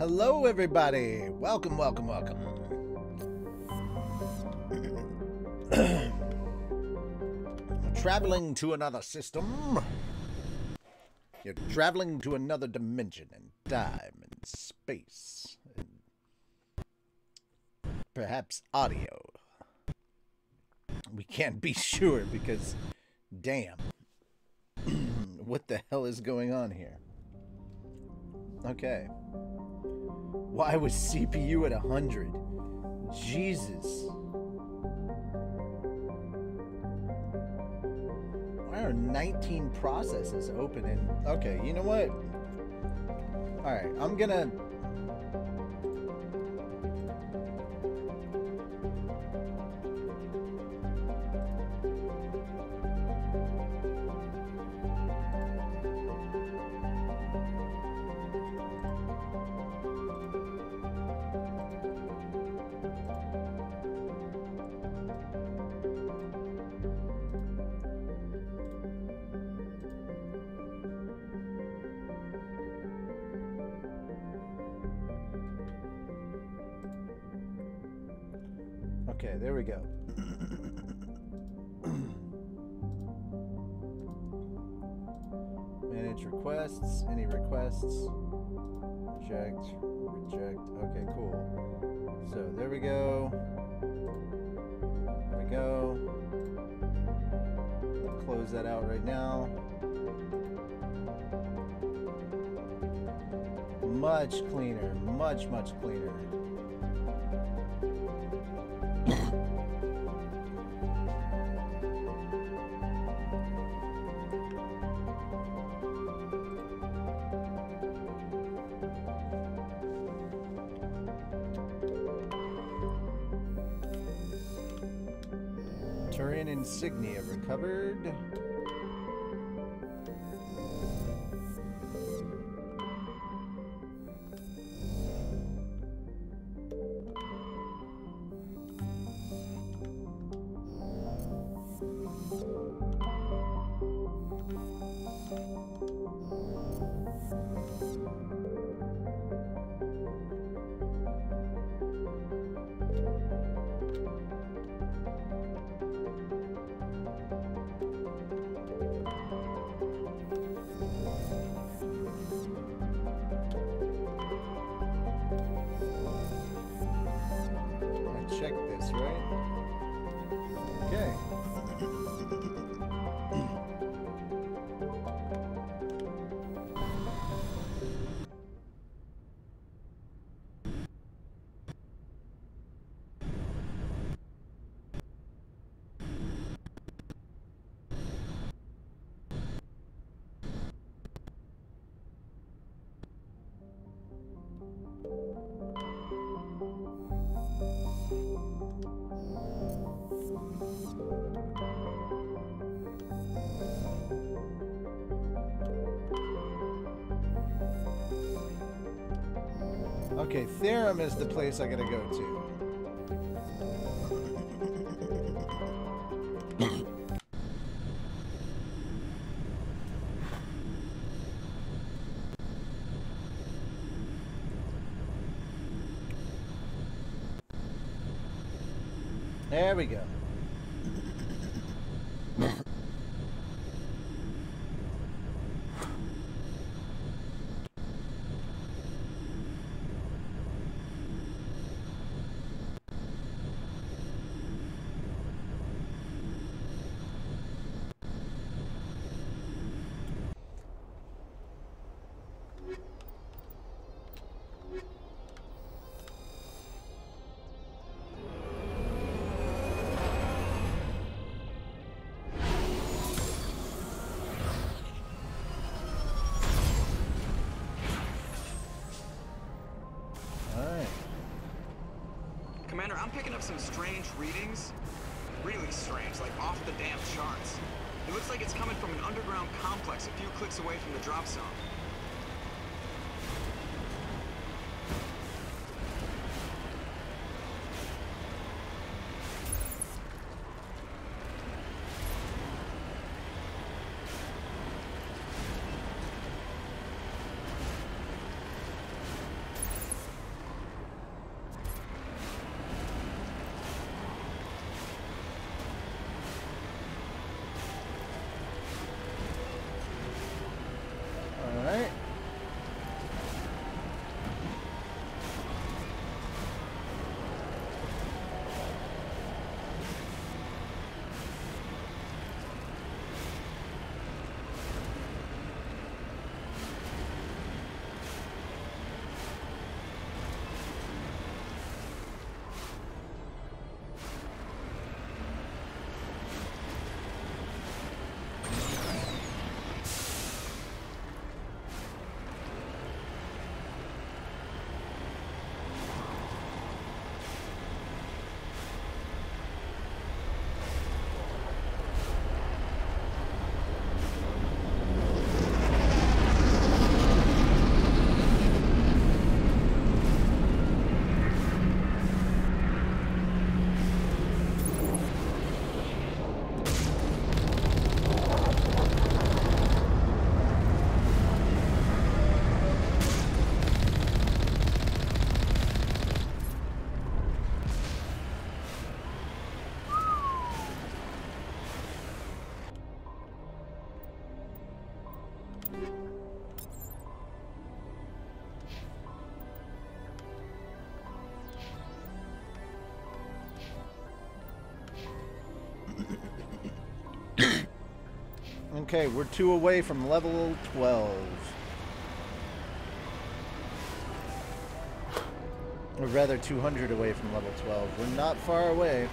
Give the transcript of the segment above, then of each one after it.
Hello, everybody. Welcome, welcome, welcome. traveling to another system. You're traveling to another dimension and time and space. And perhaps audio. We can't be sure because, damn. What the hell is going on here? Okay. Why was CPU at 100? Jesus. Why are 19 processes open and okay, you know what? Alright, I'm gonna requests? Reject. Reject. Okay, cool. So there we go. There we go. Close that out right now. Much cleaner. Much, much cleaner. Turian insignia recovered. Is the place I gotta go to. Up some strange readings. Really strange, like off the damn charts. It looks like it's coming from an underground complex a few clicks away from the drop zone. Okay, we're two away from level 12. Or rather, 200 away from level 12. We're not far away.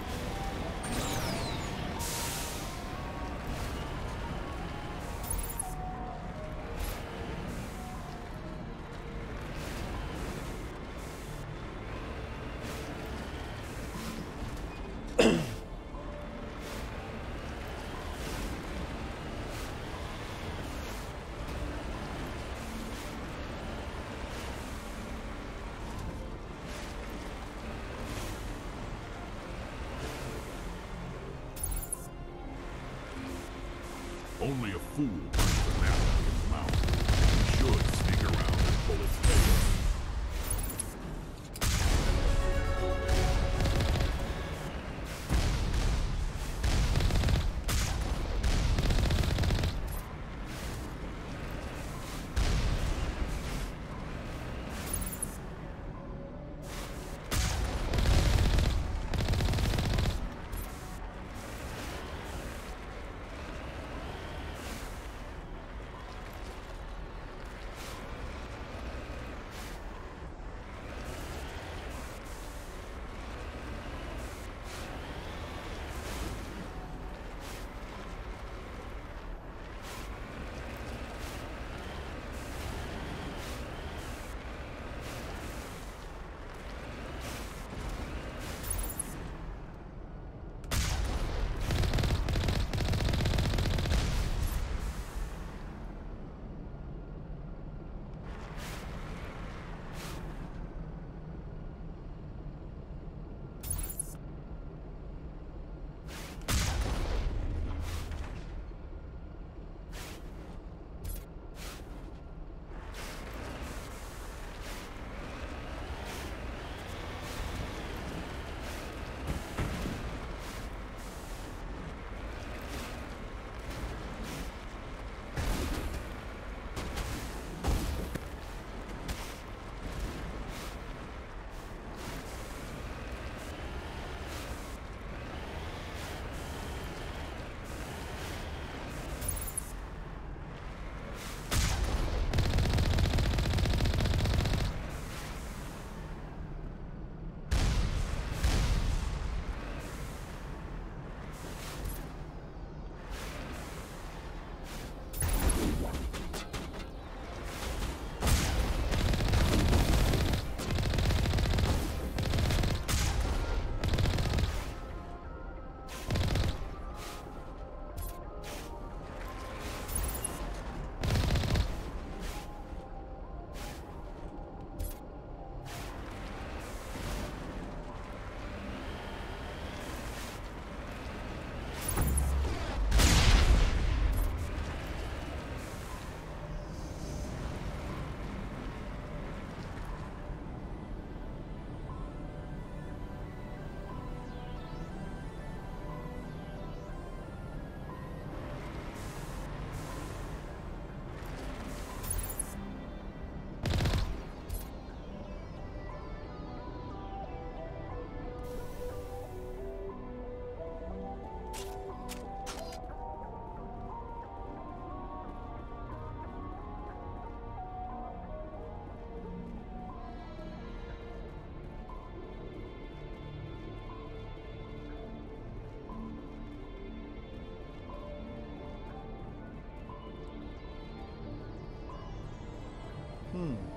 Hmm.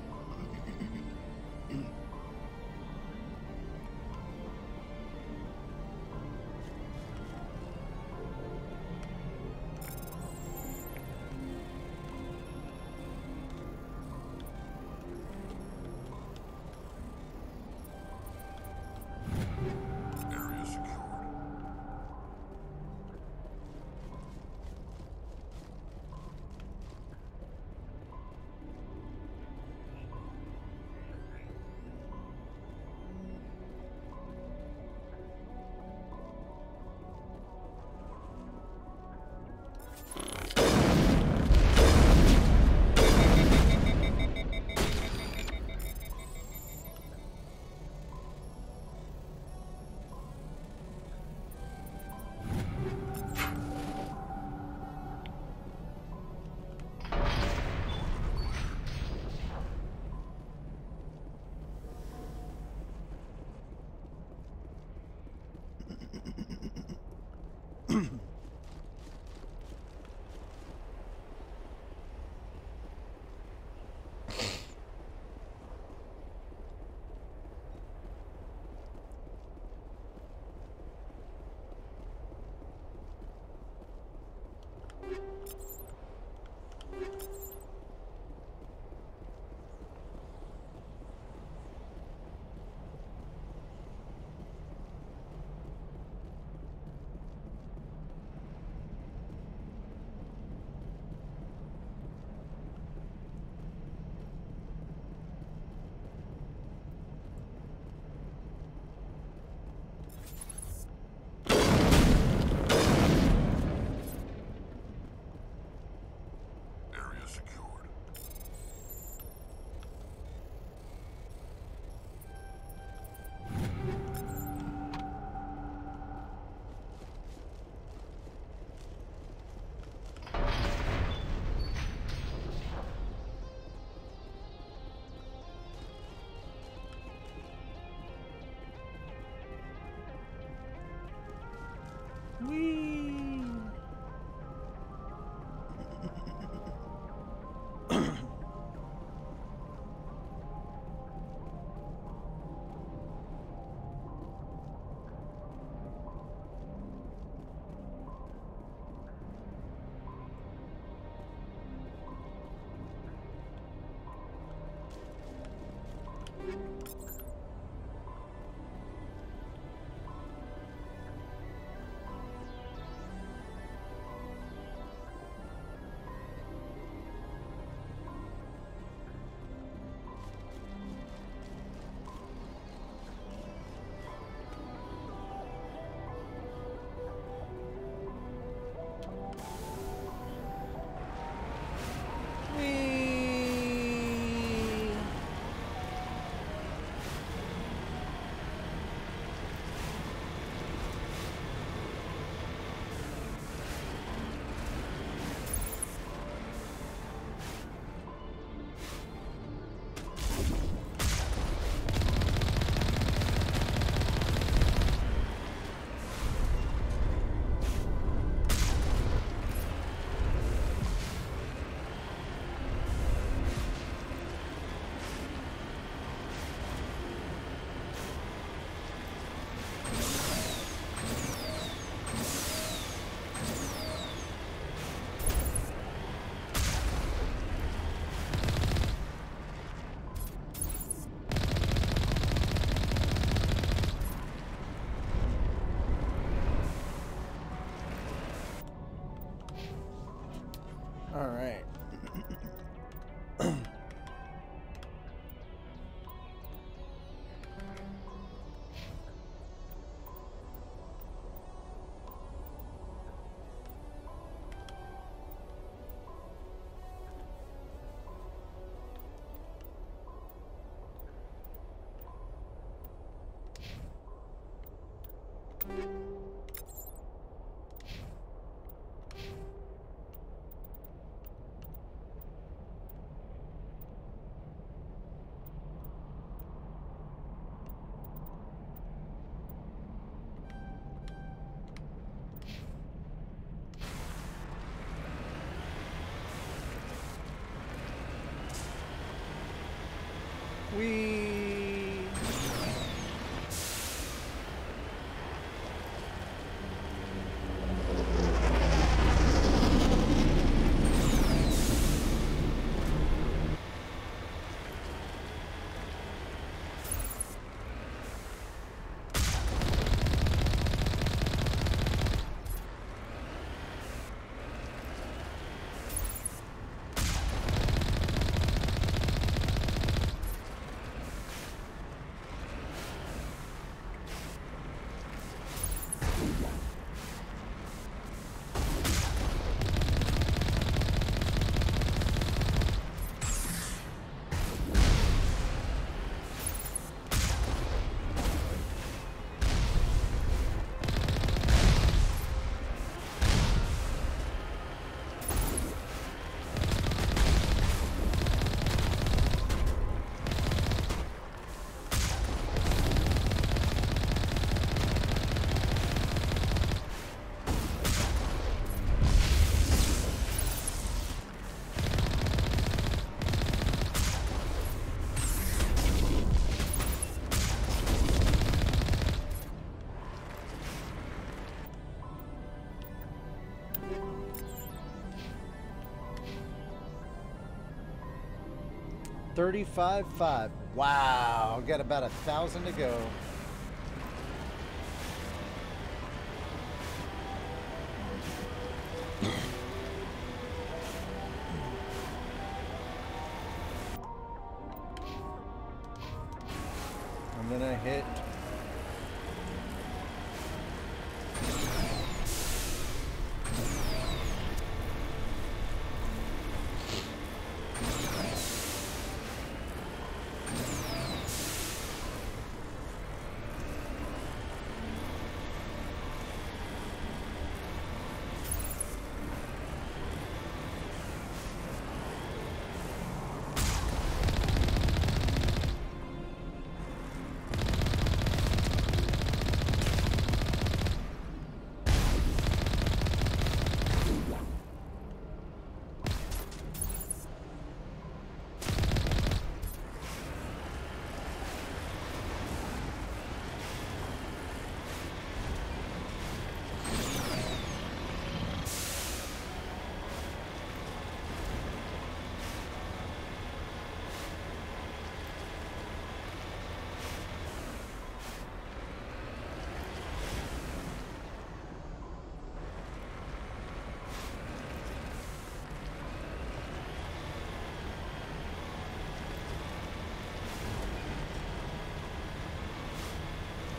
35.5. Wow, got about a thousand to go.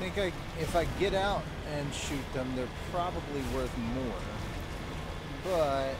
Think I, if I get out and shoot them, they're probably worth more. But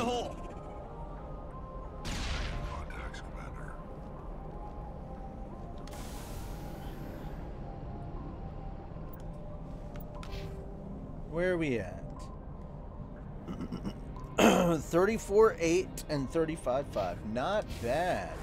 the hole! Where are we at? 34.8 and 35.5. Not bad.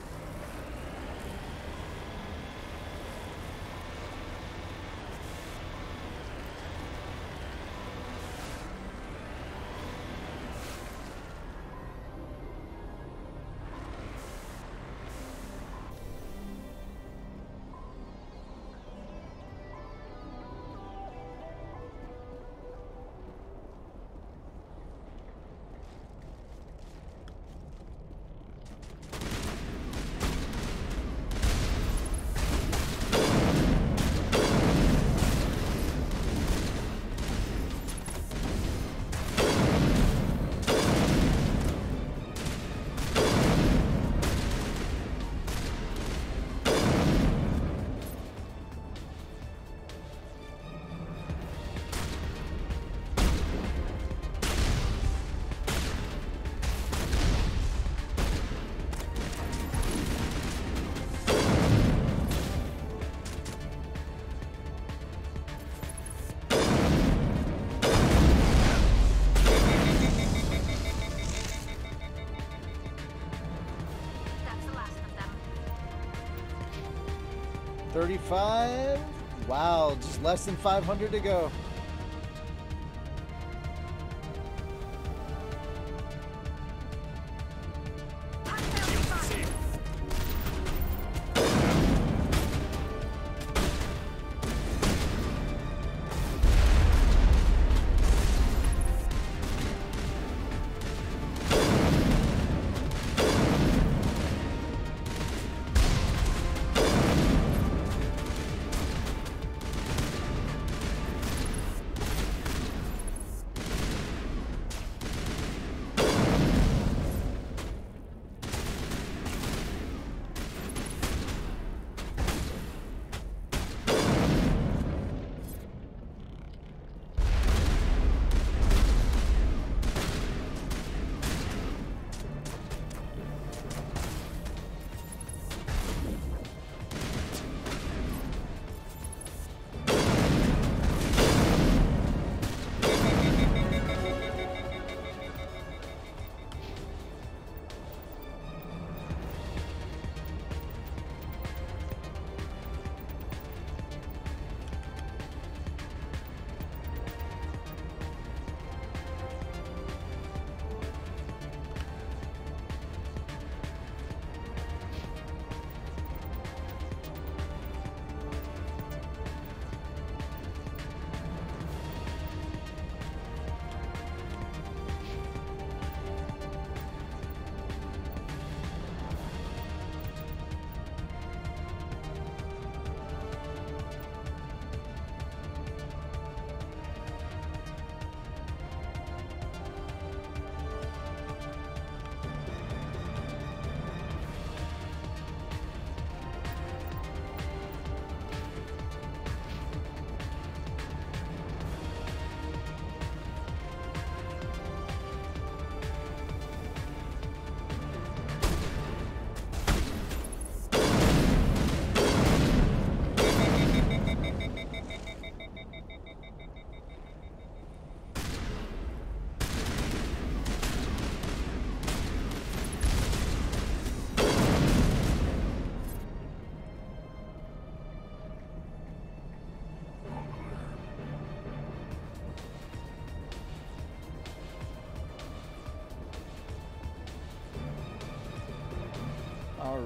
35. Wow, just less than 500 to go.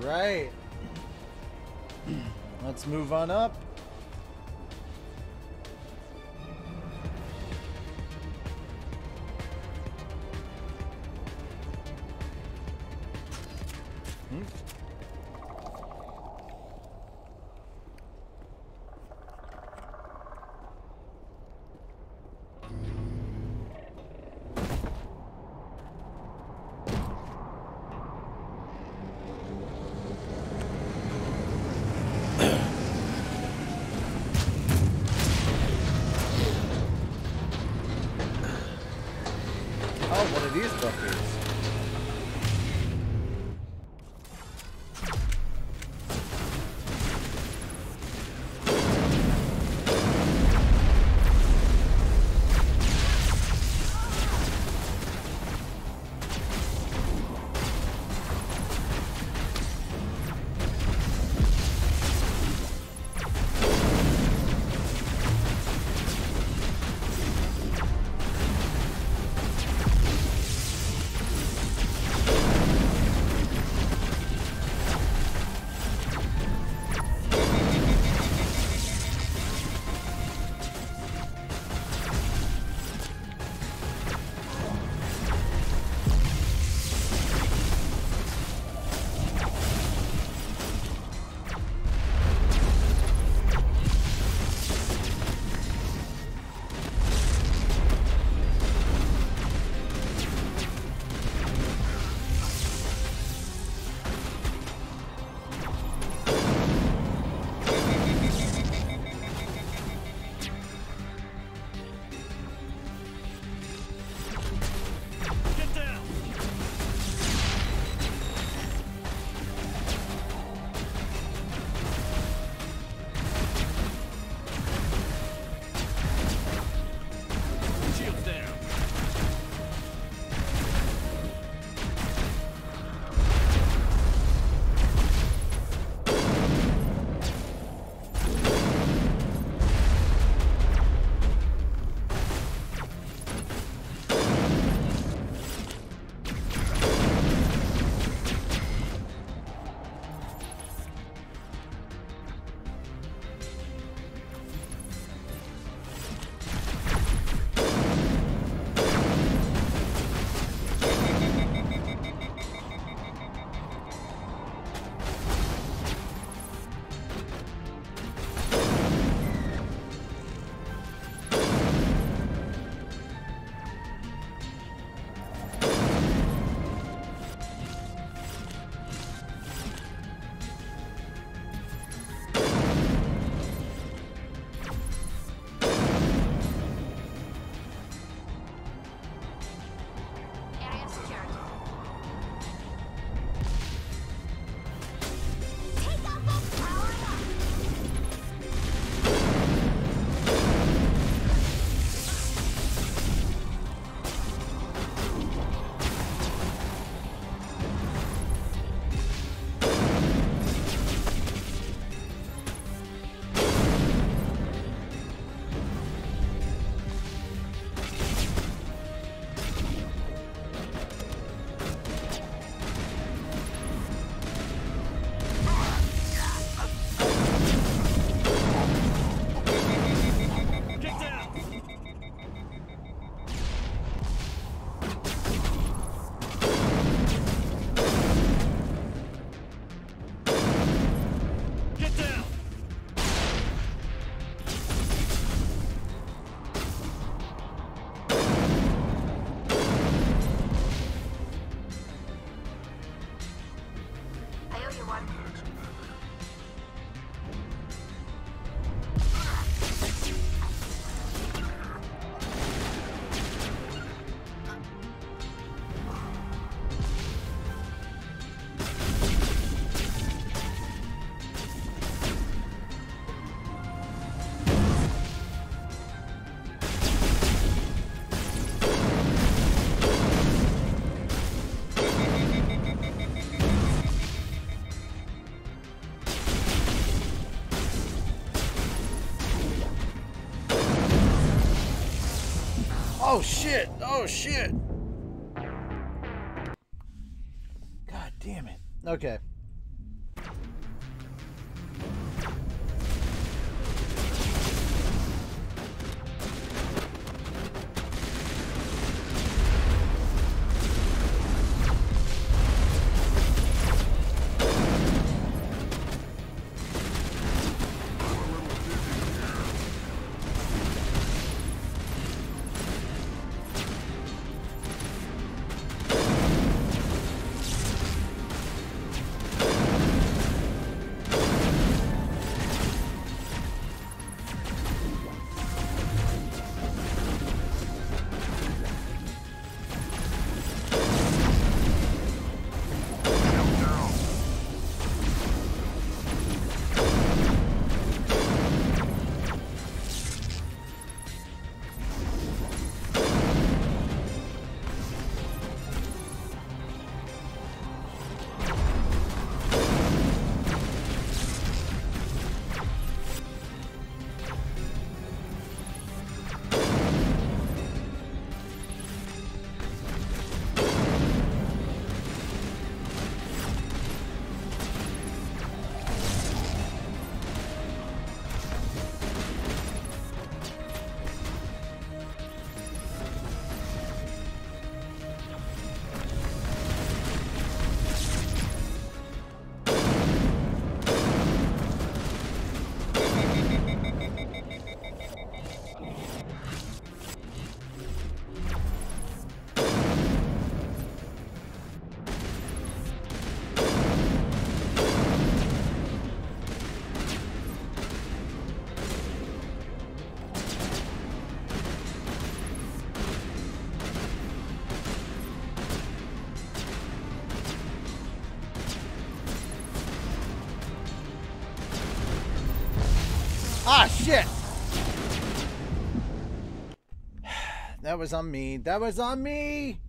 Right. Let's move on up. Oh shit! Oh shit! God damn it. Okay. That was on me. That was on me!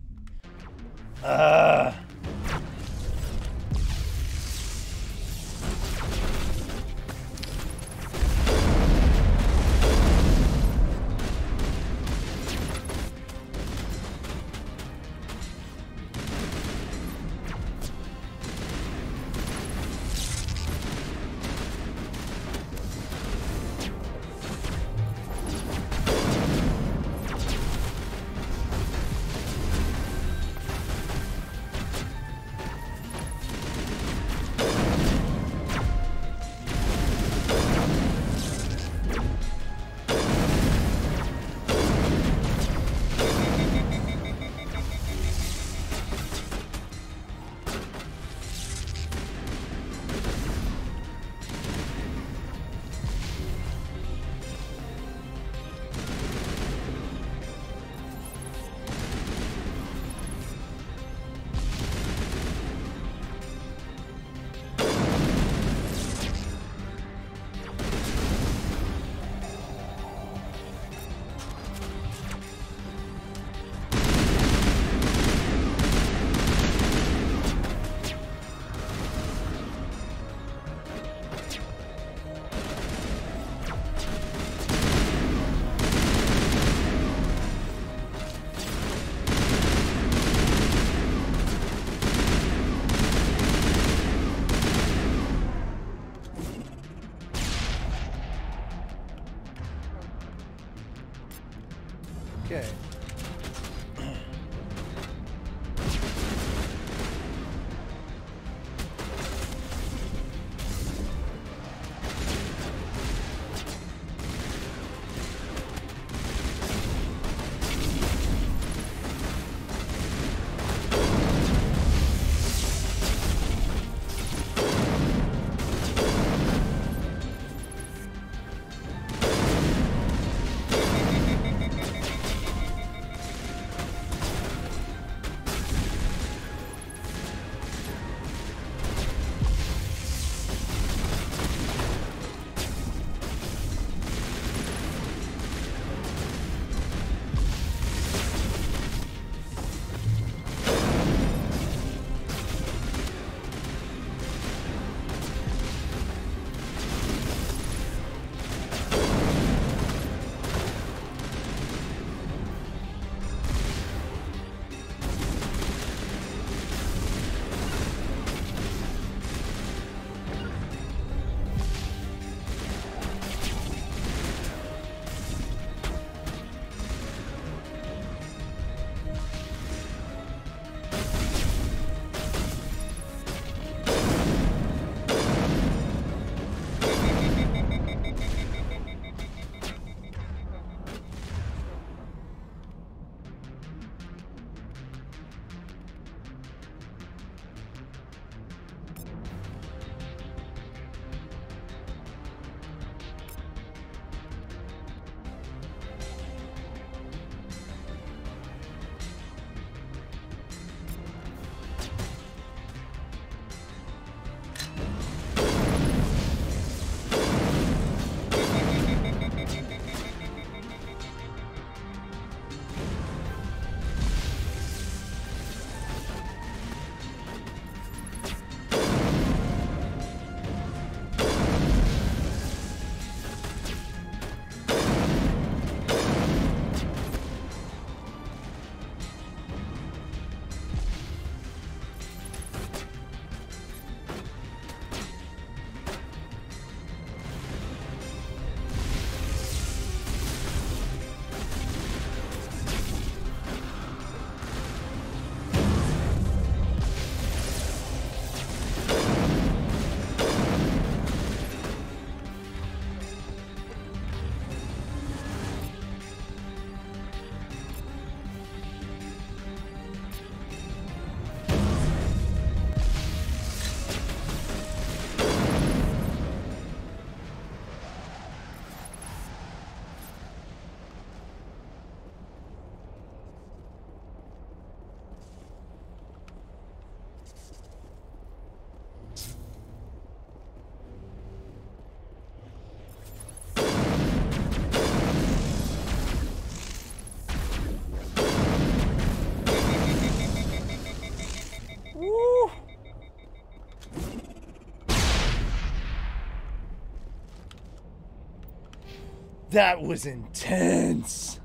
That was intense.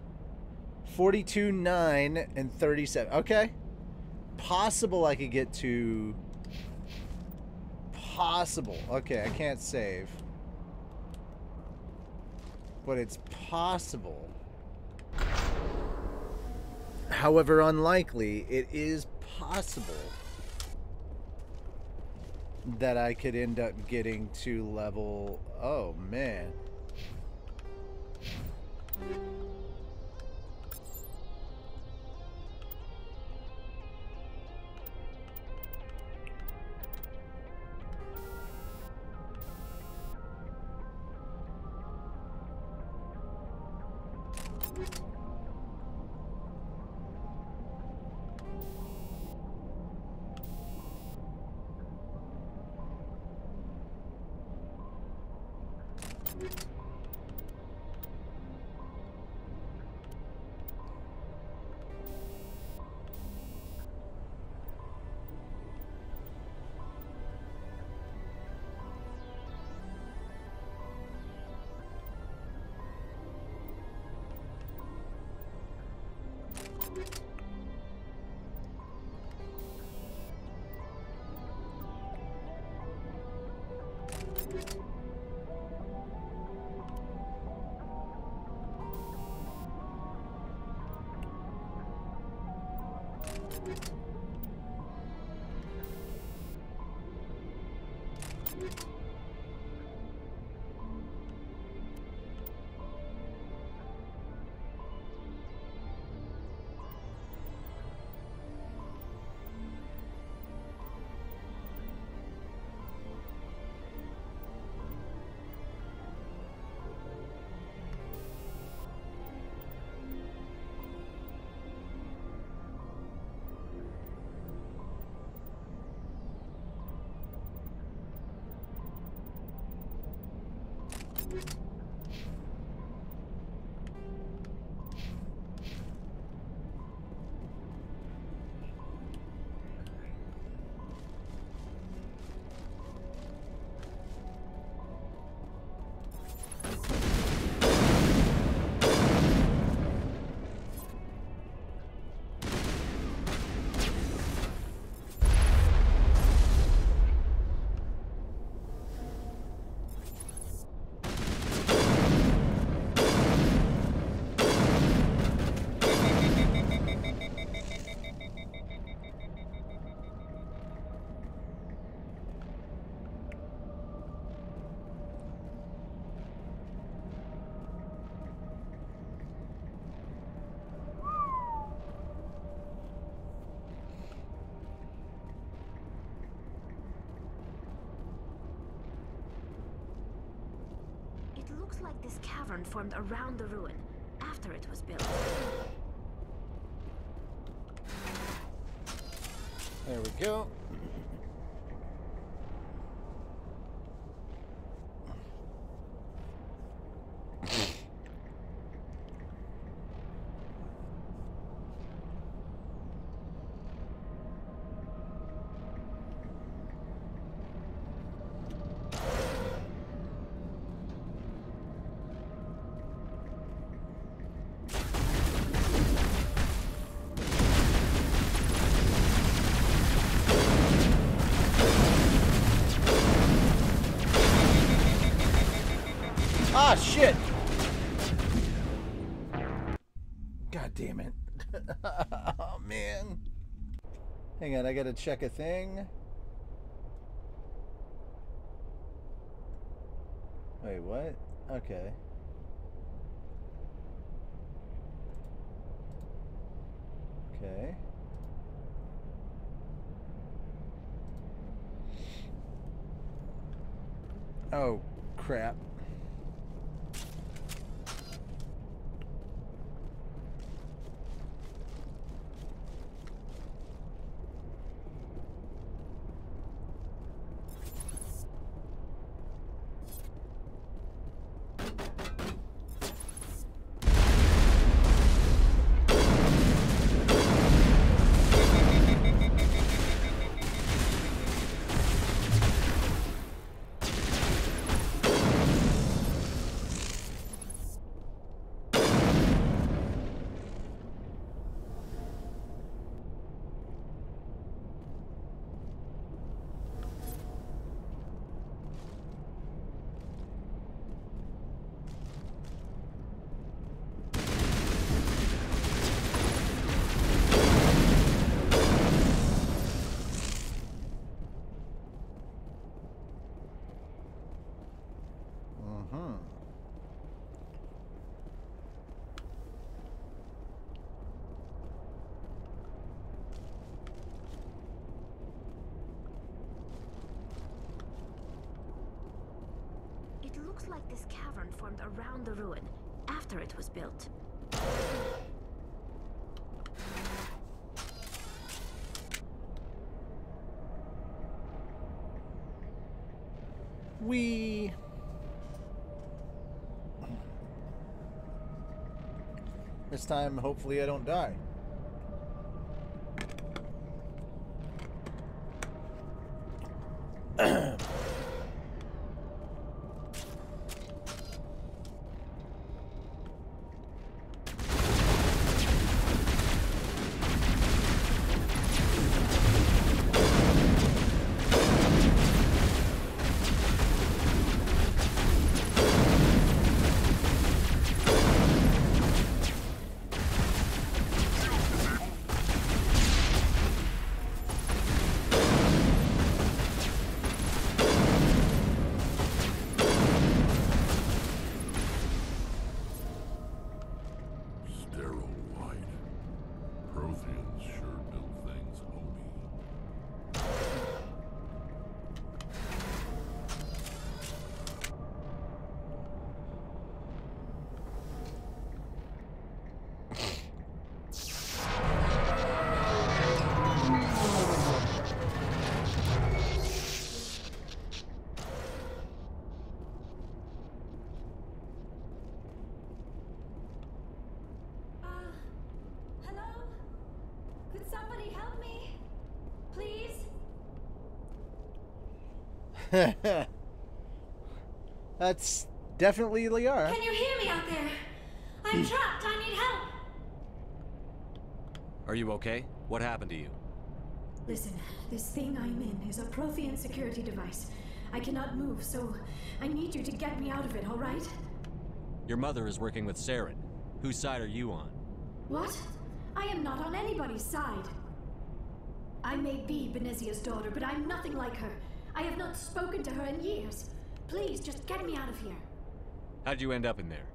42, 9, and 37. Okay. Possible I could get to... Possible. Okay, I can't save. But it's possible. However unlikely, it is possible that I could end up getting to level... Oh, man. It like this cavern formed around the ruin, after it was built. There we go. Ah, shit! God damn it. oh, man. Hang on, I gotta check a thing. Wait, what? Okay. Okay. Oh, crap. This cavern formed around the ruin after it was built. We. This time, hopefully, I don't die. That's definitely Liara. Can you hear me out there? I'm hmm. trapped. I need help. Are you okay? What happened to you? Listen, this thing I'm in is a Prothean security device. I cannot move, so I need you to get me out of it, all right? Your mother is working with Saren. Whose side are you on? What? I am not on anybody's side. I may be Benezia's daughter, but I'm nothing like her. I have not spoken to her in years. Please, just get me out of here. How'd you end up in there?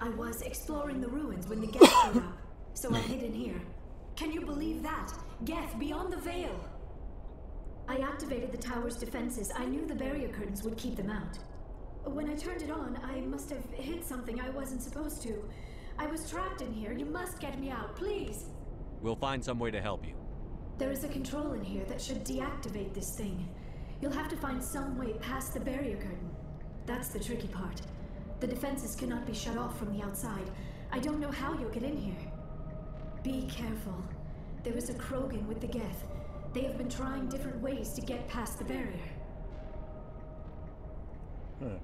I was exploring the ruins when the Geth showed up, so I hid in here. Can you believe that? Geth beyond the veil! I activated the tower's defenses. I knew the barrier curtains would keep them out. When I turned it on, I must have hit something I wasn't supposed to. I was trapped in here. You must get me out, please! We'll find some way to help you. There is a control in here that should deactivate this thing. You'll have to find some way past the barrier curtain. That's the tricky part. The defenses cannot be shut off from the outside. I don't know how you'll get in here. Be careful. There is a Krogan with the Geth. They have been trying different ways to get past the barrier. Huh.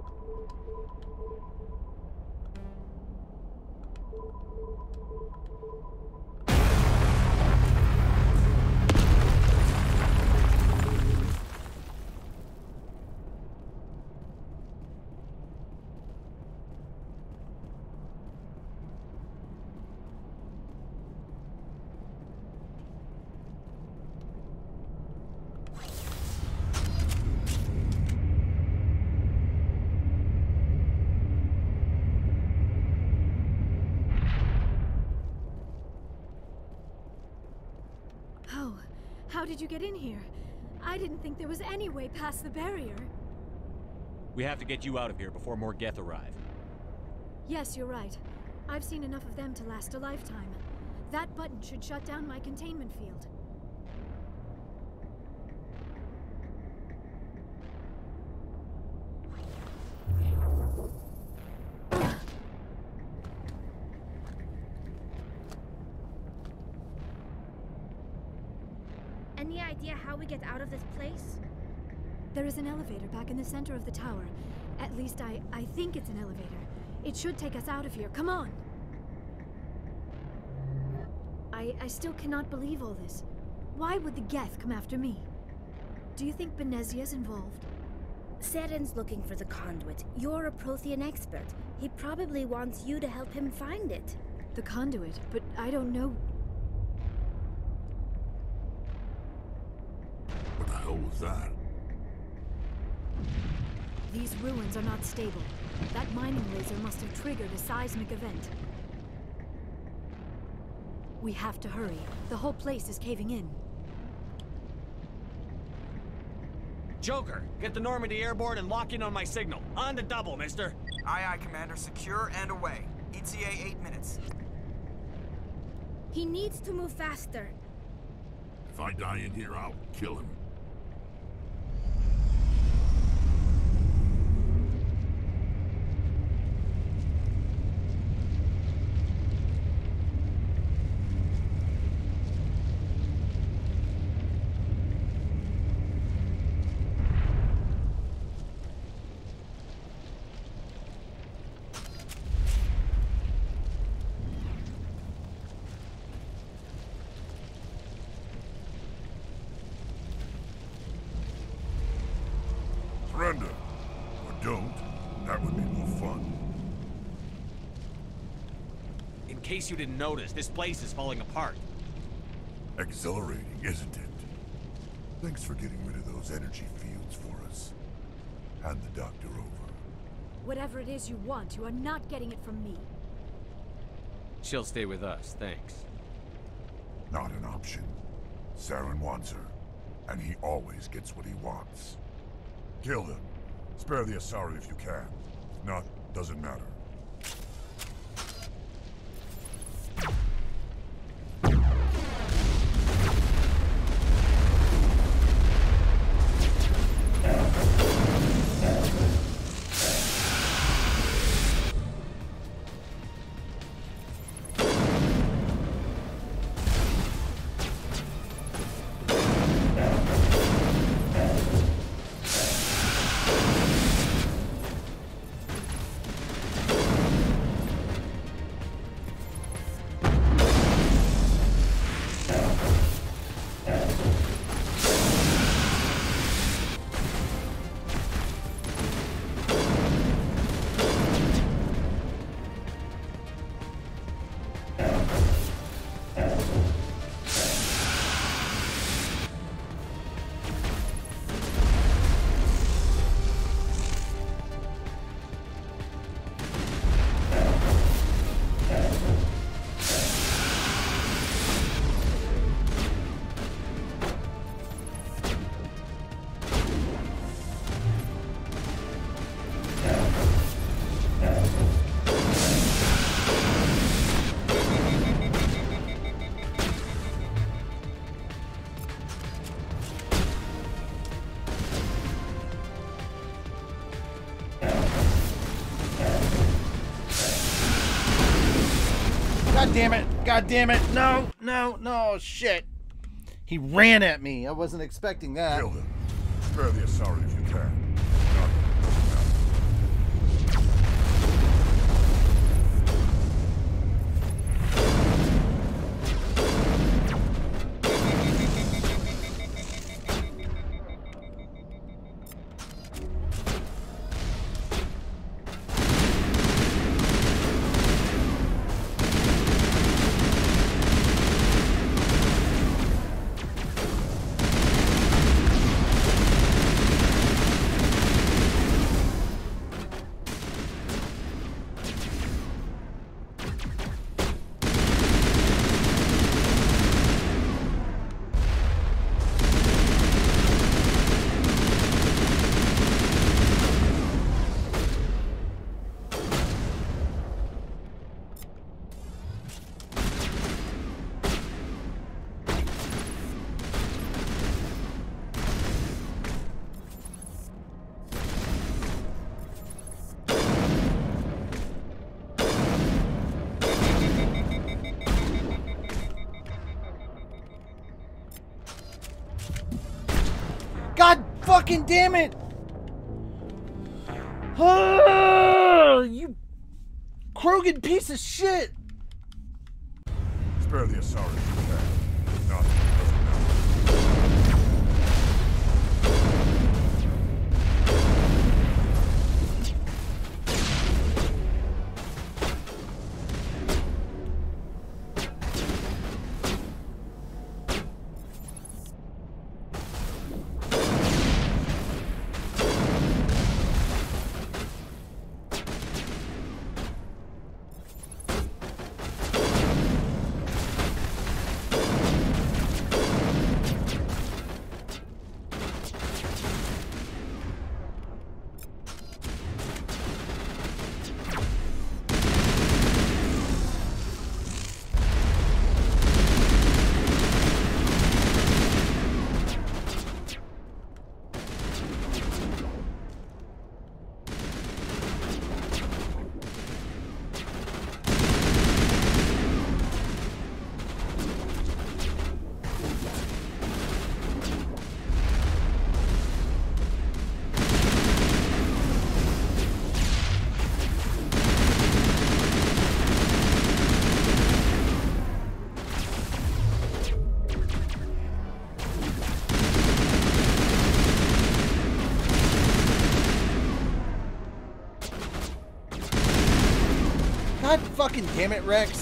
Thank you. How did you get in here? I didn't think there was any way past the barrier. We have to get you out of here before more Geth arrive. Yes, you're right. I've seen enough of them to last a lifetime. That button should shut down my containment field. Elevator back in the center of the tower. At least I, I think it's an elevator. It should take us out of here. Come on! I, I still cannot believe all this. Why would the Geth come after me? Do you think Benezia's involved? Saren's looking for the conduit. You're a Prothean expert. He probably wants you to help him find it. The conduit, but I don't know. What the hell was that? These ruins are not stable. That mining laser must have triggered a seismic event. We have to hurry. The whole place is caving in. Joker, get the Normandy airborne and lock in on my signal. On the double, mister. Aye, aye, Commander. Secure and away. ETA eight minutes. He needs to move faster. If I die in here, I'll kill him. Surrender. Or don't. That would be more fun. In case you didn't notice, this place is falling apart. Exhilarating, isn't it? Thanks for getting rid of those energy fields for us. Hand the doctor over. Whatever it is you want, you are not getting it from me. She'll stay with us, thanks. Not an option. Saren wants her, and he always gets what he wants. Kill him. Spare the Asari if you can. If not, doesn't matter. Damn it! God damn it! No, no, no! Shit! He ran at me. I wasn't expecting that. Kill him. Fucking damn it! Ah, you Krogan piece of shit! Fucking damn it, Wrex.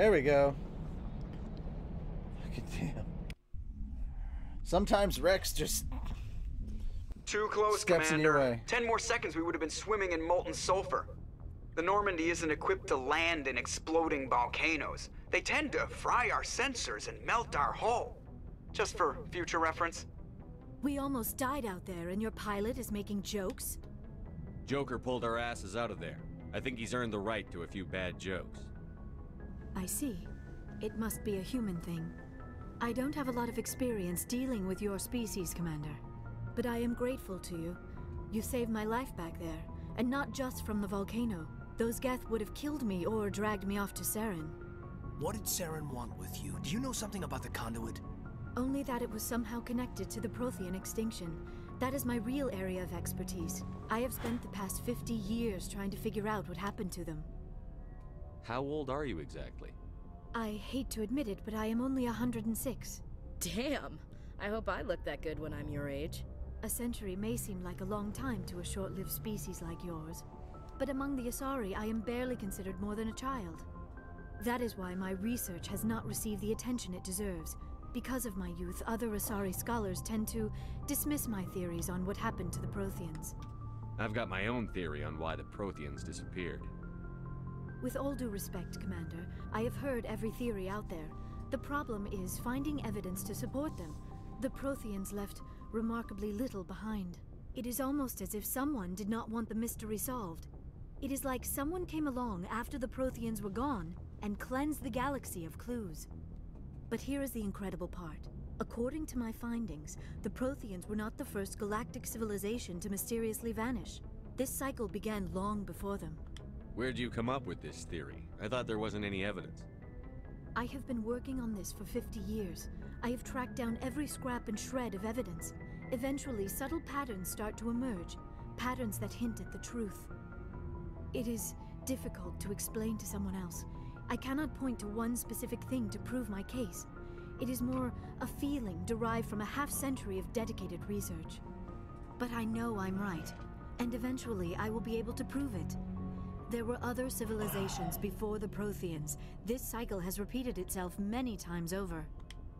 There we go. Fucking damn. Sometimes Wrex just Too close, Steps in Commander. your way. Ten more seconds, we would have been swimming in molten sulfur. The Normandy isn't equipped to land in exploding volcanoes. They tend to fry our sensors and melt our hull. Just for future reference. We almost died out there, and your pilot is making jokes? Joker pulled our asses out of there. I think he's earned the right to a few bad jokes. I see. It must be a human thing. I don't have a lot of experience dealing with your species, Commander. But I am grateful to you. You saved my life back there, and not just from the volcano. Those Geth would have killed me or dragged me off to Saren. What did Saren want with you? Do you know something about the conduit? Only that it was somehow connected to the Prothean extinction. That is my real area of expertise. I have spent the past 50 years trying to figure out what happened to them. How old are you exactly? I hate to admit it, but I am only 106. Damn. I hope I look that good when I'm your age. A century may seem like a long time to a short lived species like yours, but among the Asari, I am barely considered more than a child. That is why my research has not received the attention it deserves. Because of my youth, other Asari scholars tend to dismiss my theories on what happened to the Protheans. I've got my own theory on why the Protheans disappeared. With all due respect, Commander, I have heard every theory out there. The problem is finding evidence to support them. The Protheans left remarkably little behind. It is almost as if someone did not want the mystery solved. It is like someone came along after the Protheans were gone and cleansed the galaxy of clues. But here is the incredible part. According to my findings, the Protheans were not the first galactic civilization to mysteriously vanish. This cycle began long before them. Where'd you come up with this theory? I thought there wasn't any evidence. I have been working on this for 50 years. I have tracked down every scrap and shred of evidence. Eventually, subtle patterns start to emerge, patterns that hint at the truth. It is difficult to explain to someone else. I cannot point to one specific thing to prove my case. It is more a feeling derived from a half century of dedicated research. But I know I'm right, and eventually I will be able to prove it. There were other civilizations before the Protheans. This cycle has repeated itself many times over.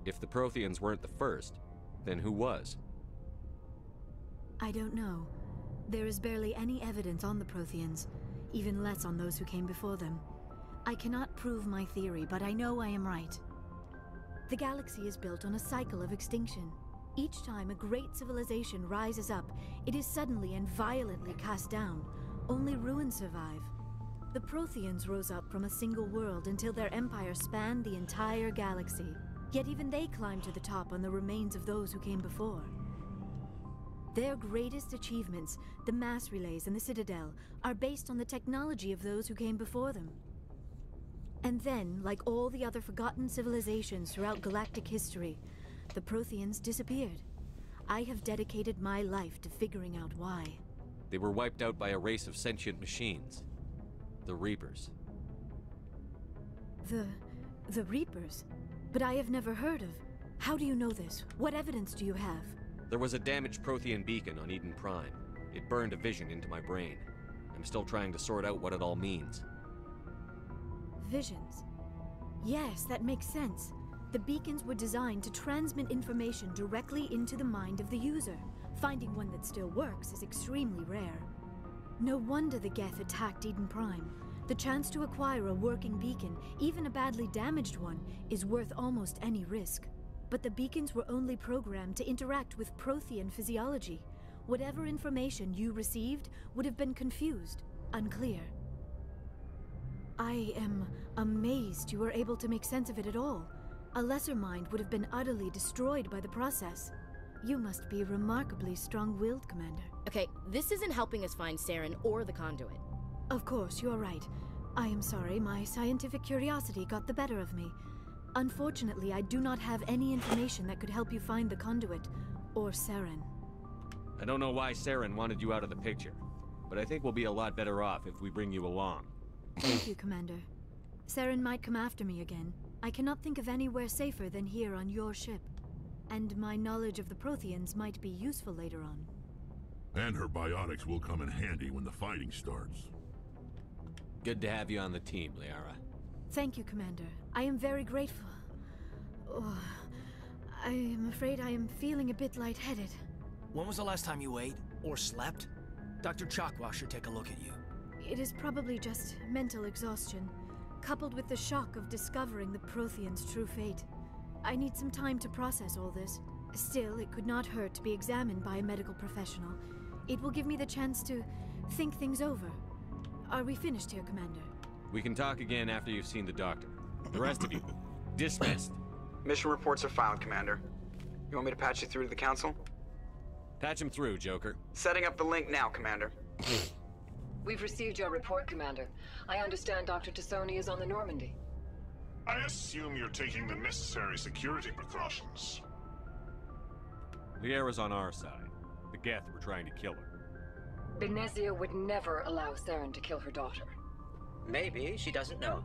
If the Protheans weren't the first, then who was? I don't know. There is barely any evidence on the Protheans, even less on those who came before them. I cannot prove my theory, but I know I am right. The galaxy is built on a cycle of extinction. Each time a great civilization rises up, it is suddenly and violently cast down. Only ruins survive. The Protheans rose up from a single world until their empire spanned the entire galaxy. Yet even they climbed to the top on the remains of those who came before. Their greatest achievements, the mass relays and the Citadel, are based on the technology of those who came before them. And then, like all the other forgotten civilizations throughout galactic history, the Protheans disappeared. I have dedicated my life to figuring out why. They were wiped out by a race of sentient machines. The Reapers. The... the Reapers? But I have never heard of... How do you know this? What evidence do you have? There was a damaged Prothean beacon on Eden Prime. It burned a vision into my brain. I'm still trying to sort out what it all means. Visions. Yes, that makes sense. The beacons were designed to transmit information directly into the mind of the user. Finding one that still works is extremely rare. No wonder the Geth attacked Eden Prime. The chance to acquire a working beacon, even a badly damaged one, is worth almost any risk. But the beacons were only programmed to interact with Prothean physiology. Whatever information you received would have been confused, unclear. I am amazed you were able to make sense of it at all. A lesser mind would have been utterly destroyed by the process. You must be remarkably strong-willed, Commander. Okay, this isn't helping us find Saren or the conduit. Of course, you're right. I am sorry, my scientific curiosity got the better of me. Unfortunately, I do not have any information that could help you find the conduit, or Saren. I don't know why Saren wanted you out of the picture, but I think we'll be a lot better off if we bring you along. Thank you, Commander. Saren might come after me again. I cannot think of anywhere safer than here on your ship. And my knowledge of the Protheans might be useful later on. And her biotics will come in handy when the fighting starts. Good to have you on the team, Liara. Thank you, Commander. I am very grateful. Oh, I am afraid I am feeling a bit lightheaded. When was the last time you ate or slept? Dr. Chakwas should take a look at you. It is probably just mental exhaustion, coupled with the shock of discovering the Prothean's true fate. I need some time to process all this. Still, it could not hurt to be examined by a medical professional. It will give me the chance to think things over. Are we finished here, Commander? We can talk again after you've seen the doctor. The rest of you, dismissed. Mission reports are filed, Commander. You want me to patch you through to the Council? Patch him through, Joker. Setting up the link now, Commander. We've received your report, Commander. I understand Dr. T'Soni is on the Normandy. I assume you're taking the necessary security precautions. Liara's on our side. The Geth were trying to kill her. Benezia would never allow Saren to kill her daughter. Maybe she doesn't know.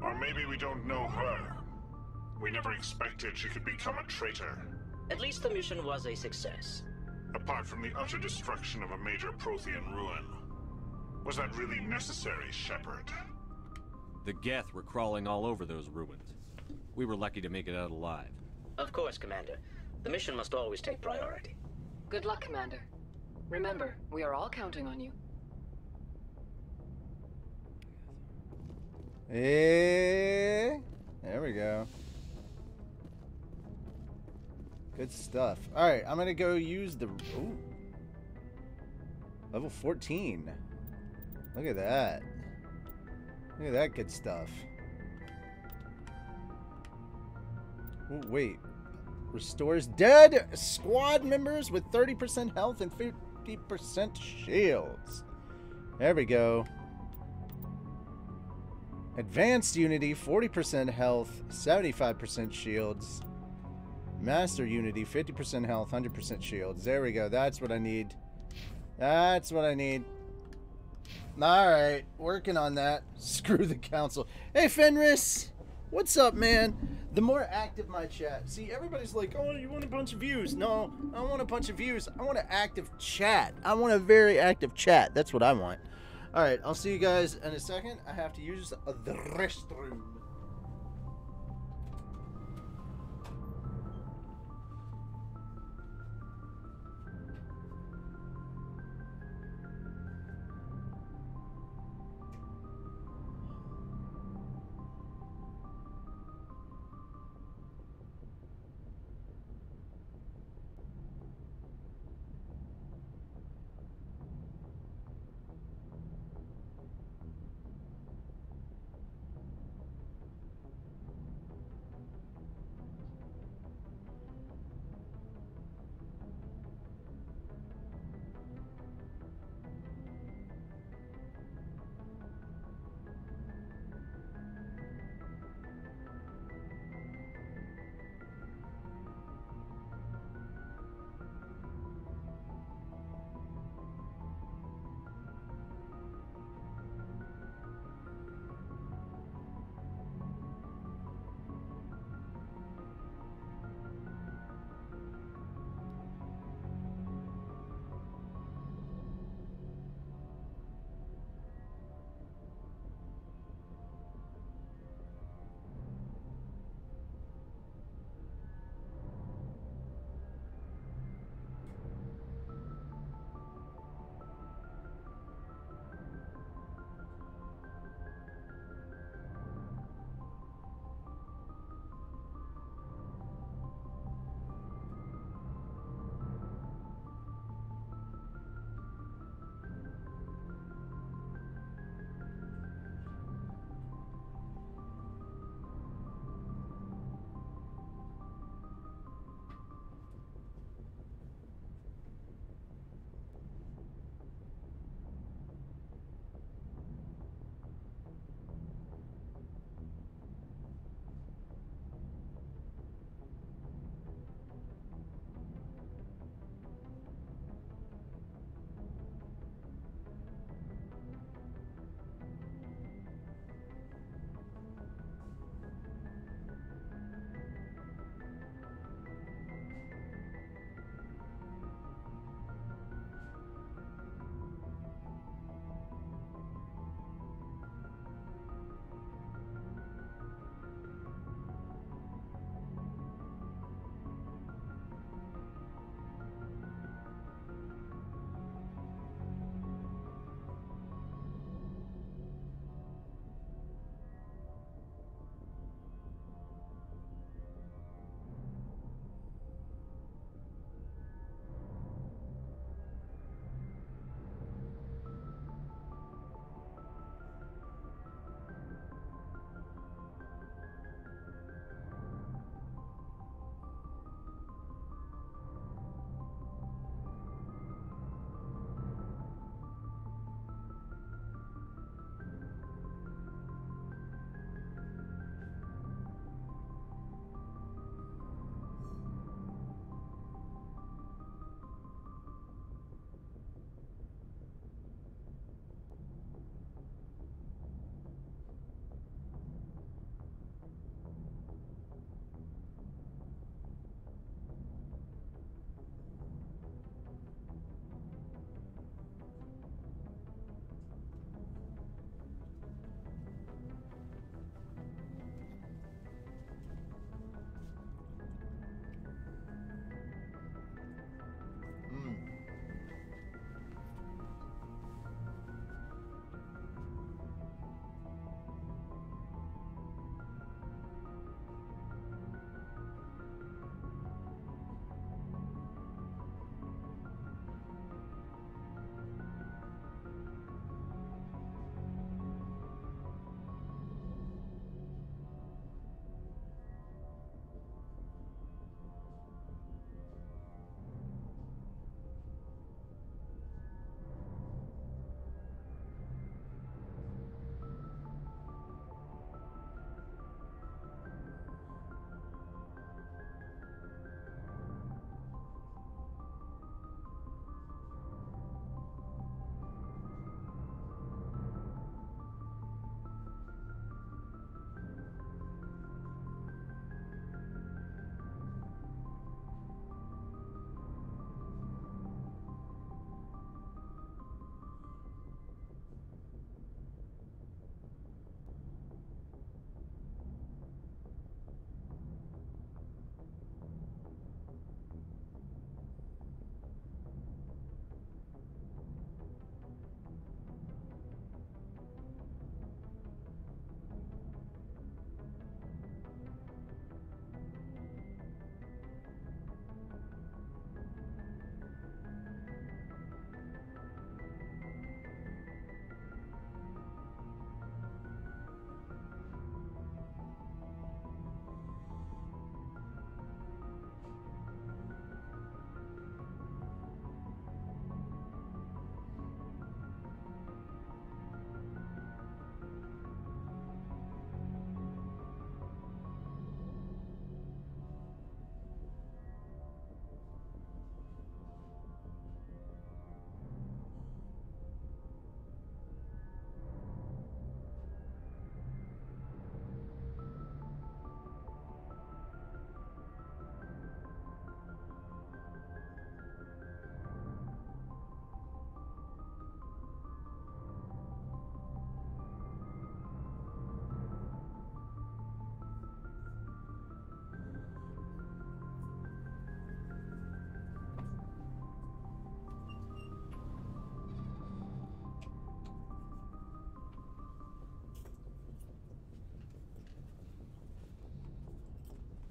Or maybe we don't know her. We never expected she could become a traitor. At least the mission was a success. Apart from the utter destruction of a major Prothean ruin. Was that really necessary, Shepard? The Geth were crawling all over those ruins. We were lucky to make it out alive. Of course, Commander. The mission must always take priority. Good luck, Commander. Remember, we are all counting on you. Hey, there we go. Good stuff. All right, I'm gonna go use the ooh, level 14. Look at that. Look at that good stuff. Ooh, wait, restores dead squad members with 30% health and 50% shields. There we go. Advanced Unity, 40% health, 75% shields. Master Unity, 50% health, 100% shields. There we go. That's what I need. That's what I need. Alright, working on that. Screw the council. Hey, Fenris! What's up, man? the more active my chat. See, everybody's like, "Oh, you want a bunch of views?" No, I want a bunch of views. I want an active chat. I want a very active chat. That's what I want. All right, I'll see you guys in a second. I have to use the restroom.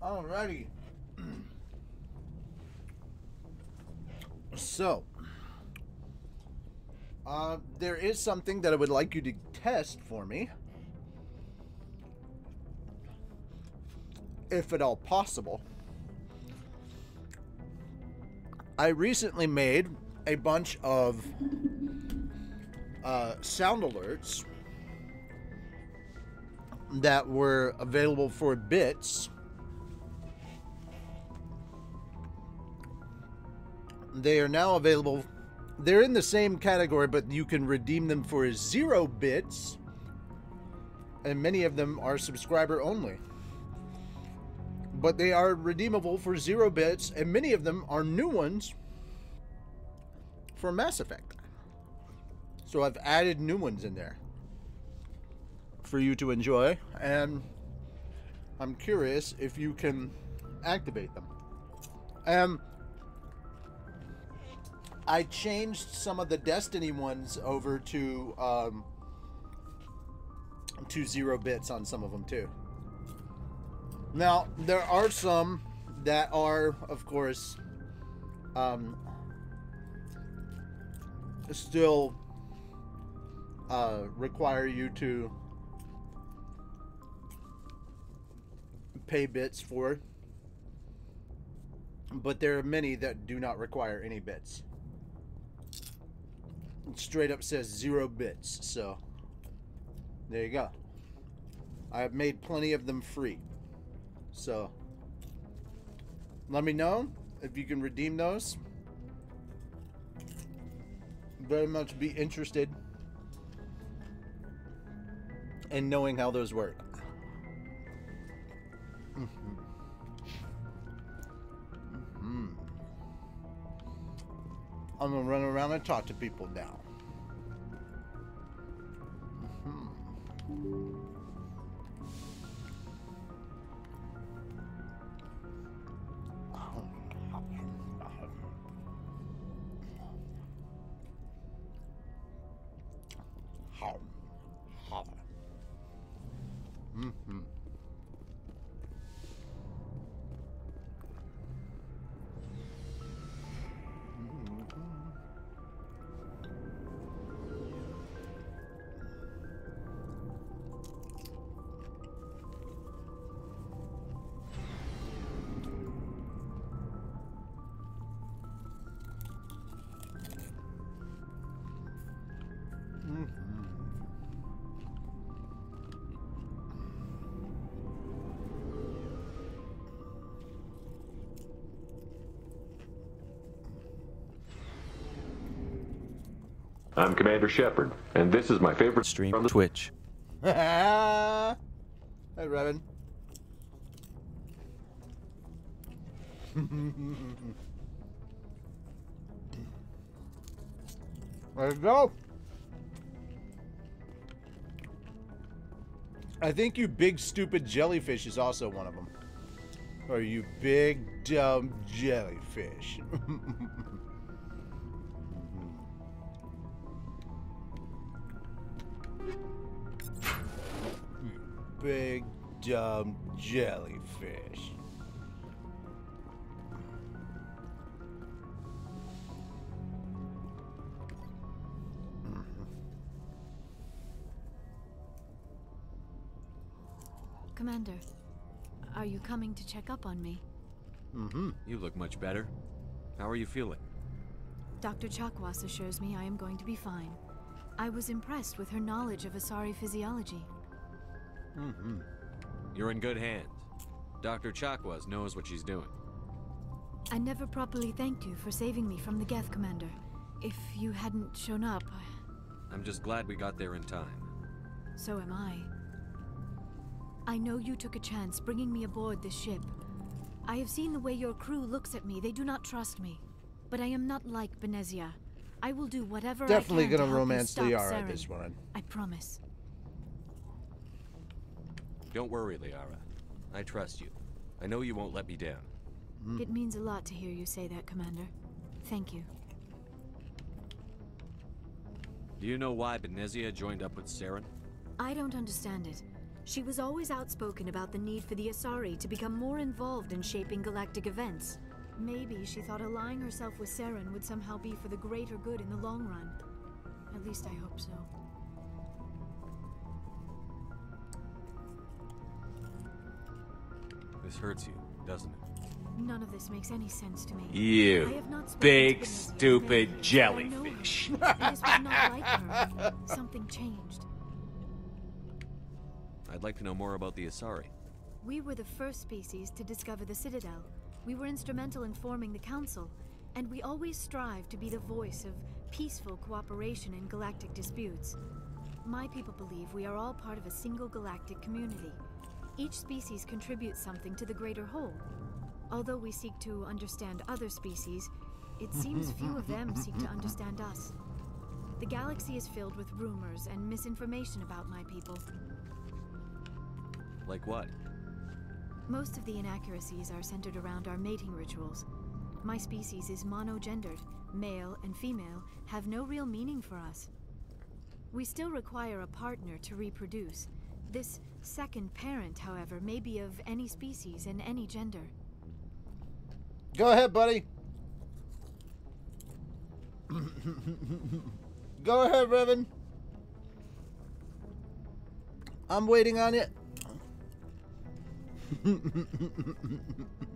Alrighty. so, uh, there is something that I would like you to test for me. If at all possible. I recently made a bunch of uh, sound alerts that were available for bits. They are now available. They're in the same category, but you can redeem them for zero bits. And many of them are subscriber only. But they are redeemable for zero bits, and many of them are new ones for Mass Effect. So I've added new ones in there for you to enjoy, and I'm curious if you can activate them. Um, I changed some of the Destiny ones over to um, to zero bits on some of them too. Now there are some that are, of course, um, still uh, require you to pay bits for. But there are many that do not require any bits. It straight up says zero bits, so there you go. I have made plenty of them free. So let me know if you can redeem those. Very much be interested in knowing how those work. I'm gonna run around and talk to people now. Mm -hmm. I'm Commander Shepard, and this is my favorite stream from the Twitch. hey, Revan. Let's go. I think you big stupid jellyfish is also one of them. Or you big dumb jellyfish. big dumb jellyfish. Commander, are you coming to check up on me? Mm-hmm. You look much better. How are you feeling? Dr. Chakwas assures me I am going to be fine. I was impressed with her knowledge of Asari physiology. Mm-hmm. You're in good hands. Dr. Chakwas knows what she's doing. I never properly thanked you for saving me from the Geth, Commander. If you hadn't shown up, I... I'm just glad we got there in time. So am I. I know you took a chance bringing me aboard this ship. I have seen the way your crew looks at me. They do not trust me. But I am not like Benezia. I will do whatever Definitely I can gonna to romance help you stop Liara Saren. this one. I promise. Don't worry, Liara. I trust you. I know you won't let me down. Hmm. It means a lot to hear you say that, Commander. Thank you. Do you know why Benezia joined up with Saren? I don't understand it. She was always outspoken about the need for the Asari to become more involved in shaping galactic events. Maybe she thought allying herself with Saren would somehow be for the greater good in the long run. At least I hope so. This hurts you, doesn't it? None of this makes any sense to me. You have not spoken big, to Benezia in stupid many years, but I know jellyfish. her. This was not like. Something changed. I'd like to know more about the Asari. We were the first species to discover the Citadel. We were instrumental in forming the Council, and we always strive to be the voice of peaceful cooperation in galactic disputes. My people believe we are all part of a single galactic community. Each species contributes something to the greater whole. Although we seek to understand other species, it seems few of them seek to understand us. The galaxy is filled with rumors and misinformation about my people. Like what? Most of the inaccuracies are centered around our mating rituals. My species is monogendered. Male and female have no real meaning for us. We still require a partner to reproduce. This second parent, however, may be of any species and any gender. Go ahead, buddy. Go ahead, Revan. I'm waiting on it.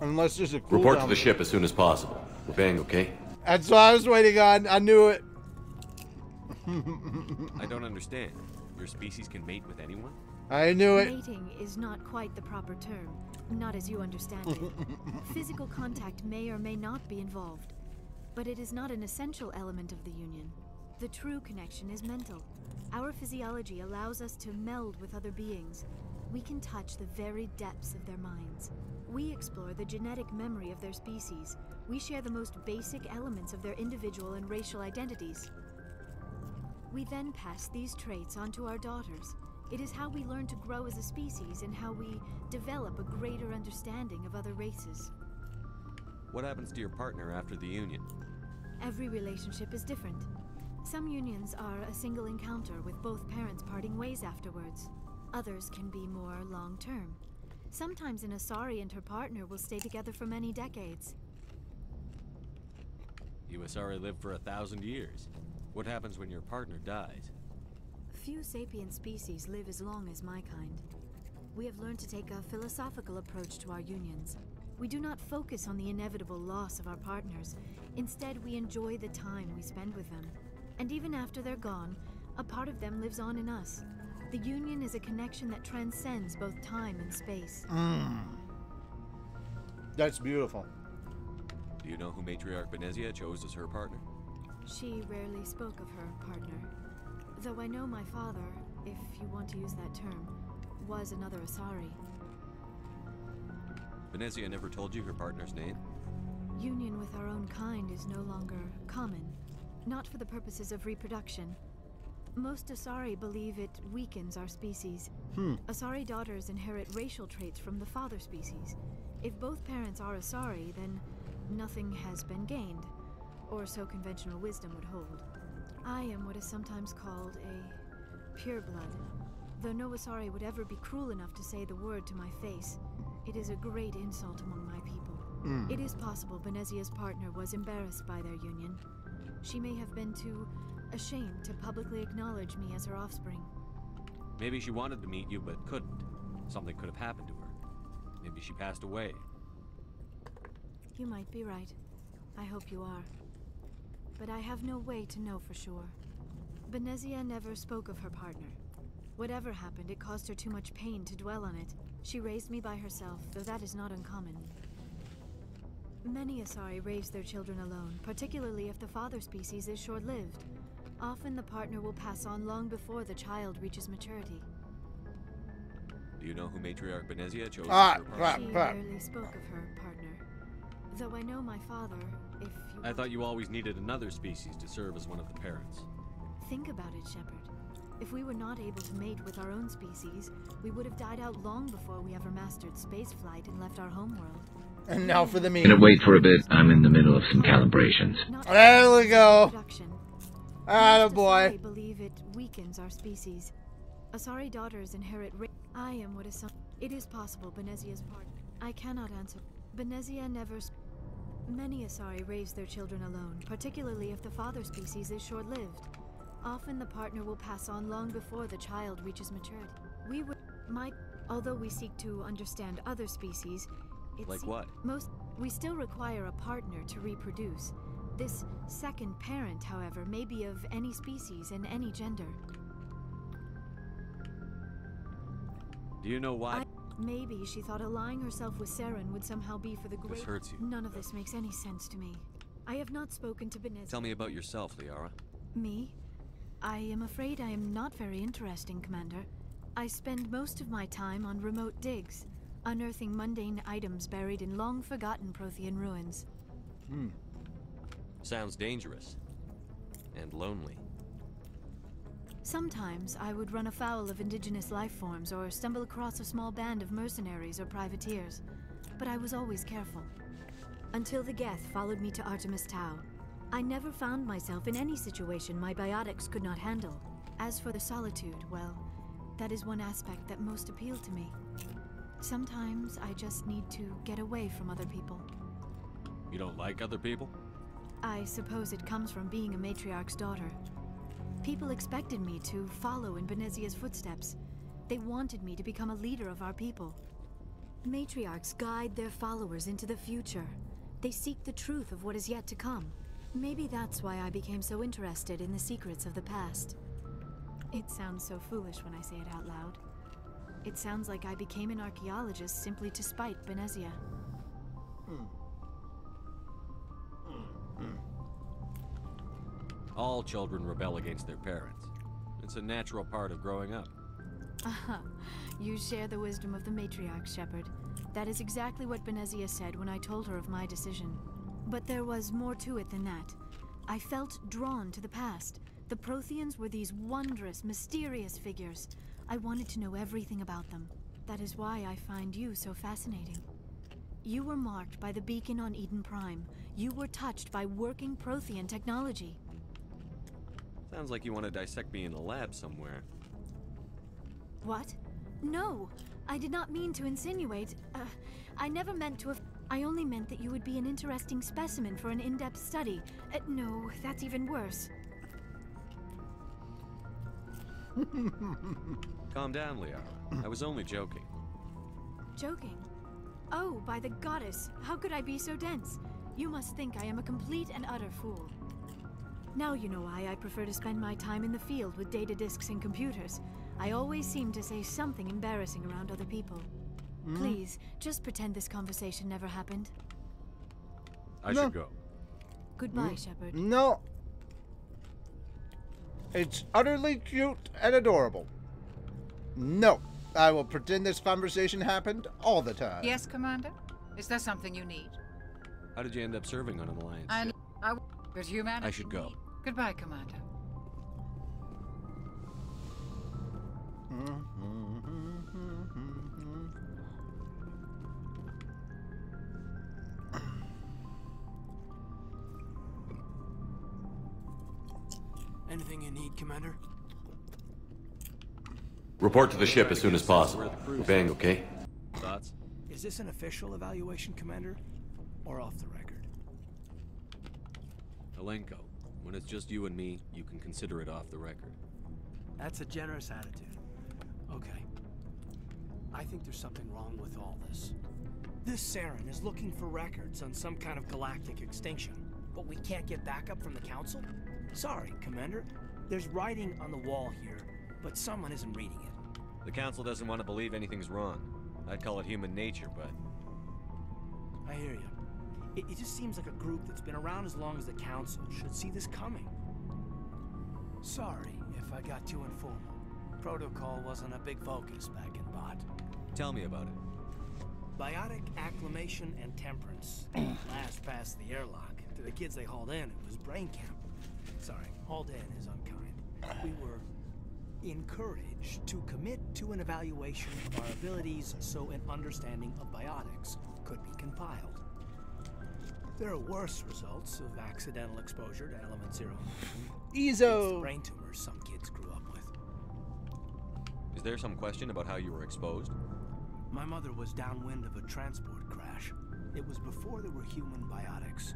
Unless there's a cooldown. Report to the ship as soon as possible. We're bang, okay? That's what I was waiting on. I knew it. I don't understand. Your species can mate with anyone? I knew it. Mating is not quite the proper term, not as you understand it. Physical contact may or may not be involved, but it is not an essential element of the union. The true connection is mental. Our physiology allows us to meld with other beings. We can touch the very depths of their minds. We explore the genetic memory of their species. We share the most basic elements of their individual and racial identities. We then pass these traits on to our daughters. It is how we learn to grow as a species and how we develop a greater understanding of other races. What happens to your partner after the union? Every relationship is different. Some unions are a single encounter with both parents parting ways afterwards. Others can be more long term. Sometimes an Asari and her partner will stay together for many decades. You Asari live for a thousand years. What happens when your partner dies? Few sapient species live as long as my kind. We have learned to take a philosophical approach to our unions. We do not focus on the inevitable loss of our partners. Instead, we enjoy the time we spend with them. And even after they're gone, a part of them lives on in us. The union is a connection that transcends both time and space. Mm. That's beautiful. Do you know who Matriarch Benezia chose as her partner? She rarely spoke of her partner. Though I know my father, if you want to use that term, was another Asari. Benezia never told you her partner's name? Union with our own kind is no longer common, not for the purposes of reproduction. Most Asari believe it weakens our species. Hmm. Asari daughters inherit racial traits from the father species. If both parents are Asari, then nothing has been gained, or so conventional wisdom would hold. I am what is sometimes called a pureblood. Though no Asari would ever be cruel enough to say the word to my face, it is a great insult among my people. Mm. It is possible Benezia's partner was embarrassed by their union. She may have been too ashamed to publicly acknowledge me as her offspring. Maybe she wanted to meet you but couldn't. Something could have happened to her. Maybe she passed away. You might be right. I hope you are. But I have no way to know for sure. Benezia never spoke of her partner. Whatever happened, it caused her too much pain to dwell on it. She raised me by herself, though that is not uncommon. Many Asari raise their children alone, particularly if the father species is short-lived. Often the partner will pass on long before the child reaches maturity. Do you know who Matriarch Benezia chose Ah, as her crap, partner? She crap. rarely spoke of her partner. Though I know my father, if you I thought you always needed another species to serve as one of the parents. Think about it, Shepard. If we were not able to mate with our own species, we would have died out long before we ever mastered spaceflight and left our homeworld. And now for the meme. Gonna wait for a bit. I'm in the middle of some calibrations. There we go. Production. Ah, Most boy. Asari believe it weakens our species. Asari daughters inherit ra- I am what is some- It is possible Benezia's part. I cannot answer. Benezia never Many Asari raise their children alone, particularly if the father species is short-lived. Often the partner will pass on long before the child reaches maturity. We would might although we seek to understand other species, it Like what? most we still require a partner to reproduce. This second parent, however, may be of any species and any gender. Do you know why? I, maybe she thought allying herself with Saren would somehow be for the great. hurts you. None of this makes any sense to me. I have not spoken to Benez. Tell me about yourself, Liara. Me? I am afraid I am not very interesting, Commander. I spend most of my time on remote digs, unearthing mundane items buried in long forgotten Prothean ruins. Hmm. Sounds dangerous. And lonely. Sometimes I would run afoul of indigenous life forms or stumble across a small band of mercenaries or privateers, but I was always careful. Until the Geth followed me to Artemis Tau. I never found myself in any situation my biotics could not handle. As for the solitude, well, that is one aspect that most appealed to me. Sometimes I just need to get away from other people. You don't like other people? I suppose it comes from being a matriarch's daughter. People expected me to follow in Benezia's footsteps. They wanted me to become a leader of our people. Matriarchs guide their followers into the future. They seek the truth of what is yet to come. Maybe that's why I became so interested in the secrets of the past. It sounds so foolish when I say it out loud. It sounds like I became an archaeologist simply to spite Benezia. Hmm. Mm. All children rebel against their parents. It's a natural part of growing up. Aha. You share the wisdom of the matriarch, Shepard. That is exactly what Benezia said when I told her of my decision. But there was more to it than that. I felt drawn to the past. The Protheans were these wondrous, mysterious figures. I wanted to know everything about them. That is why I find you so fascinating. You were marked by the beacon on Eden Prime. You were touched by working Prothean technology. Sounds like you want to dissect me in a lab somewhere. What? No, I did not mean to insinuate. Uh, I never meant to have. I only meant that you would be an interesting specimen for an in depth study. Uh, no, that's even worse. Calm down, Liara. I was only joking. Joking? Oh, by the goddess, how could I be so dense? You must think I am a complete and utter fool. Now you know why I prefer to spend my time in the field with data disks and computers. I always seem to say something embarrassing around other people. Mm. Please, just pretend this conversation never happened. I No. should go. Goodbye, Mm. Shepard. No. It's utterly cute and adorable. No. I will pretend this conversation happened all the time. Yes, Commander? Is there something you need? How did you end up serving on an alliance? I, I, but humanity. I should go. Goodbye, Commander. Anything you need, Commander? Report to the ship as soon as possible. Bang, okay? Thoughts? Is this an official evaluation, Commander? Or off the record? Alenko, when it's just you and me, you can consider it off the record. That's a generous attitude. Okay. I think there's something wrong with all this. This Saren is looking for records on some kind of galactic extinction, but we can't get backup from the Council? Sorry, Commander. There's writing on the wall here, but someone isn't reading it. The Council doesn't want to believe anything's wrong. I'd call it human nature, but I hear you. It, it just seems like a group that's been around as long as the Council should see this coming. Sorry if I got too informal. Protocol wasn't a big focus back in BAaT. tell me about it. Biotic acclimation and temperance. Last past the airlock. To the kids they hauled in, it was brain camp. Sorry, hauled in is unkind. We were encouraged to commit to an evaluation of our abilities so an understanding of biotics could be compiled. There are worse results of accidental exposure to element zero. Eezo. brain tumors some kids grew up with. Is there some question about how you were exposed? My mother was downwind of a transport crash. It was before there were human biotics,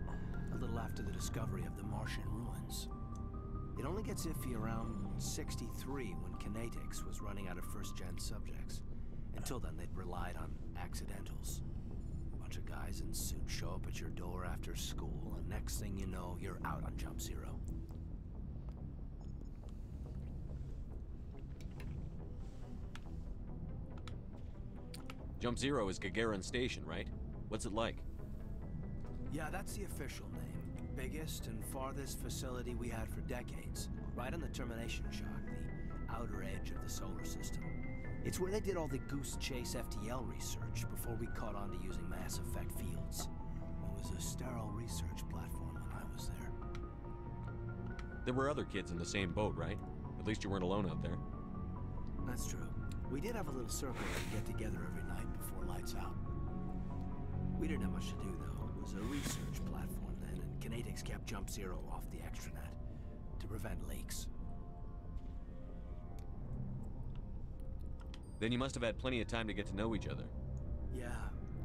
a little after the discovery of the Martian ruins. It only gets iffy around 63 when Conatix was running out of first-gen subjects. Until then, they'd relied on accidentals. Bunch of guys in suits show up at your door after school, and next thing you know, you're out on Jump Zero. Jump Zero is Gagarin Station, right? What's it like? Yeah, that's the official name. Biggest and farthest facility we had for decades. Right on the termination shock, the outer edge of the solar system. It's where they did all the Goose Chase FTL research before we caught on to using mass effect fields. It was a sterile research platform when I was there. There were other kids in the same boat, right? At least you weren't alone out there. That's true. We did have a little circle to get together every night before lights out. We didn't have much to do, though. It was a research platform then, and Conatix kept Jump Zero off the extranet to prevent leaks. Then you must have had plenty of time to get to know each other. Yeah,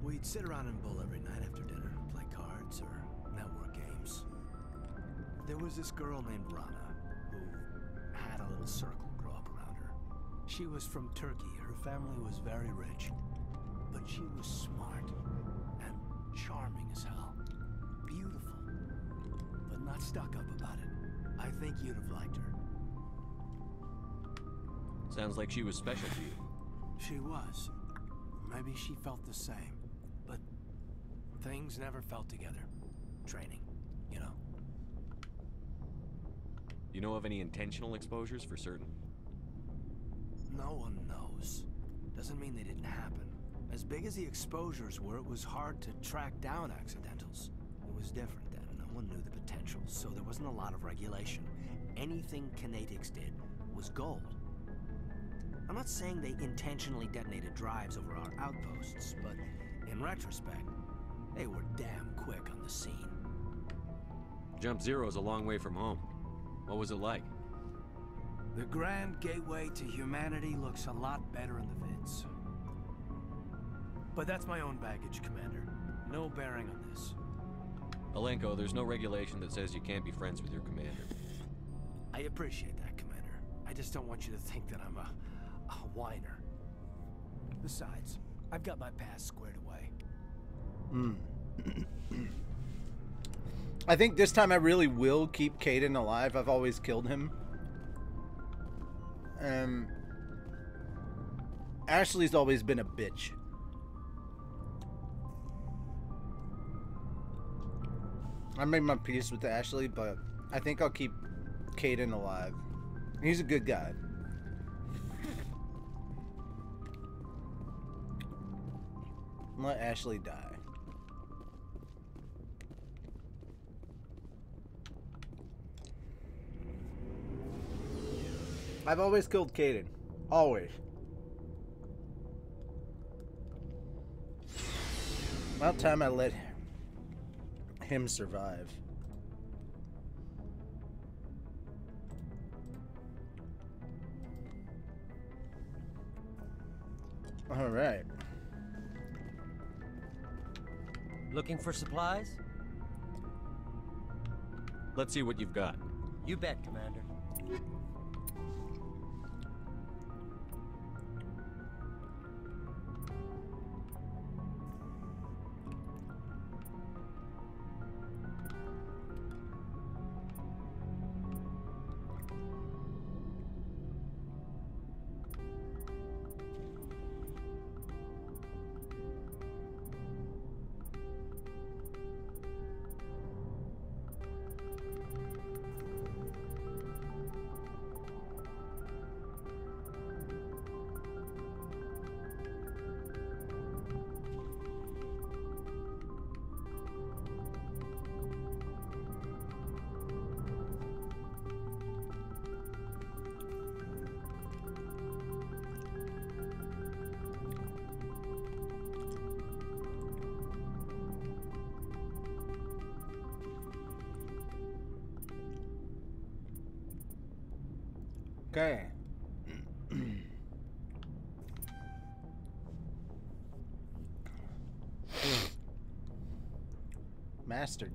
we'd sit around and bull every night after dinner, play cards or network games. There was this girl named Rana who had a little circle grow up around her. She was from Turkey. Her family was very rich, but she was smart and charming as hell. Beautiful, but not stuck up about it. I think you'd have liked her. Sounds like she was special to you. She was. Maybe she felt the same. But things never felt together. Training, you know. You know of any intentional exposures for certain? No one knows. Doesn't mean they didn't happen. As big as the exposures were, it was hard to track down accidentals. It was different then. No one knew the potential, so there wasn't a lot of regulation. Anything Conatix did was gold. I'm not saying they intentionally detonated drives over our outposts, but in retrospect, they were damn quick on the scene. Jump Zero is a long way from home. What was it like? The grand gateway to humanity looks a lot better in the vids. But that's my own baggage, Commander. No bearing on this. Alenko, there's no regulation that says you can't be friends with your commander. I appreciate that, Commander. I just don't want you to think that I'm a, a whiner. Besides, I've got my past squared away. Hmm. I think this time I really will keep Kaidan alive. I've always killed him. Um, Ashley's always been a bitch. I made my peace with Ashley, but I think I'll keep Kaidan alive. He's a good guy. Let Ashley die. I've always killed Kaidan. Always. About time I let him survive. All Looking for supplies? Let's see what you've got. You bet, Commander. Master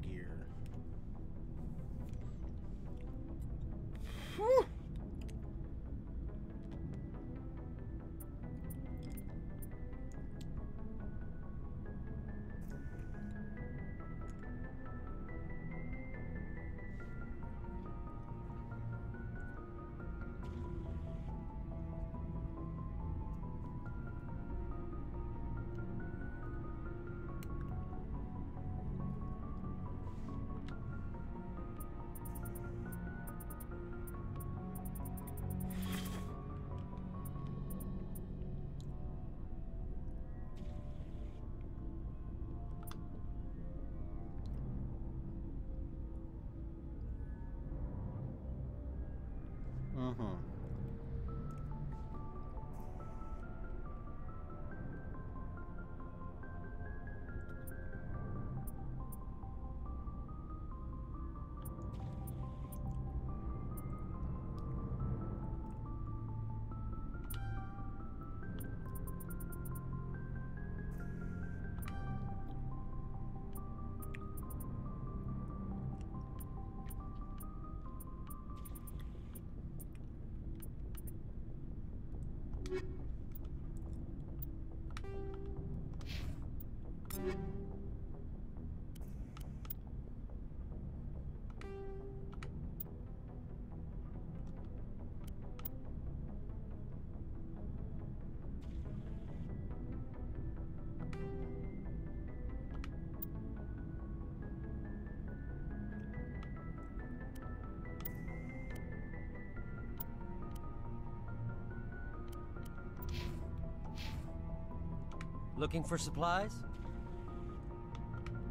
Looking for supplies?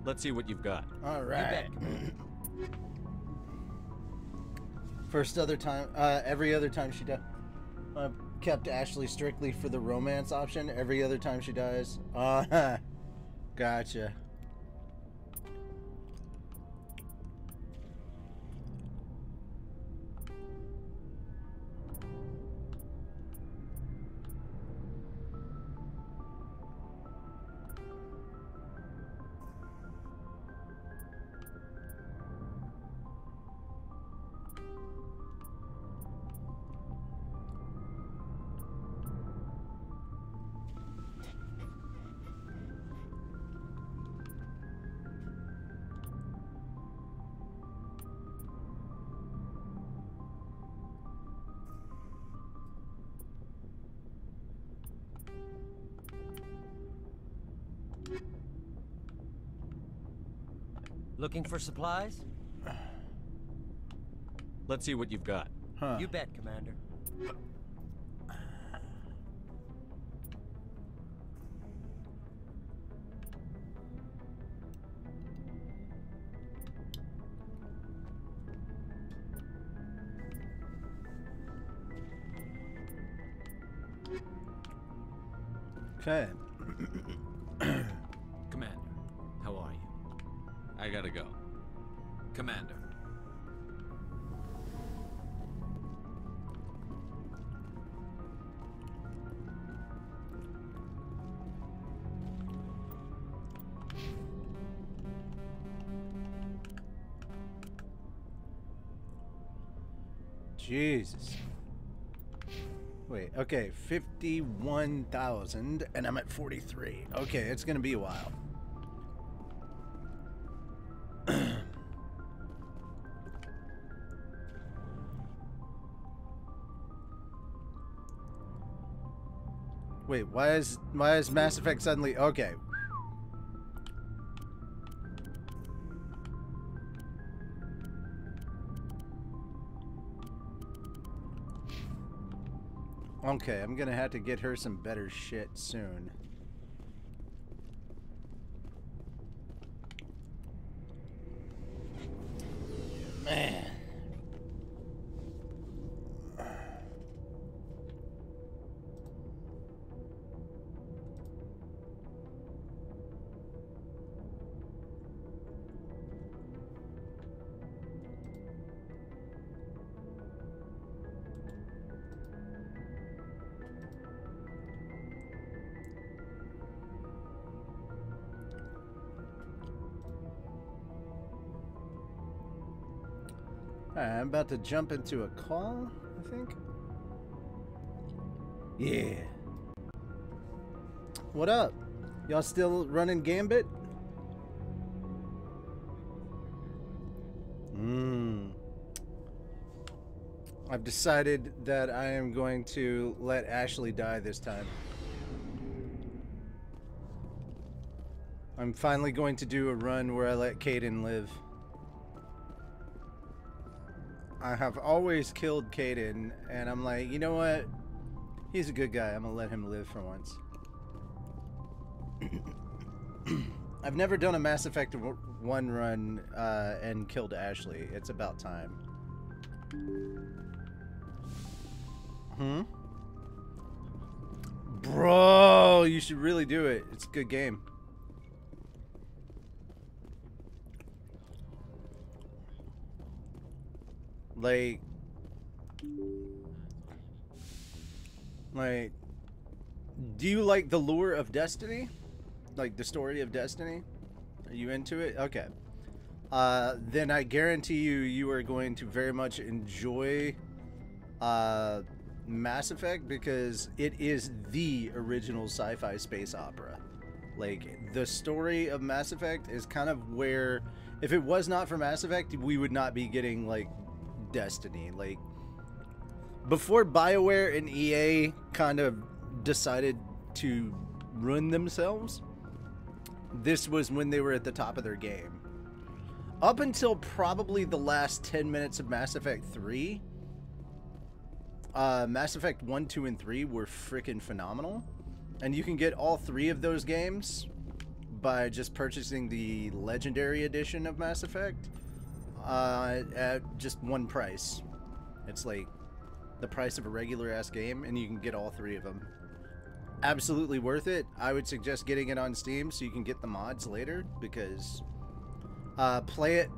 Let's see what you've got. All right. Bet, First other time, uh, every other time she dies. Uh, kept Ashley strictly for the romance option. Every other time she dies. Uh, gotcha. Looking for supplies? Let's see what you've got. Huh. You bet, Commander. Okay, 51,000, and I'm at 43. Okay, it's gonna be a while. Wait, why is why is Mass Effect suddenly okay? Okay, I'm gonna have to get her some better shit soon. About to jump into a call, I think. Yeah. What up? Y'all still running Gambit? Mmm. I've decided that I am going to let Ashley die this time. I'm finally going to do a run where I let Kaidan live. I have always killed Kaidan, and I'm like, you know what? He's a good guy. I'm gonna let him live for once. I've never done a Mass Effect 1 run uh, and killed Ashley. It's about time. Hmm? Bro, you should really do it. It's a good game. Like, like, do you like the lure of Destiny? Like the story of Destiny? Are you into it? Okay. Uh, then I guarantee you, you are going to very much enjoy uh, Mass Effect because it is the original sci-fi space opera. Like the story of Mass Effect is kind of where, if it was not for Mass Effect, we would not be getting like Destiny. Like before BioWare and EA kind of decided to ruin themselves, this was when they were at the top of their game. Up until probably the last 10 minutes of Mass Effect 3, uh, Mass Effect 1, 2, and 3 were freaking phenomenal. And you can get all three of those games by just purchasing the Legendary Edition of Mass Effect uh, at just one price. It's like the price of a regular ass game, and you can get all three of them. Absolutely worth it. I would suggest getting it on Steam so you can get the mods later because uh, play it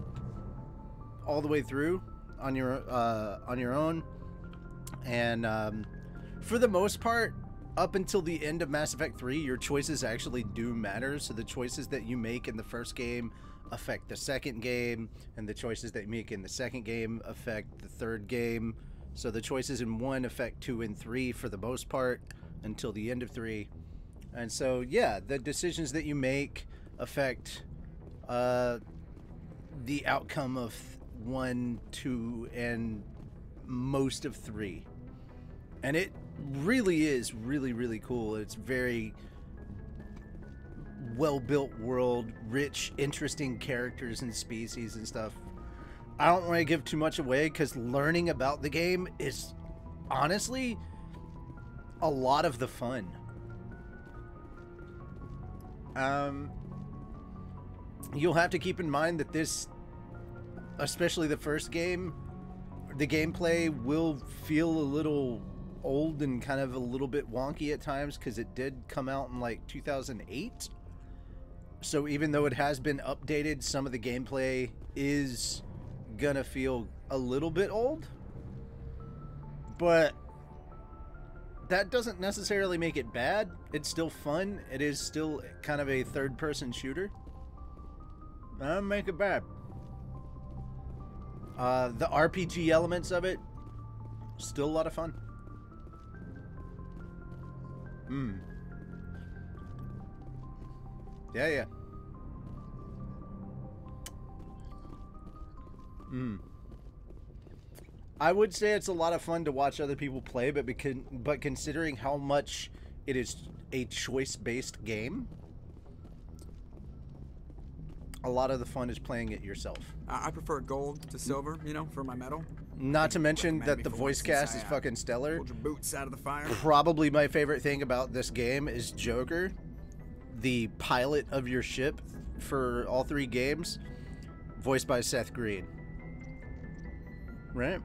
all the way through on your uh, on your own, and um, for the most part, up until the end of Mass Effect 3, your choices actually do matter. So the choices that you make in the first game affect the second game, and the choices that you make in the second game affect the third game. So the choices in one affect two and three for the most part until the end of three. And so, yeah, the decisions that you make affect uh, the outcome of one, two, and most of three. And it really is really, really cool. It's very well built world, rich, interesting characters and species and stuff. I don't want to give too much away because learning about the game is honestly a lot of the fun. Um, you'll have to keep in mind that this, especially the first game, the gameplay will feel a little old and kind of a little bit wonky at times because it did come out in like 2008. So even though it has been updated, some of the gameplay is gonna feel a little bit old. But that doesn't necessarily make it bad. It's still fun. It is still kind of a third person shooter. I don't make it bad. Uh, the RPG elements of it, still a lot of fun. Hmm. Yeah, yeah. Hmm. I would say it's a lot of fun to watch other people play, but because, but considering how much it is a choice-based game, a lot of the fun is playing it yourself. I prefer gold to silver, you know, for my medal. Not to mention that the voice cast is fucking stellar. Hold your boots out of the fire. Probably my favorite thing about this game is Joker, the pilot of your ship for all three games, voiced by Seth Green. Right?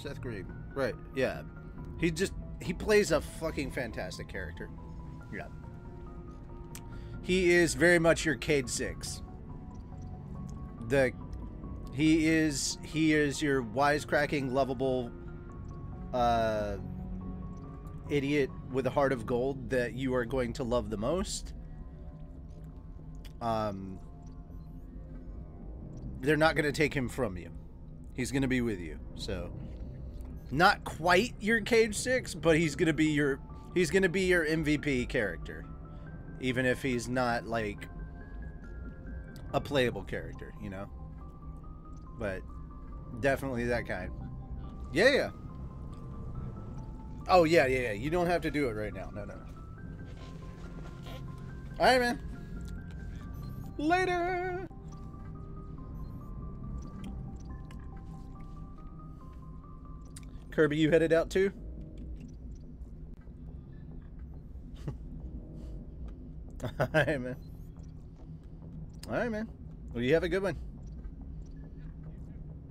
Seth Green. Right, yeah. He just he plays a fucking fantastic character. Yeah. He is very much your Cayde-6. The he is he is your wisecracking, lovable uh idiot with a heart of gold that you are going to love the most. Um they're not going to take him from you. He's gonna be with you. So, not quite your Cayde Six, but he's gonna be your he's gonna be your MVP character, even if he's not like a playable character, you know. But definitely that kind. Yeah, yeah. Oh yeah, yeah, yeah. You don't have to do it right now. No, no, no. All right, man. Later. Kirby, you headed out too? Alright, man. Alright, man. Well, you have a good one.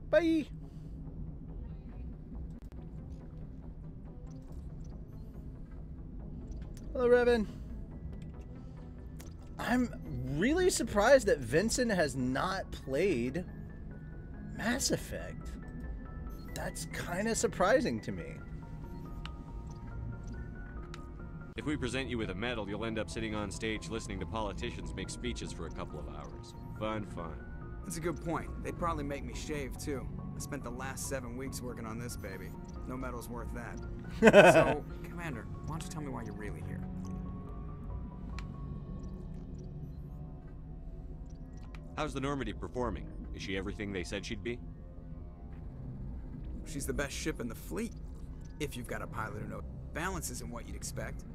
Bye. Hello, Revan. I'm really surprised that Vincent has not played Mass Effect. That's kind of surprising to me. If we present you with a medal, you'll end up sitting on stage listening to politicians make speeches for a couple of hours. Fun, fun. That's a good point. They'd probably make me shave, too. I spent the last seven weeks working on this baby. No medal's worth that. so, Commander, why don't you tell me why you're really here? How's the Normandy performing? Is she everything they said she'd be? She's the best ship in the fleet. If you've got a pilot who knows. Balance isn't what you'd expect.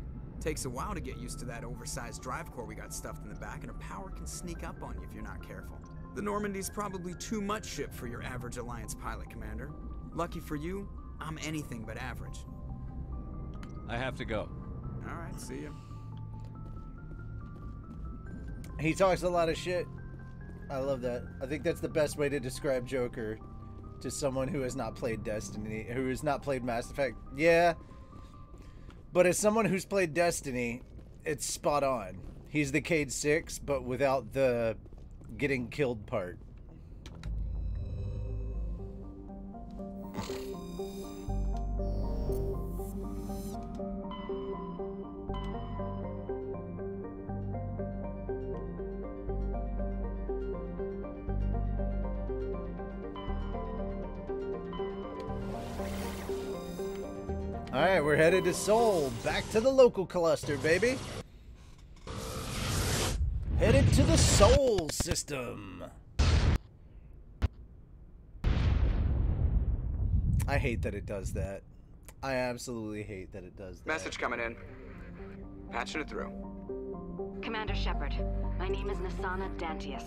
Takes a while to get used to that oversized drive core we got stuffed in the back, and her power can sneak up on you if you're not careful. The Normandy's probably too much ship for your average Alliance pilot, Commander. Lucky for you, I'm anything but average. I have to go. Alright, see ya. He talks a lot of shit. I love that. I think that's the best way to describe Joker to someone who has not played Destiny, who has not played Mass Effect. Yeah. But as someone who's played Destiny, it's spot on. He's the Cayde-6, but without the getting killed part. Alright, we're headed to Sol. Back to the local cluster, baby. Headed to the Sol system. I hate that it does that. I absolutely hate that it does that. Message coming in. Patching it through. Commander Shepard, my name is Nassana Dantius.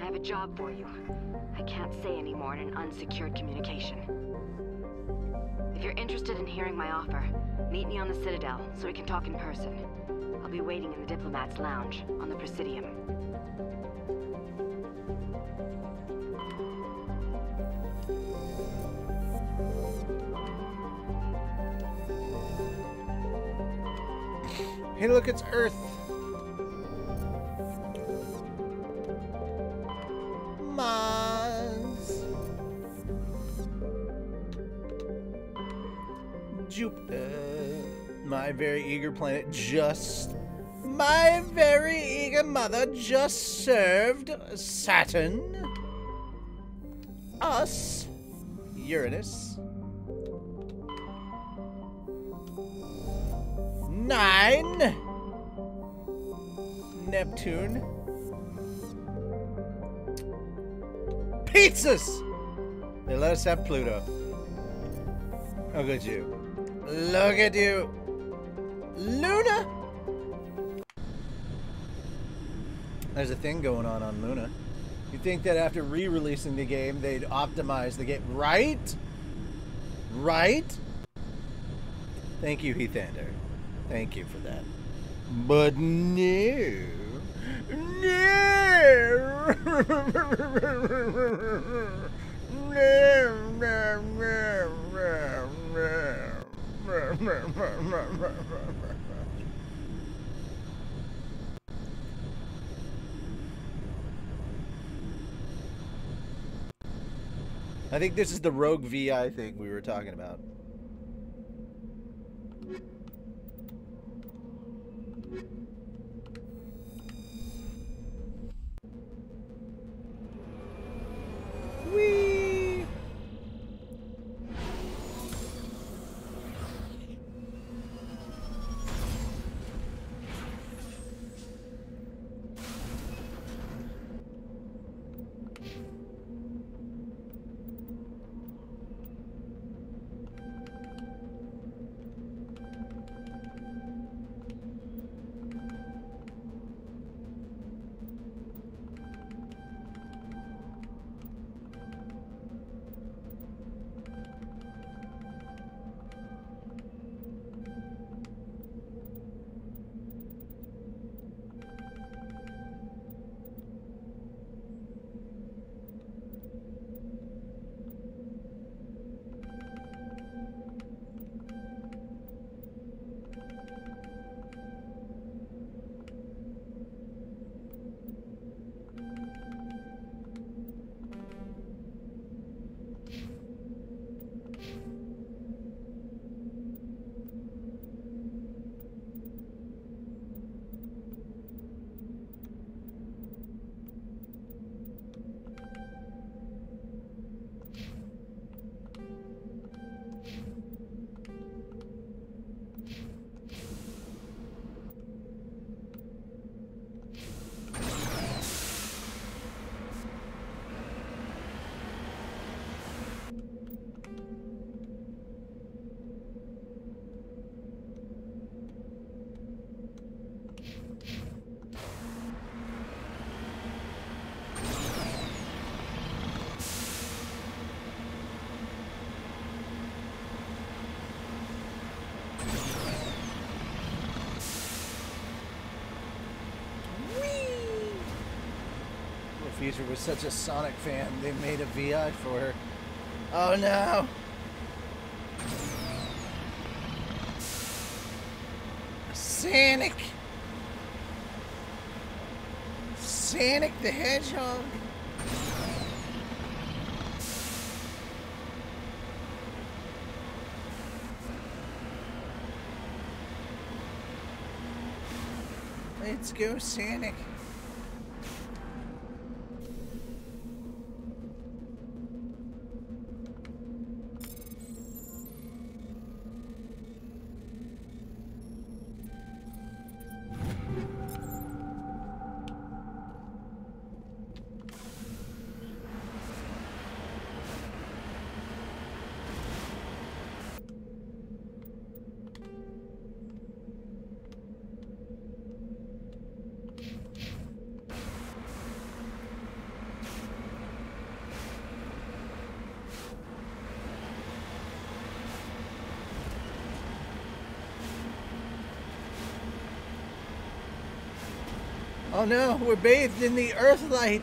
I have a job for you. I can't say any more in an unsecured communication. If you're interested in hearing my offer, meet me on the Citadel so we can talk in person. I'll be waiting in the Diplomat's Lounge on the Presidium. Hey, look, it's Earth. Mars. Jupiter. My very eager planet just. My very eager mother just served Saturn. Us. Uranus. Nine. Neptune. Pizzas! They let us have Pluto. Look at you. Look at you. Luna! There's a thing going on on Luna. You think that after re-releasing the game, they'd optimize the game, right? Right? Thank you, Heathander. Thank you for that. But no. No. No, no, no, no, no. I think this is the Rogue VI thing we were talking about. Whee! Was such a Sonic fan, they made a VI for her. Oh no! Sonic! Sonic the Hedgehog! Let's go, Sonic. Oh no, we're bathed in the earth light.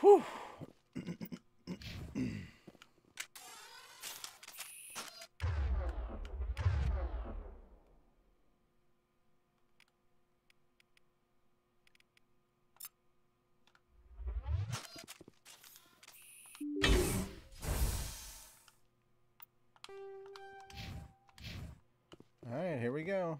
Whew. All right, here we go.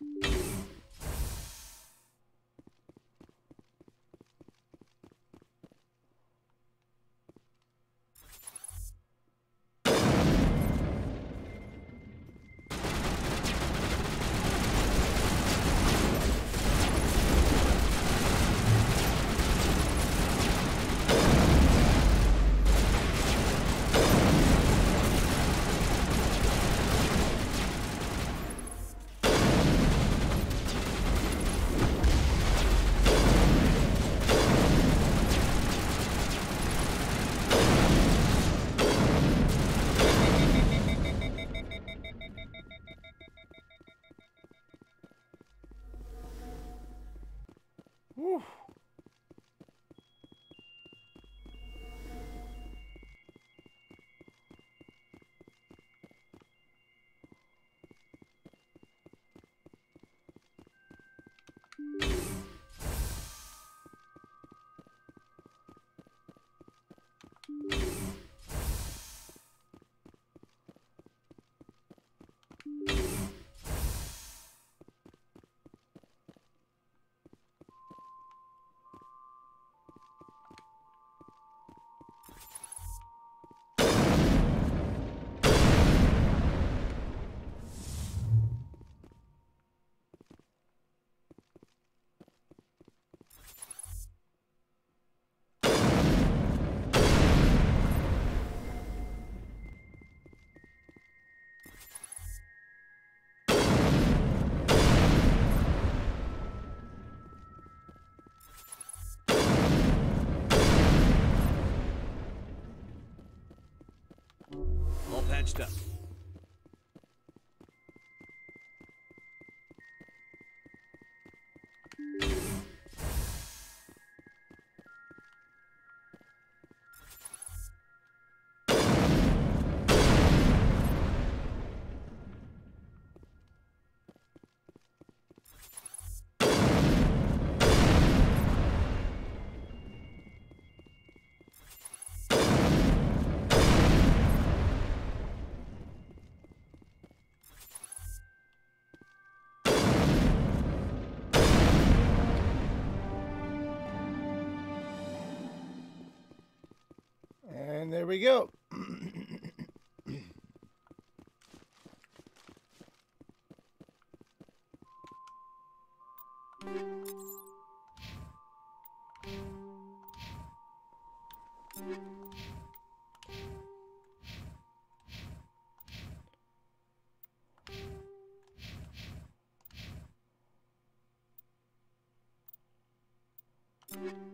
Whew. Patched up. There we go.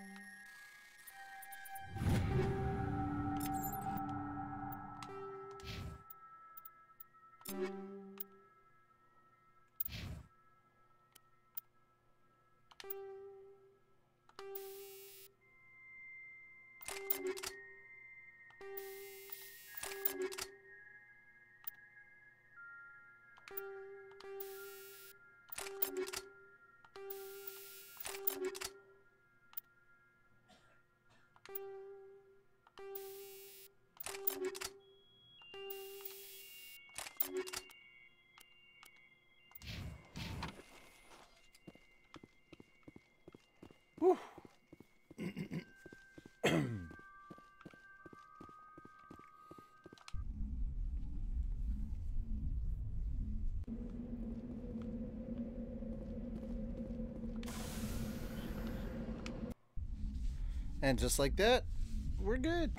and just like that, we're good.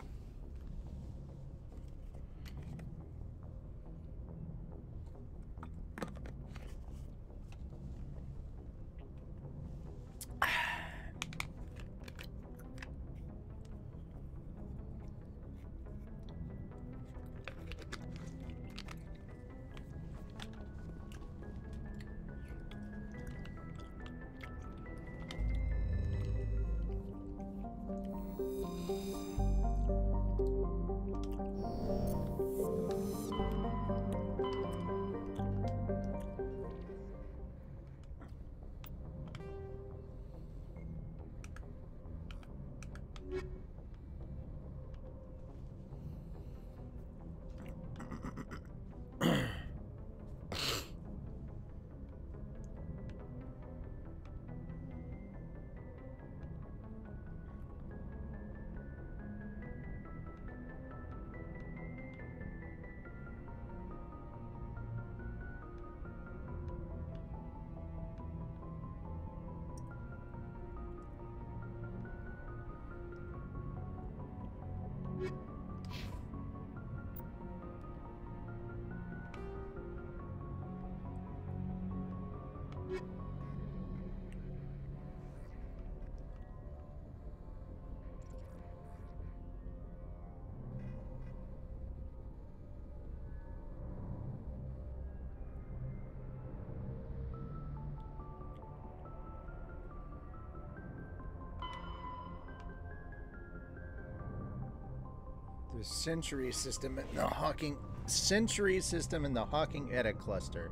Century system in the Hawking Century system in the Hawking Eta cluster.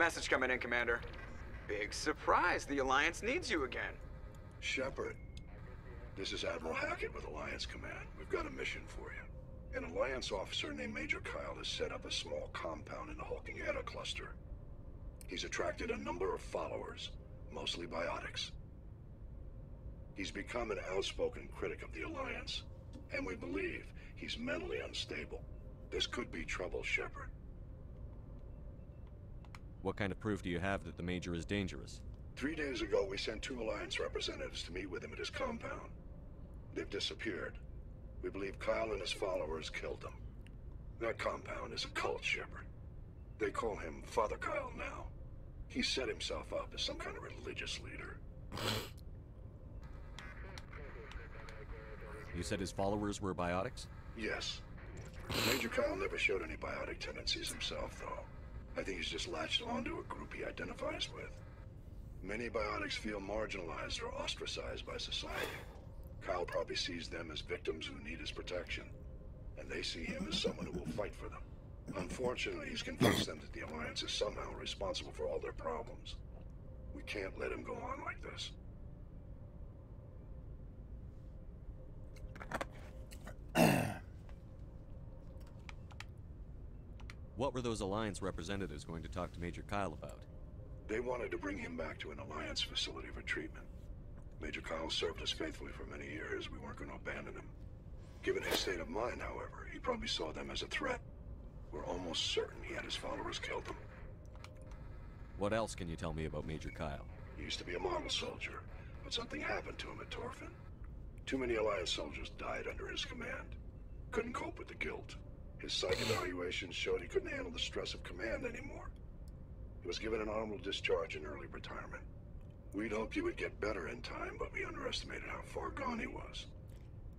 Message coming in, Commander. Big surprise. The Alliance needs you again. Shepard, this is Admiral Hackett with Alliance Command. We've got a mission for you. An Alliance officer named Major Kyle has set up a small compound in the Hawking Eta cluster. He's attracted a number of followers, mostly biotics. He's become an outspoken critic of the Alliance, and we believe he's mentally unstable. This could be trouble, Shepard. What kind of proof do you have that the Major is dangerous? Three days ago, we sent two Alliance representatives to meet with him at his compound. They've disappeared. We believe Kyle and his followers killed them. That compound is a cult, Shepard. They call him Father Kyle now. He set himself up as some kind of religious leader. You said his followers were biotics? Yes. Major Kyle never showed any biotic tendencies himself, though. I think he's just latched onto a group he identifies with. Many biotics feel marginalized or ostracized by society. Kyle probably sees them as victims who need his protection, and they see him as someone who will fight for them. Unfortunately, he's convinced them that the Alliance is somehow responsible for all their problems. We can't let him go on like this. What were those Alliance representatives going to talk to Major Kyle about? They wanted to bring him back to an Alliance facility for treatment. Major Kyle served us faithfully for many years. We weren't going to abandon him. Given his state of mind, however, he probably saw them as a threat. We're almost certain he had his followers killed them. What else can you tell me about Major Kyle? He used to be a model soldier, but something happened to him at Torfan. Too many Alliance soldiers died under his command. Couldn't cope with the guilt. His psych evaluation showed he couldn't handle the stress of command anymore. He was given an honorable discharge in early retirement. We'd hoped he would get better in time, but we underestimated how far gone he was.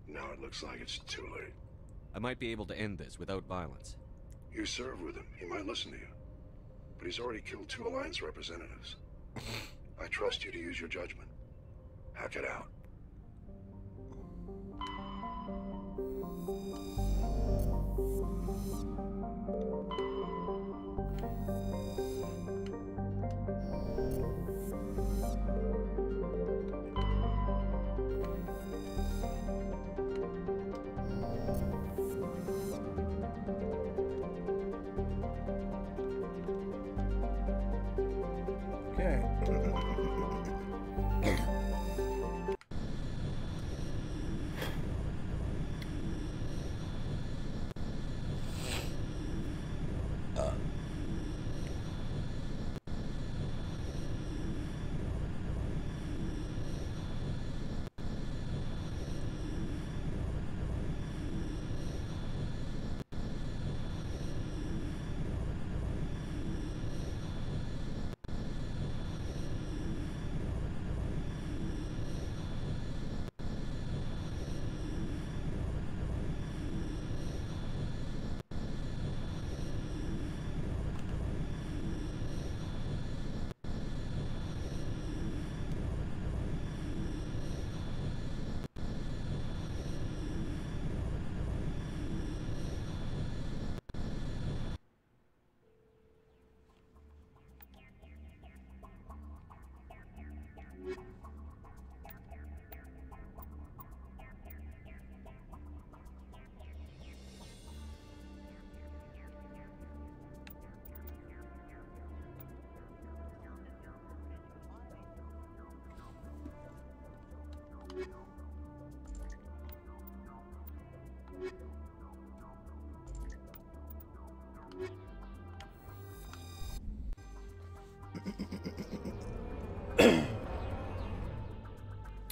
Now it looks like it's too late. I might be able to end this without violence. You serve with him. He might listen to you. But he's already killed two Alliance representatives. I trust you to use your judgment. Hackett out.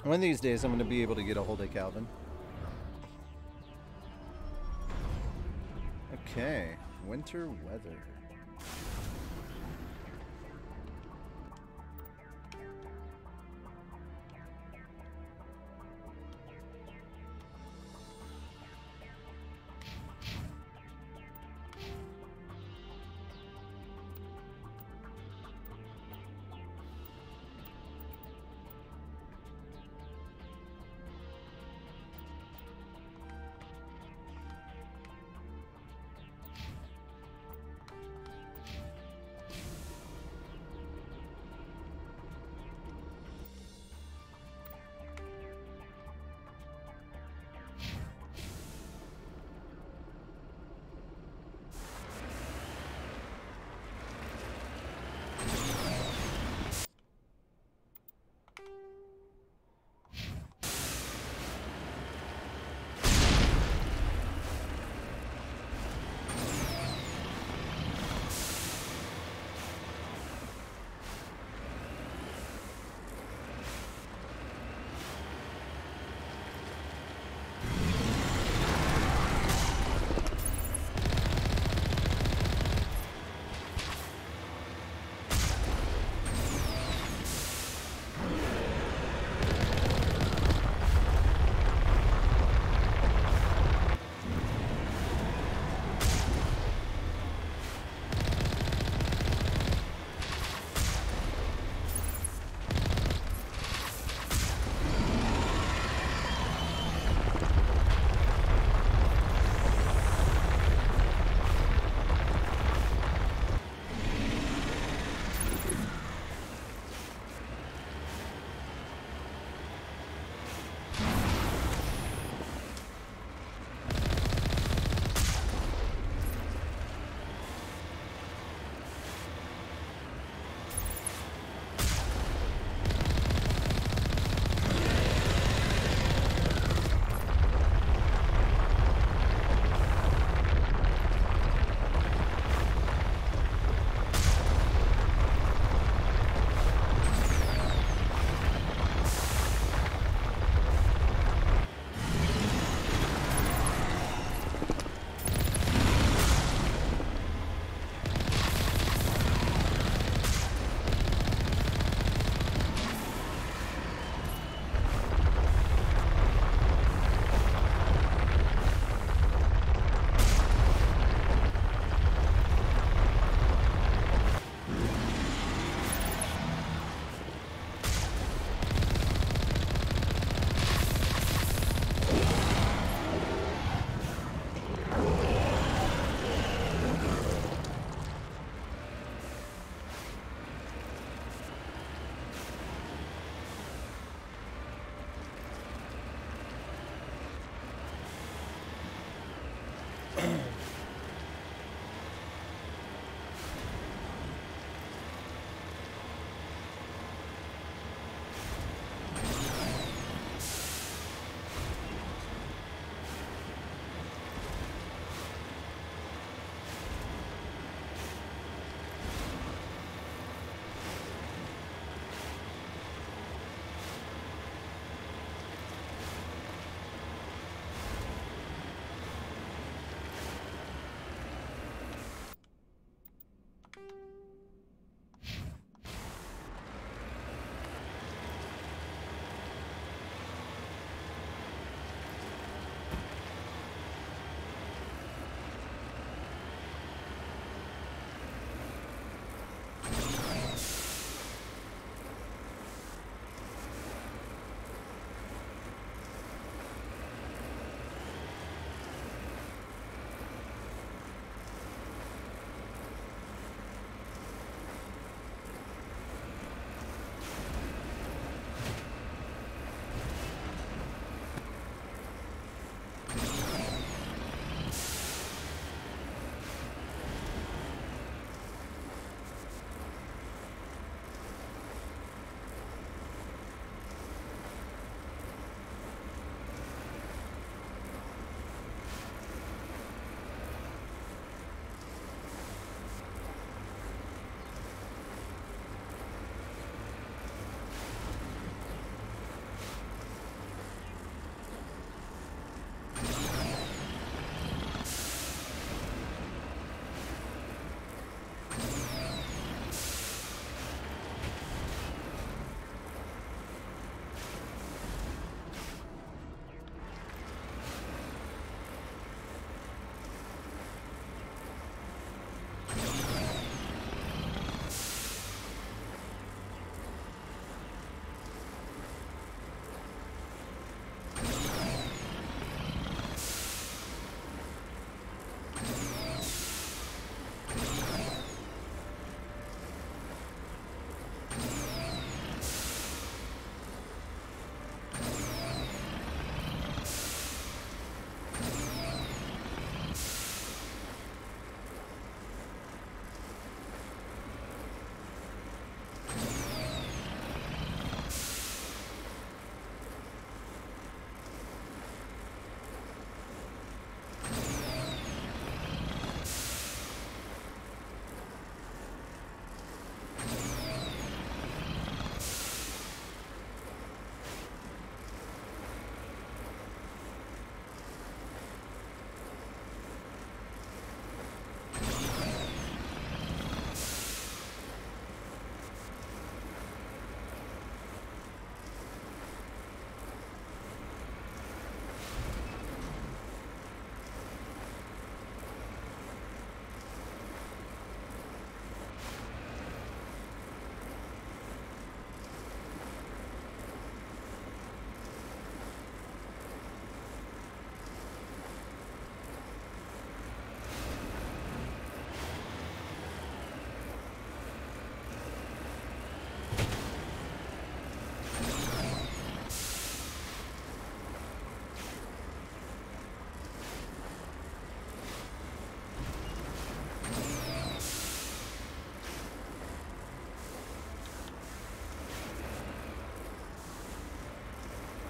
One of these days, I'm going to be able to get a hold of Calvin. Okay, winter weather.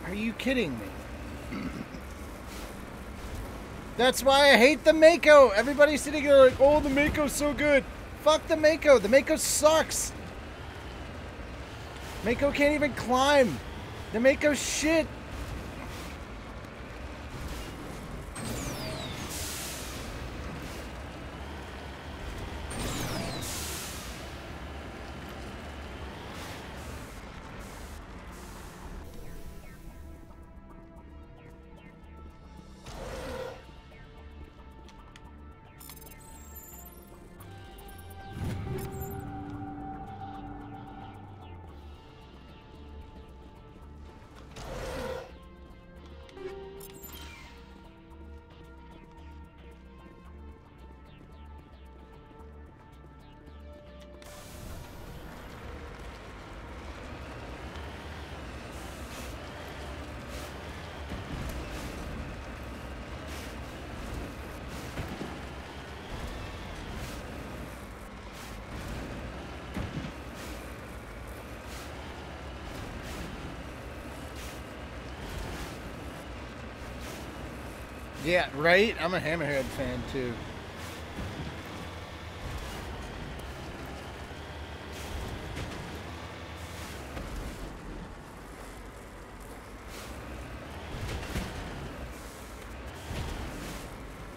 Are you kidding me? That's why I hate the Mako. Everybody's sitting there like, oh, the Mako's so good. Fuck the Mako. The Mako sucks. Mako can't even climb. The Mako shit. Yeah, right? I'm a Hammerhead fan too.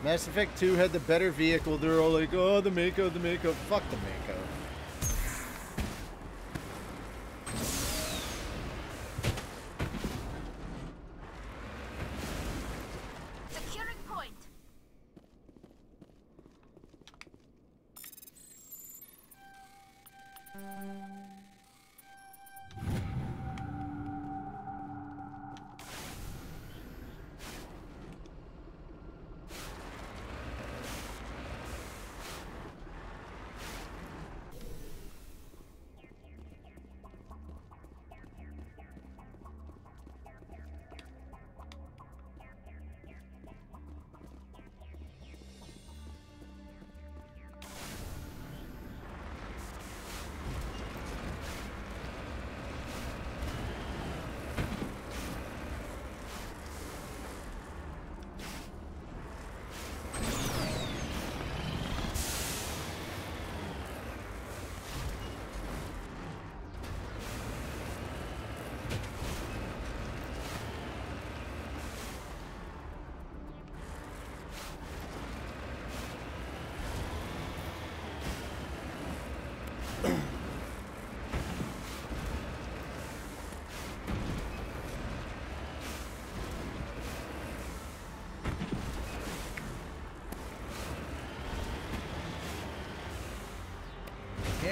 Mass Effect 2 had the better vehicle. They're all like, oh, the Mako, the Mako. Fuck the Mako.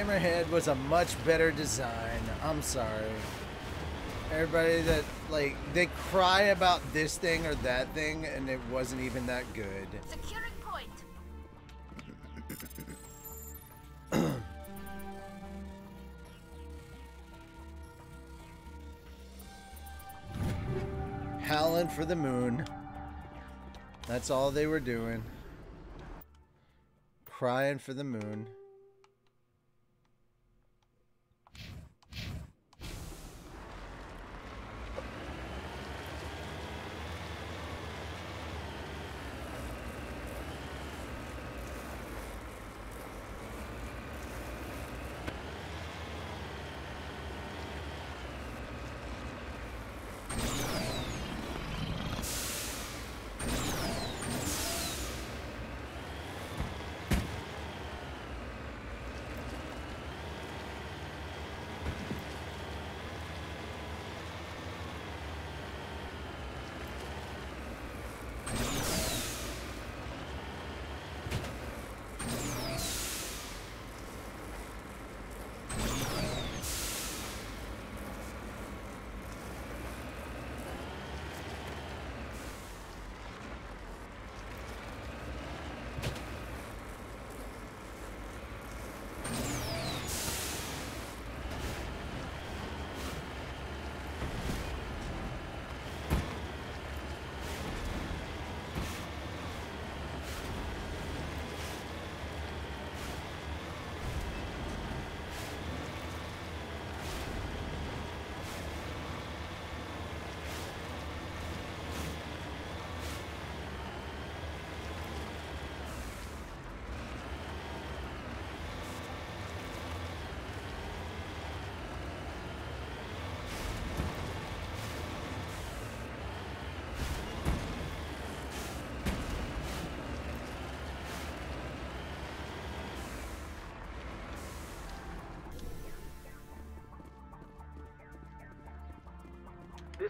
Hammerhead was a much better design. I'm sorry. Everybody that, like, they cry about this thing or that thing, and it wasn't even that good. Securing point. Howling for the moon. That's all they were doing. Crying for the moon.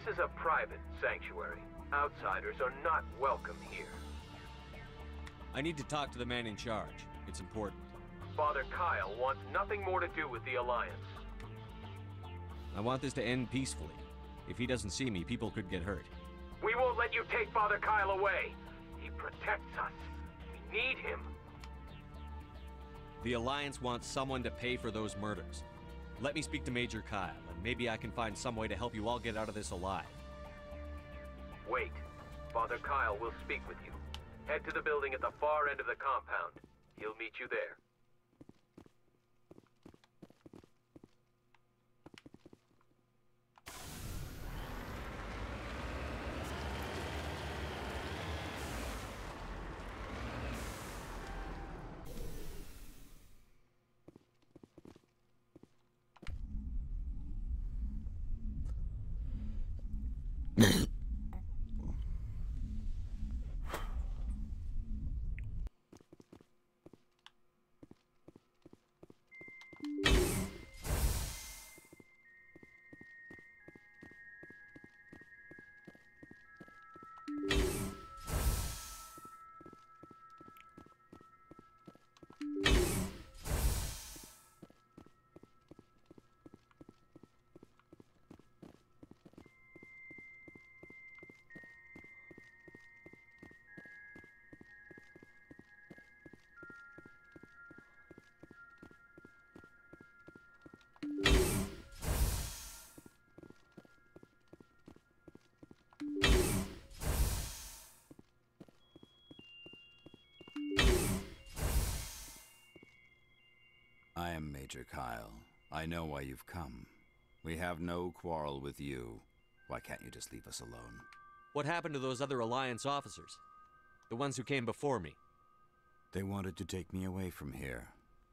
This is a private sanctuary. Outsiders are not welcome here. I need to talk to the man in charge. It's important. Father Kyle wants nothing more to do with the Alliance. I want this to end peacefully. If he doesn't see me, people could get hurt. We won't let you take Father Kyle away. He protects us. We need him. The Alliance wants someone to pay for those murders. Let me speak to Major Kyle, maybe I can find some way to help you all get out of this alive. Wait. Father Kyle will speak with you. Head to the building at the far end of the compound. He'll meet you there. Am Major Kyle. I know why you've come. We have no quarrel with you. Why can't you just leave us alone? What happened to those other Alliance officers? The ones who came before me? They wanted to take me away from here.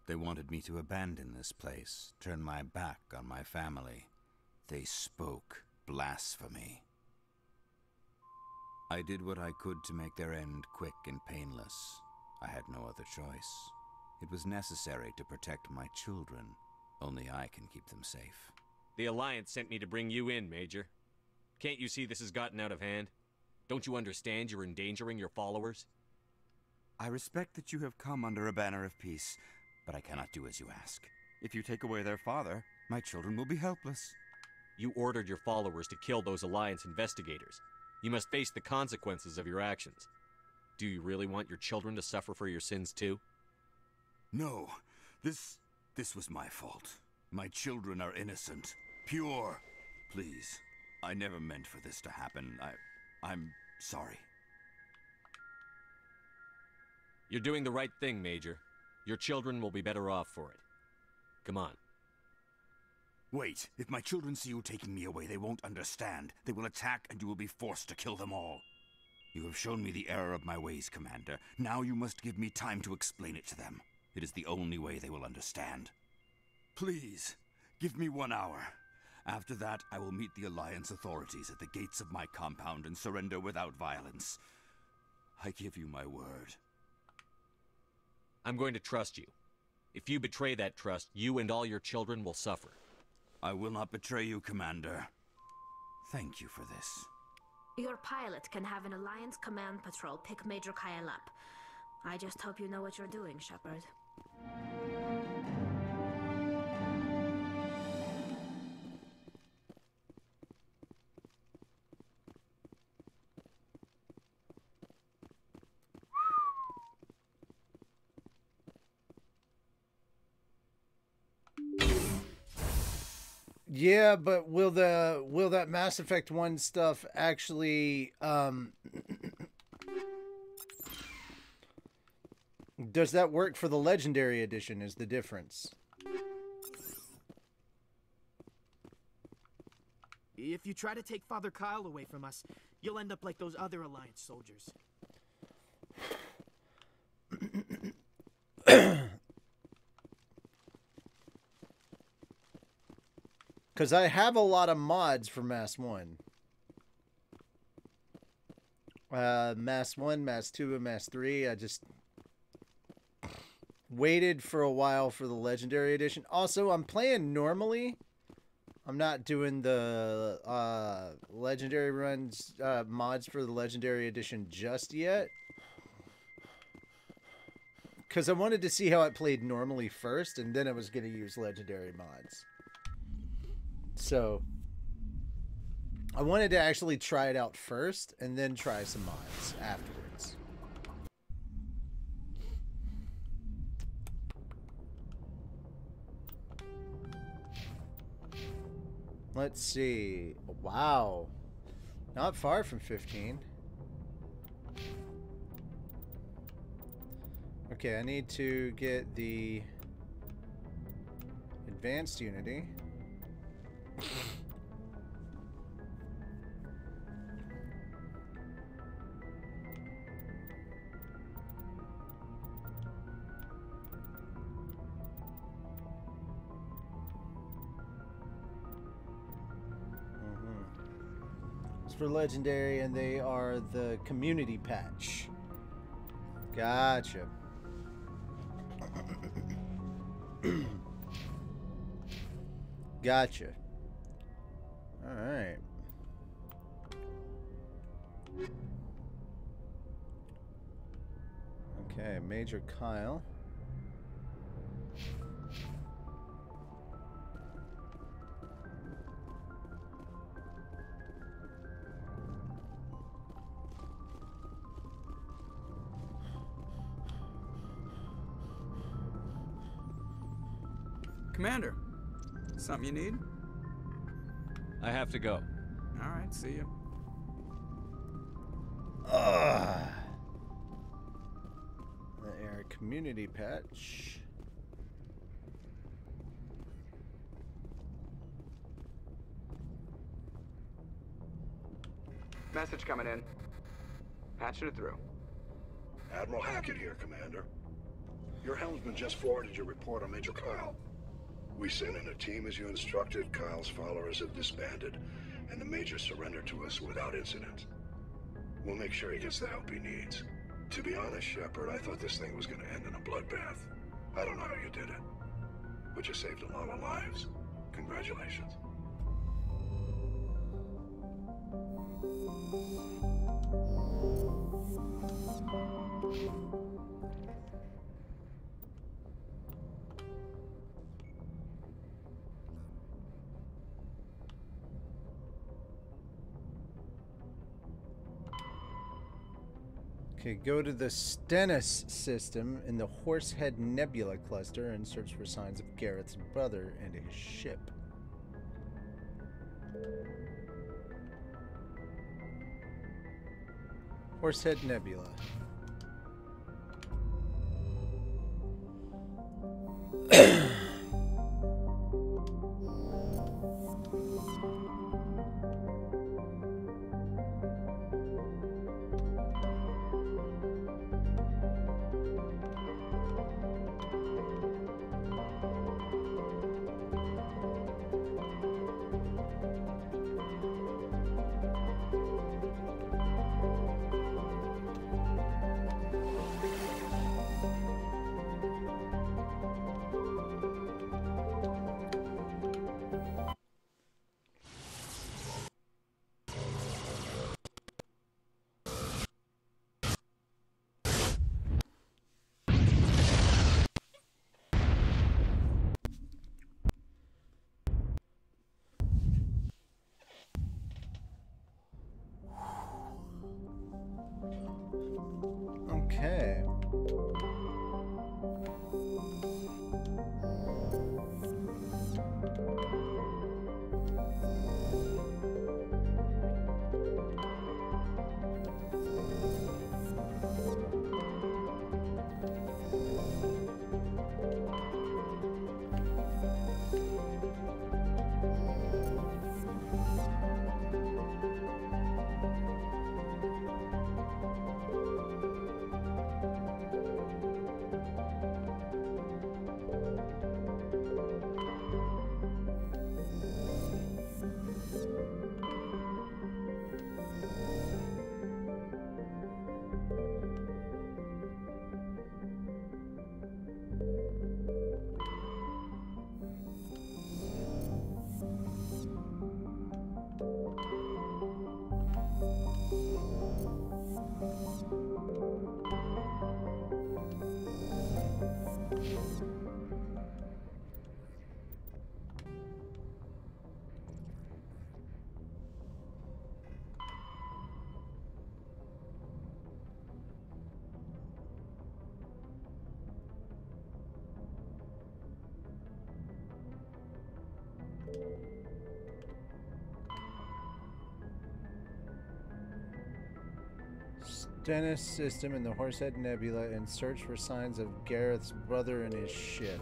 They wanted me to abandon this place, turn my back on my family. They spoke blasphemy. I did what I could to make their end quick and painless. I had no other choice. It was necessary to protect my children. Only I can keep them safe. The Alliance sent me to bring you in, Major. Can't you see this has gotten out of hand? Don't you understand you're endangering your followers? I respect that you have come under a banner of peace, but I cannot do as you ask. If you take away their father, my children will be helpless. You ordered your followers to kill those Alliance investigators. You must face the consequences of your actions. Do you really want your children to suffer for your sins too? No, this. this was my fault. My children are innocent, pure. Please, I never meant for this to happen. I. I'm sorry. You're doing the right thing, Major. Your children will be better off for it. Come on. Wait, if my children see you taking me away, they won't understand. They will attack, and you will be forced to kill them all. You have shown me the error of my ways, Commander. Now you must give me time to explain it to them. It is the only way they will understand. Please, give me one hour. After that, I will meet the Alliance authorities at the gates of my compound and surrender without violence. I give you my word. I'm going to trust you. If you betray that trust, you and all your children will suffer. I will not betray you, Commander. Thank you for this. Your pilot can have an Alliance command patrol pick Major Kyle up. I just hope you know what you're doing, Shepard. Yeah, but will the will that Mass Effect 1 stuff actually um Does that work for the legendary edition is the difference? If you try to take Father Kyle away from us, you'll end up like those other Alliance soldiers. Because I have a lot of mods for Mass 1. Uh, Mass 1, Mass 2, and Mass 3. I just waited for a while for the Legendary Edition. Also, I'm playing normally I'm not doing the uh, legendary runs uh, mods for the legendary edition just yet. Because I wanted to see how it played normally first, and then I was going to use legendary mods. So, I wanted to actually try it out first, and then try some mods afterwards. Let's see. Wow. Not far from 15. Okay, I need to get the advanced unity. for legendary, and they are the community patch. Gotcha. gotcha. All right. Okay, Major Kyle. Commander, something you need? I have to go. All right, see you. Ugh. The air community patch. Message coming in. Patching it through. Admiral Hackett here, Commander. Your helmsman just forwarded your report on Major Kyle. We sent in a team as you instructed, Kyle's followers have disbanded, and the Major surrendered to us without incident. We'll make sure he gets the help he needs. To be honest, Shepard, I thought this thing was gonna end in a bloodbath. I don't know how you did it, but you saved a lot of lives. Congratulations. Okay, go to the Stennis system in the Horsehead Nebula cluster and search for signs of Garrett's brother and his ship. Horsehead Nebula. Dennis system in the Horsehead Nebula and search for signs of Gareth's brother and his ship.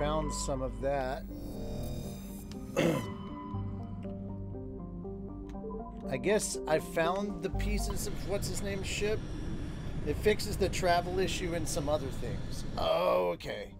Found some of that. I guess I found the pieces of what's his name ship. It fixes the travel issue and some other things. Oh, okay.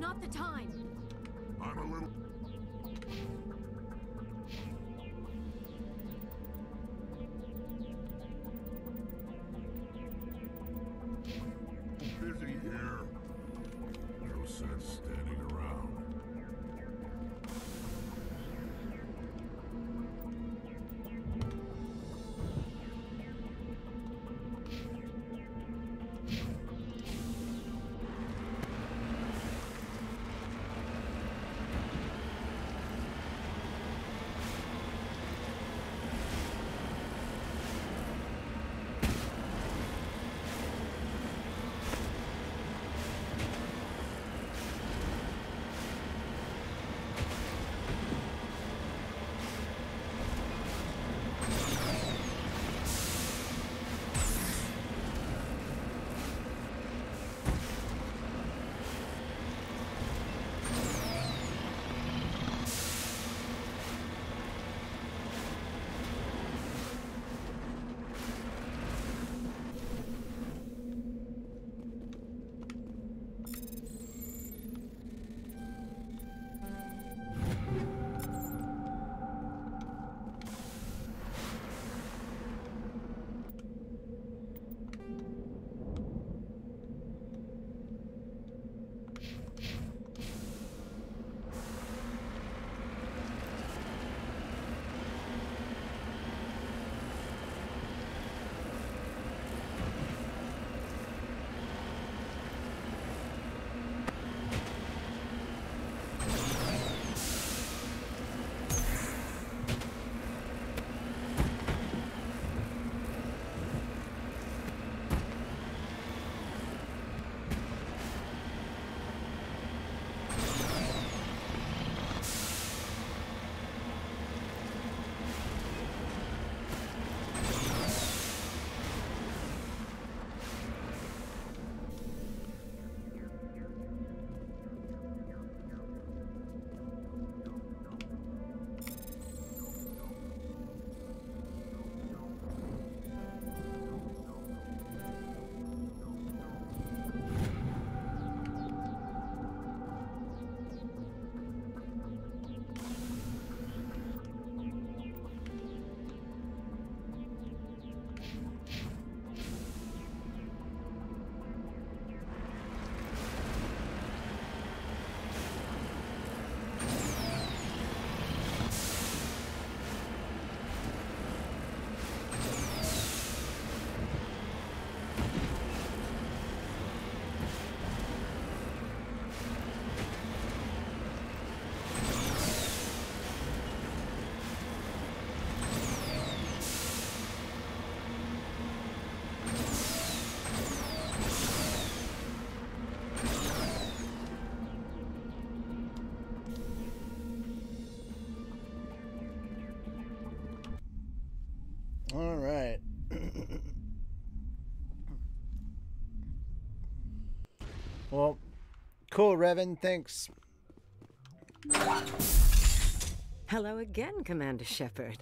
Not the time. All right. well, cool, Revan. Thanks. Hello again, Commander Shepard.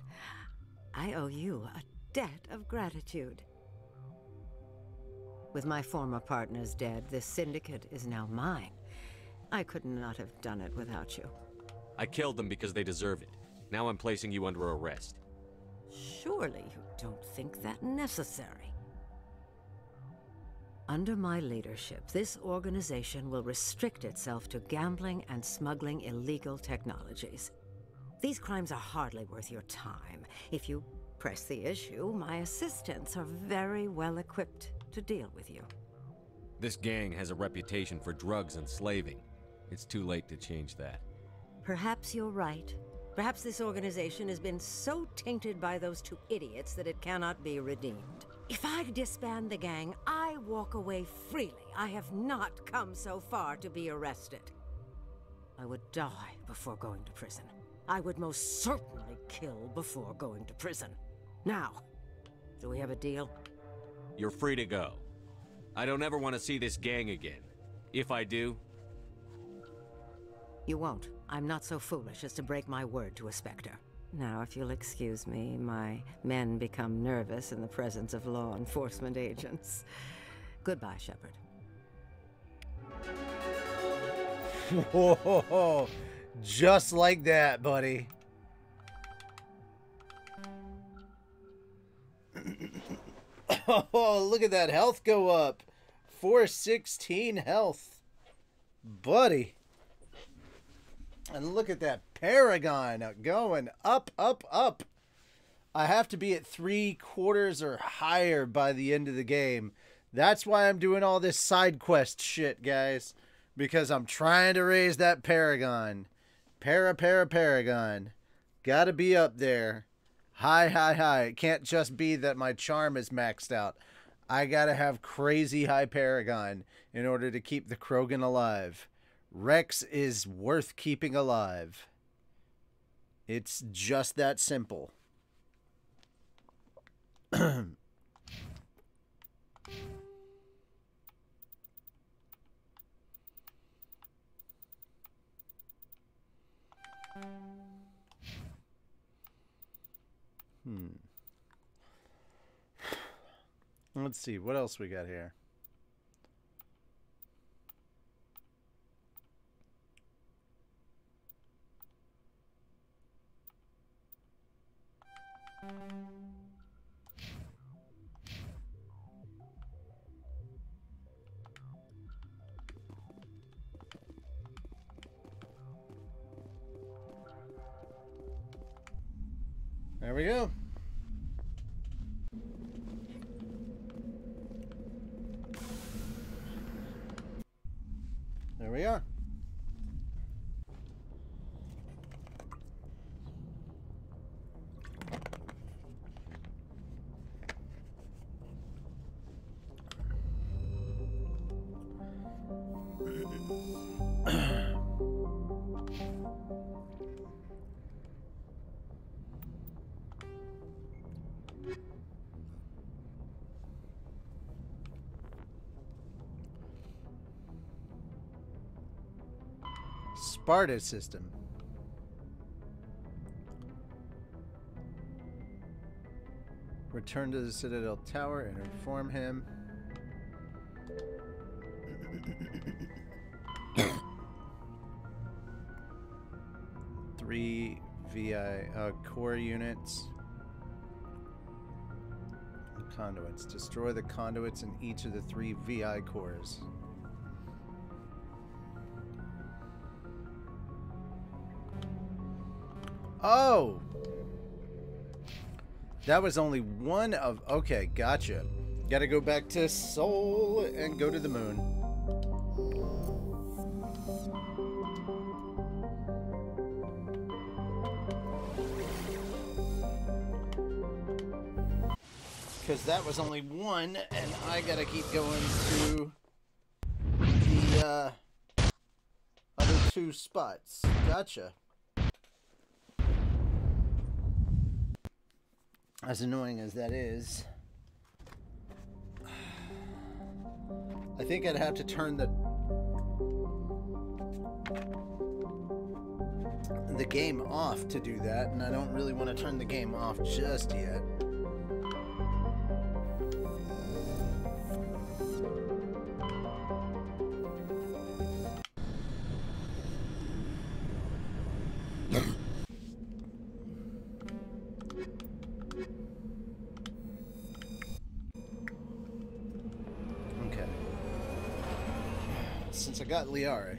I owe you a debt of gratitude. With my former partners dead, this syndicate is now mine. I could not have done it without you. I killed them because they deserve it. Now I'm placing you under arrest. Surely you don't think that necessary. Under my leadership, this organization will restrict itself to gambling and smuggling illegal technologies. These crimes are hardly worth your time. If you press the issue, my assistants are very well equipped to deal with you. This gang has a reputation for drugs and slaving. It's too late to change that. Perhaps you're right. Perhaps this organization has been so tainted by those two idiots that it cannot be redeemed. If I disband the gang, I walk away freely. I have not come so far to be arrested. I would die before going to prison. I would most certainly kill before going to prison. Now, do we have a deal? You're free to go. I don't ever want to see this gang again. If I do... You won't. I'm not so foolish as to break my word to a Spectre. Now, if you'll excuse me, my men become nervous in the presence of law enforcement agents. Goodbye, Shepard. Whoa, just like that, buddy. oh, look at that health go up. 416 health. Buddy. And look at that Paragon going up, up, up. I have to be at three quarters or higher by the end of the game. That's why I'm doing all this side quest shit, guys. Because I'm trying to raise that Paragon. Para, para, Paragon. Gotta be up there. High, high, high. It can't just be that my charm is maxed out. I gotta have crazy high Paragon in order to keep the Krogan alive. Wrex is worth keeping alive. It's just that simple. hmm. Let's see, what else we got here? There we go. There we are. Sparta system. Return to the Citadel Tower and inform him. Three VI uh, core units. Conduits. Destroy the conduits in each of the three VI cores. Oh! That was only one of... Okay, gotcha. Gotta go back to Sol and go to the moon. Because that was only one, and I gotta keep going to the uh, other two spots. Gotcha. As annoying as that is. I think I'd have to turn the the game off to do that, and I don't really want to turn the game off just yet. Since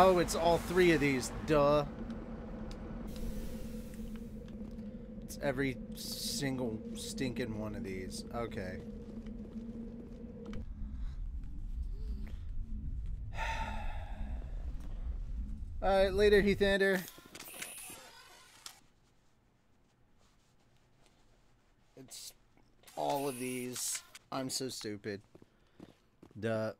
Oh, it's all three of these. Duh. It's every single stinking one of these. Okay. Alright, later, Heathander. It's all of these. I'm so stupid. Duh.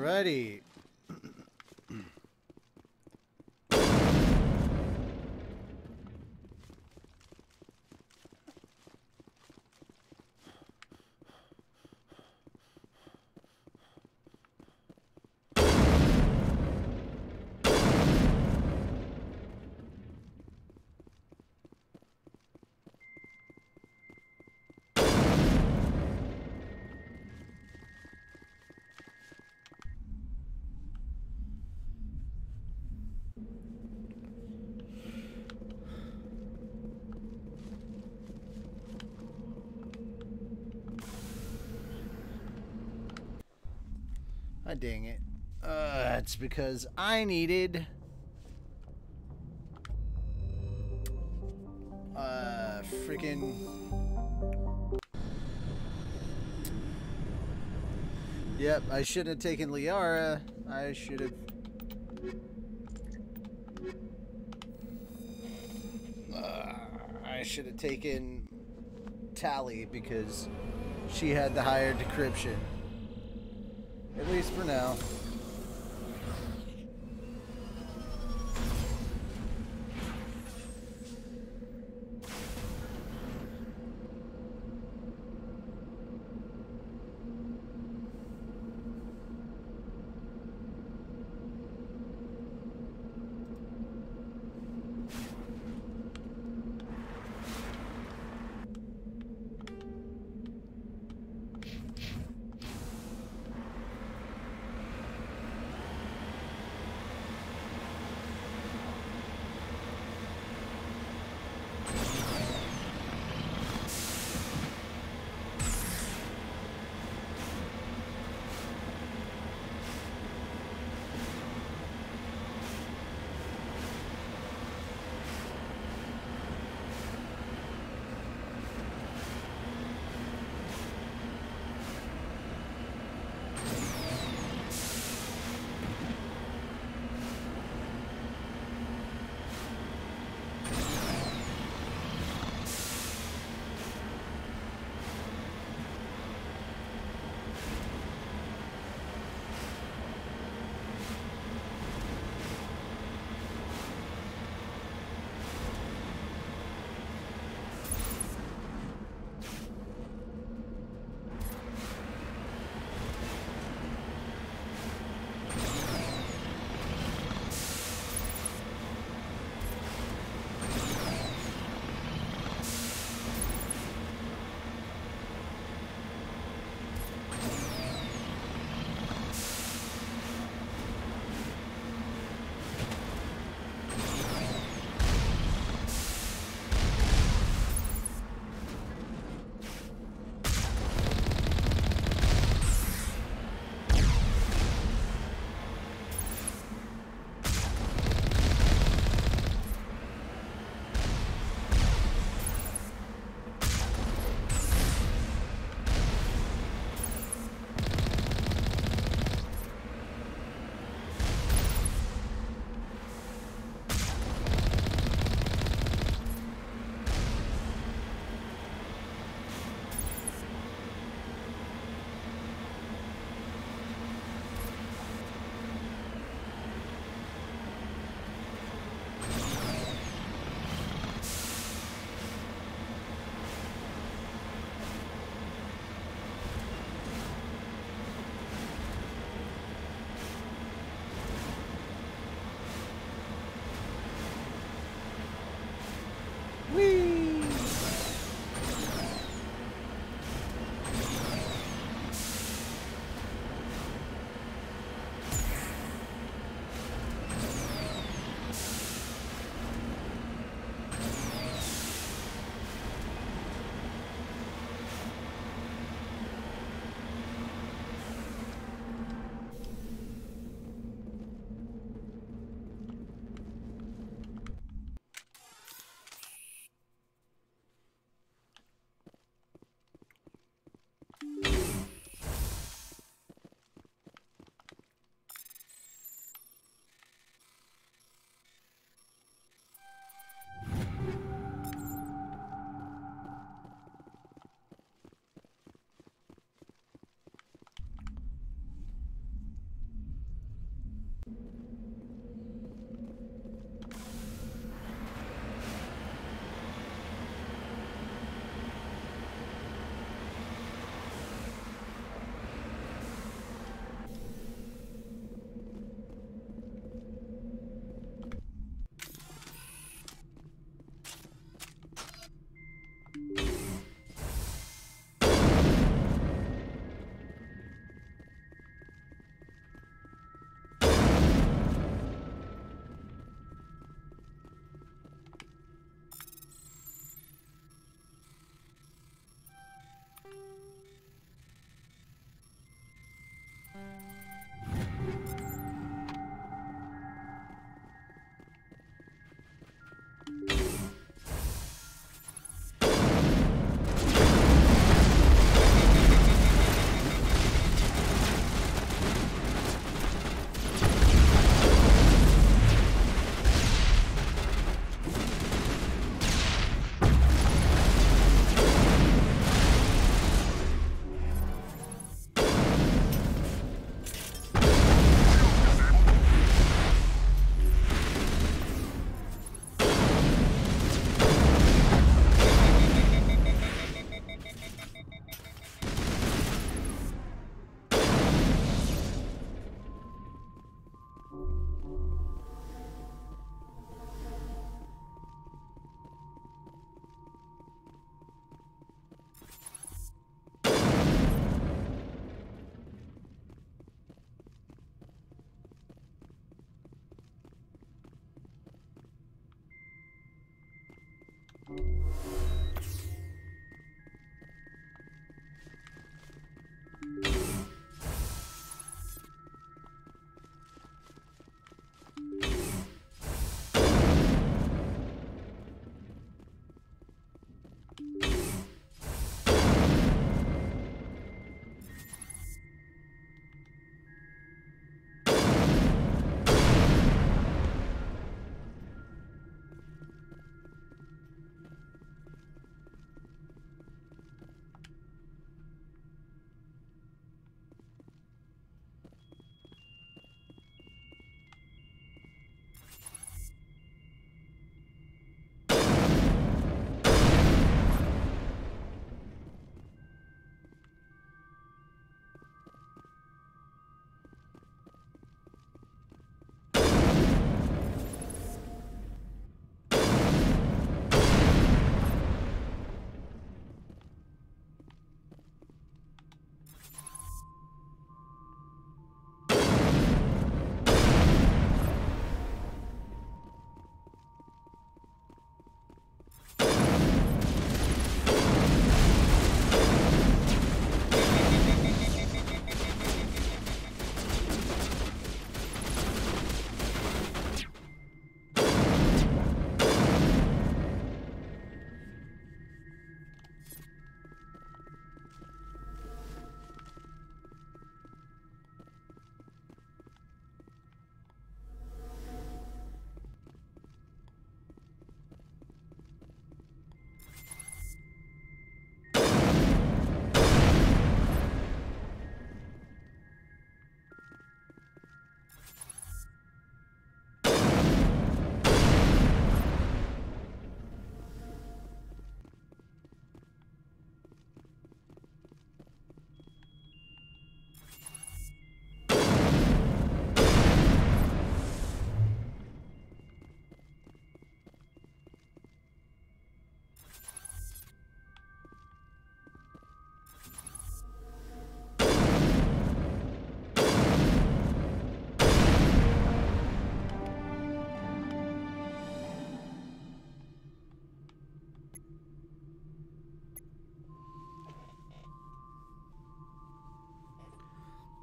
Alrighty. Ah, dang it. Uh, it's because I needed... Uh, freaking... Yep, I should have taken Liara. I should have... Uh, I should have taken Tali because she had the higher decryption. Least for now.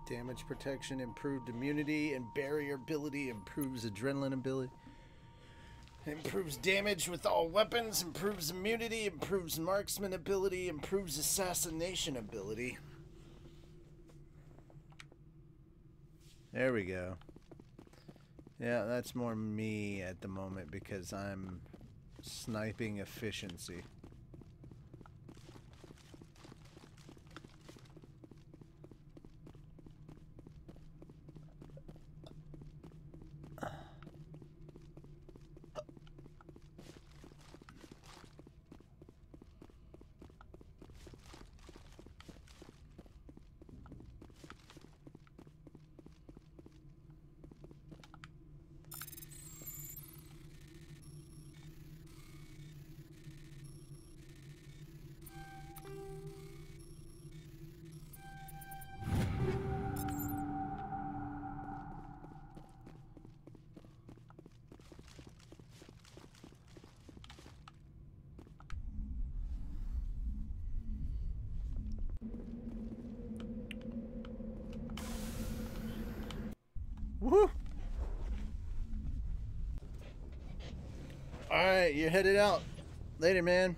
Damage protection, improved immunity, and barrier ability, improves adrenaline ability. Improves damage with all weapons, improves immunity, improves marksman ability, improves assassination ability. There we go. Yeah, that's more me at the moment because I'm sniping efficiency. You're headed out. Later, man.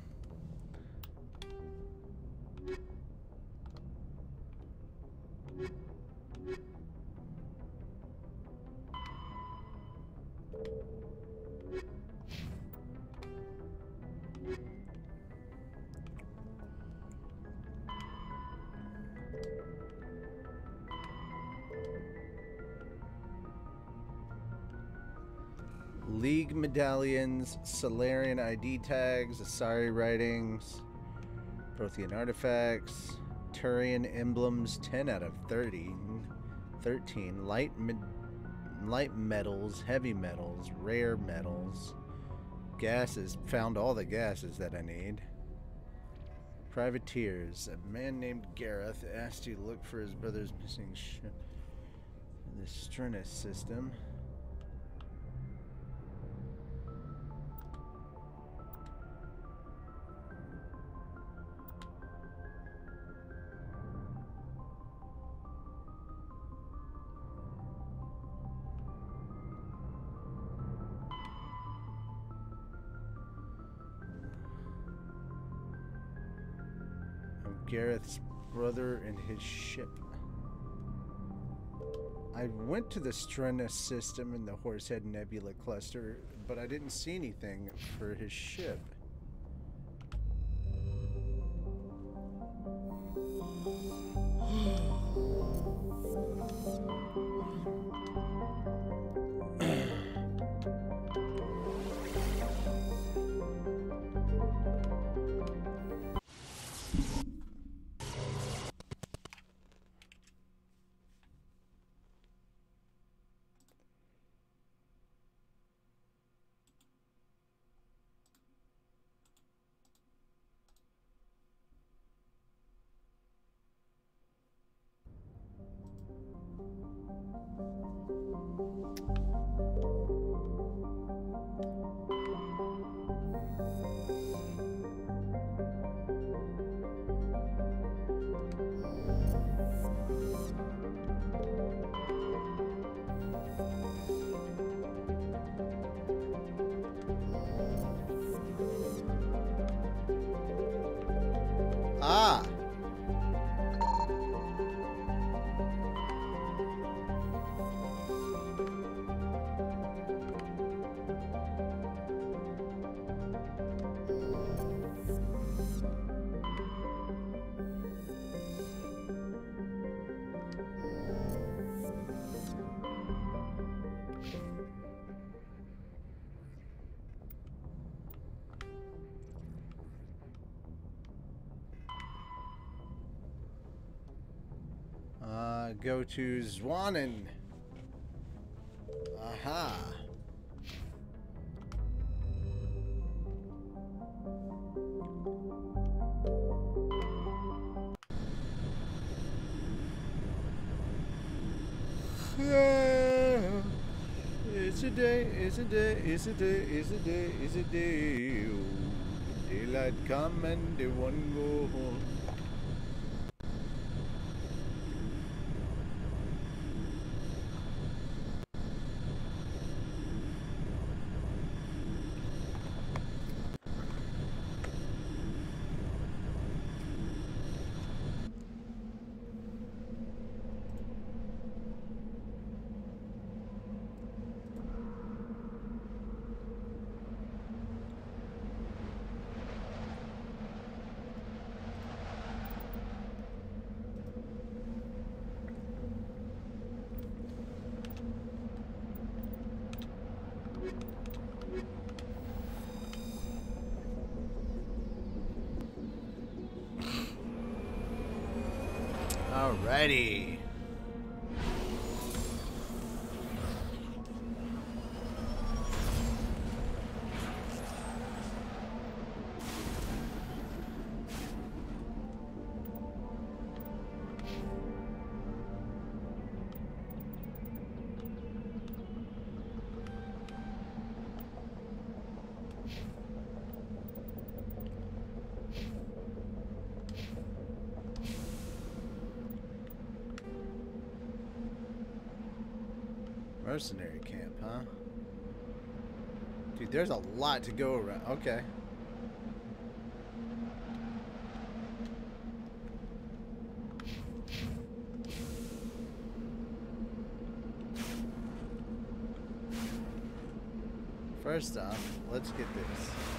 Salarian ID tags, Asari writings, Prothean artifacts, Turian emblems, 10 out of 30. 13. Light, med light metals, heavy metals, rare metals, gases. Found all the gases that I need. Privateers. A man named Gareth asked you to look for his brother's missing ship in the Strenuus system. His ship. I went to the Strenuus system in the Horsehead Nebula cluster, but I didn't see anything for his ship. To Zwanen. Aha. It's a day, it's a day, it's a day, it's a day, it's a day. Daylight come and the one go home. Alrighty. Dude, there's a lot to go around. Okay. First off, let's get this.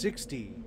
60.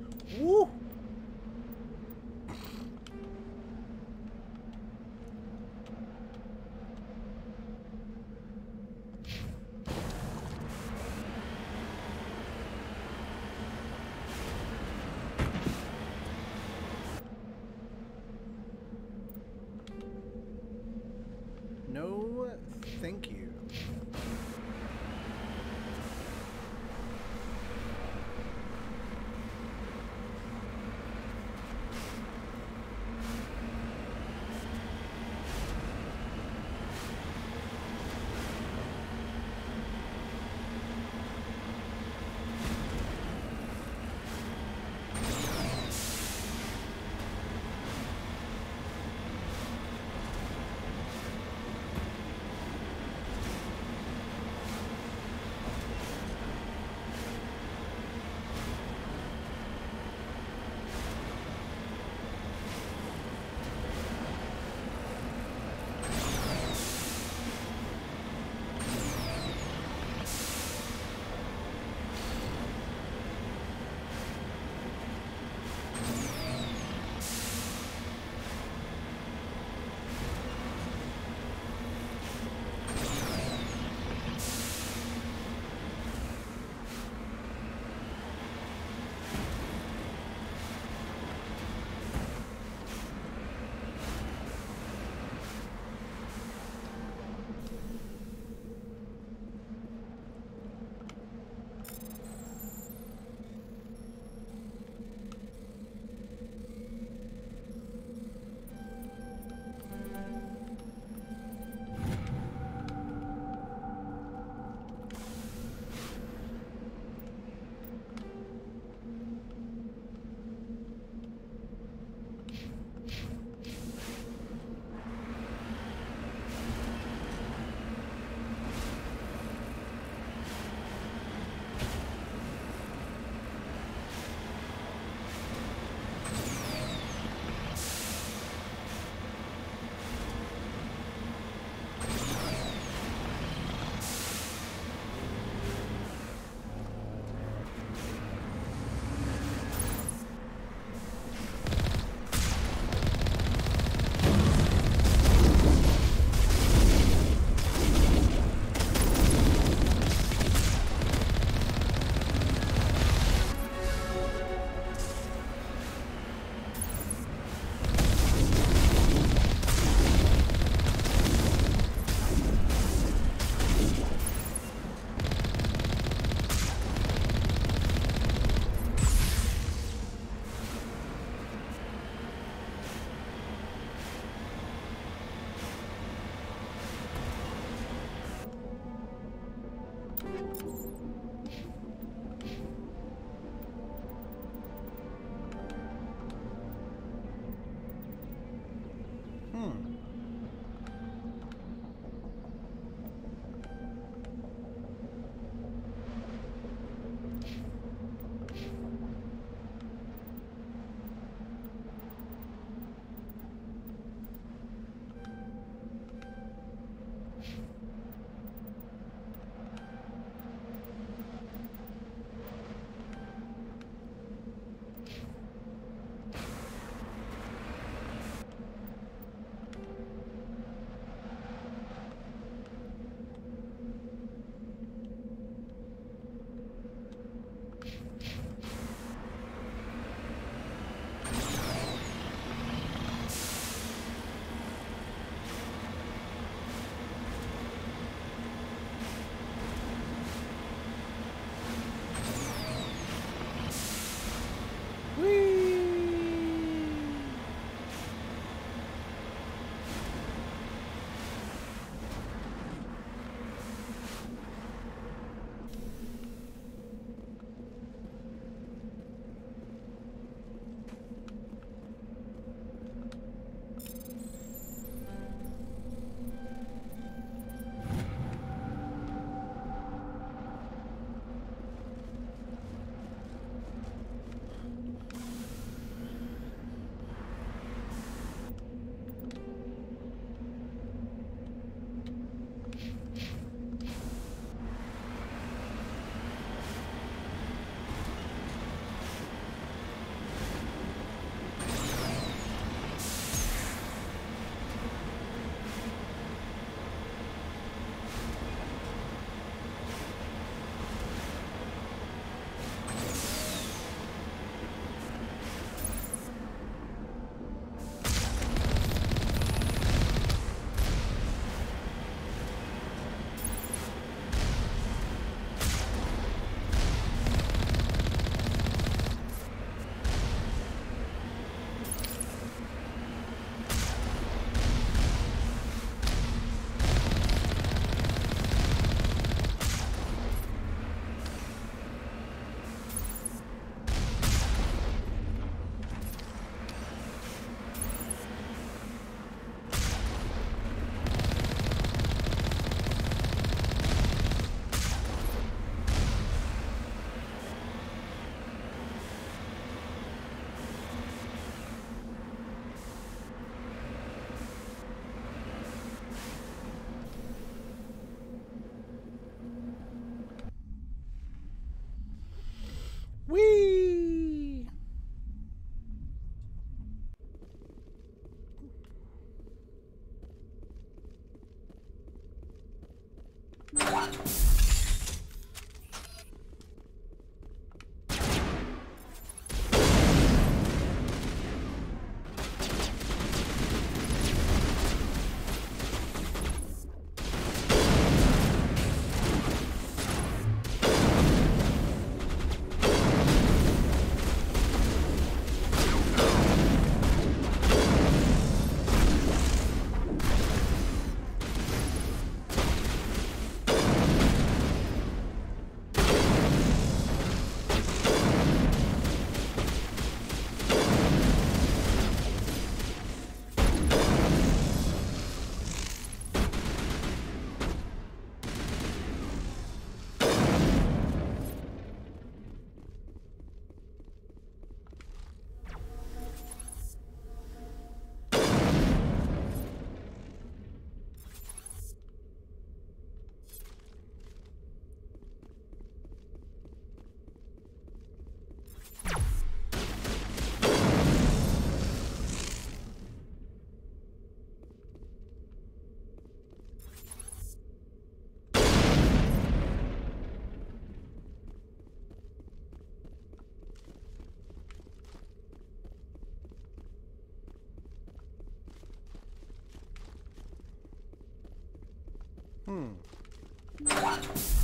Hmm.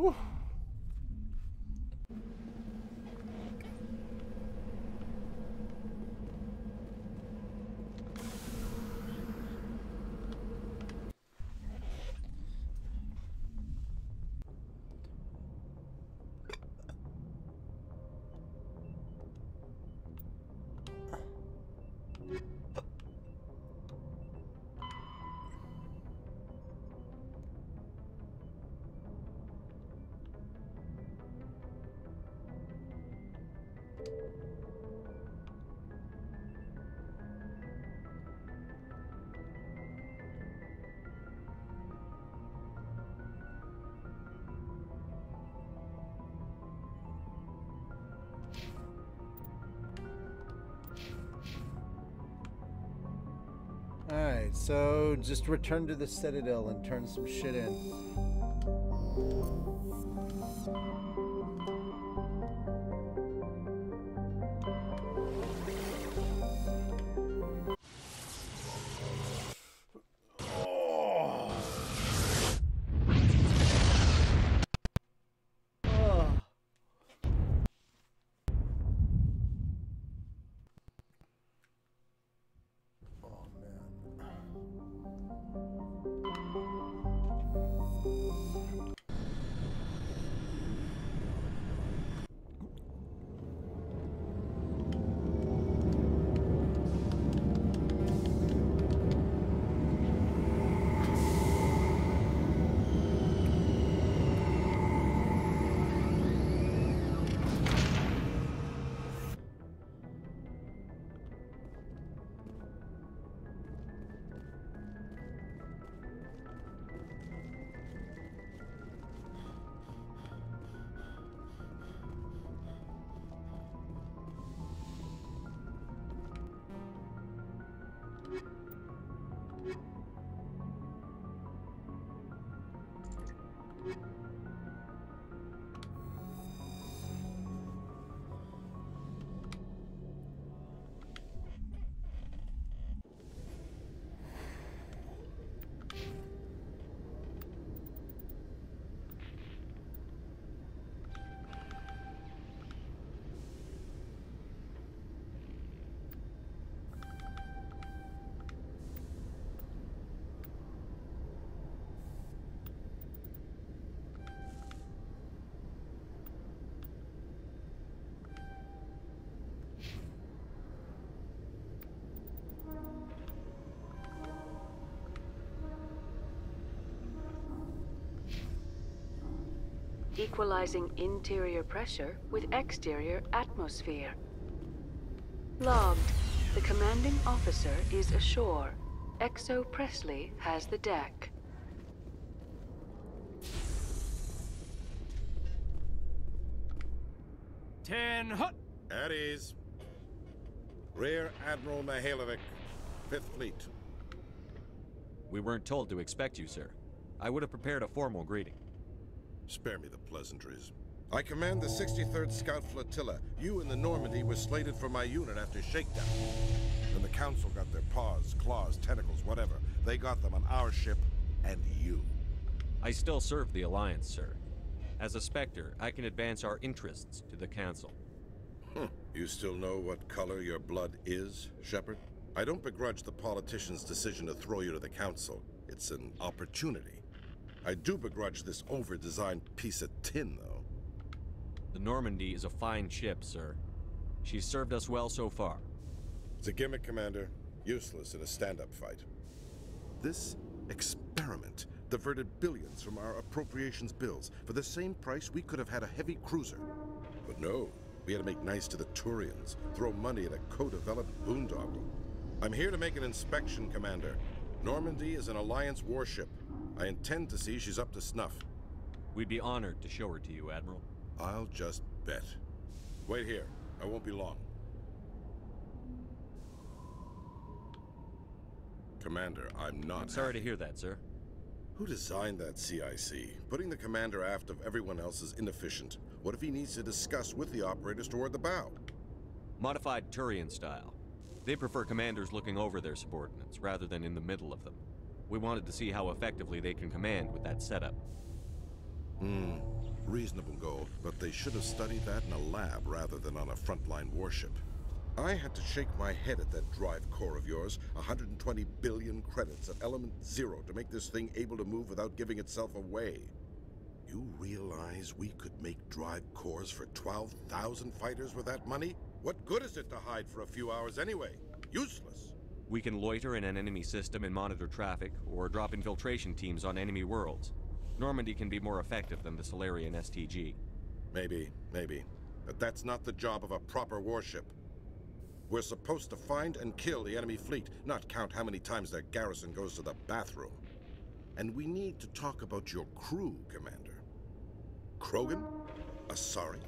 Whew. So just return to the Citadel and turn some shit in. Equalizing interior pressure with exterior atmosphere. Logged. The commanding officer is ashore. XO Pressly has the deck. Ten hut! At ease. Rear Admiral Mikhailovich, Fifth Fleet. We weren't told to expect you, sir. I would have prepared a formal greeting. Spare me the pleasantries. I command the 63rd Scout Flotilla. You and the Normandy were slated for my unit after shakedown. Then the Council got their paws, claws, tentacles, whatever. They got them on our ship and you. I still serve the Alliance, sir. As a Spectre, I can advance our interests to the Council. Huh. You still know what color your blood is, Shepard? I don't begrudge the politician's decision to throw you to the Council. It's an opportunity. I do begrudge this over-designed piece of tin, though. The Normandy is a fine ship, sir. She's served us well so far. It's a gimmick, Commander. Useless in a stand-up fight. This experiment diverted billions from our appropriations bills. For the same price, we could have had a heavy cruiser. But no, we had to make nice to the Turians, throw money at a co-developed boondoggle. I'm here to make an inspection, Commander. Normandy is an Alliance warship. I intend to see she's up to snuff. We'd be honored to show her to you, Admiral. I'll just bet. Wait here. I won't be long. Commander, I'm not. I'm sorry to hear that, sir. Who designed that CIC? Putting the commander aft of everyone else is inefficient. What if he needs to discuss with the operators toward the bow? Modified Turian style. They prefer commanders looking over their subordinates rather than in the middle of them. We wanted to see how effectively they can command with that setup. Hmm. Reasonable goal, but they should have studied that in a lab rather than on a frontline warship. I had to shake my head at that drive core of yours. 120 billion credits at element zero to make this thing able to move without giving itself away. You realize we could make drive cores for 12,000 fighters with that money? What good is it to hide for a few hours anyway? Useless. We can loiter in an enemy system and monitor traffic, or drop infiltration teams on enemy worlds. Normandy can be more effective than the Salarian STG. Maybe, maybe. But that's not the job of a proper warship. We're supposed to find and kill the enemy fleet, not count how many times their garrison goes to the bathroom. And we need to talk about your crew, Commander. Krogan? Asari?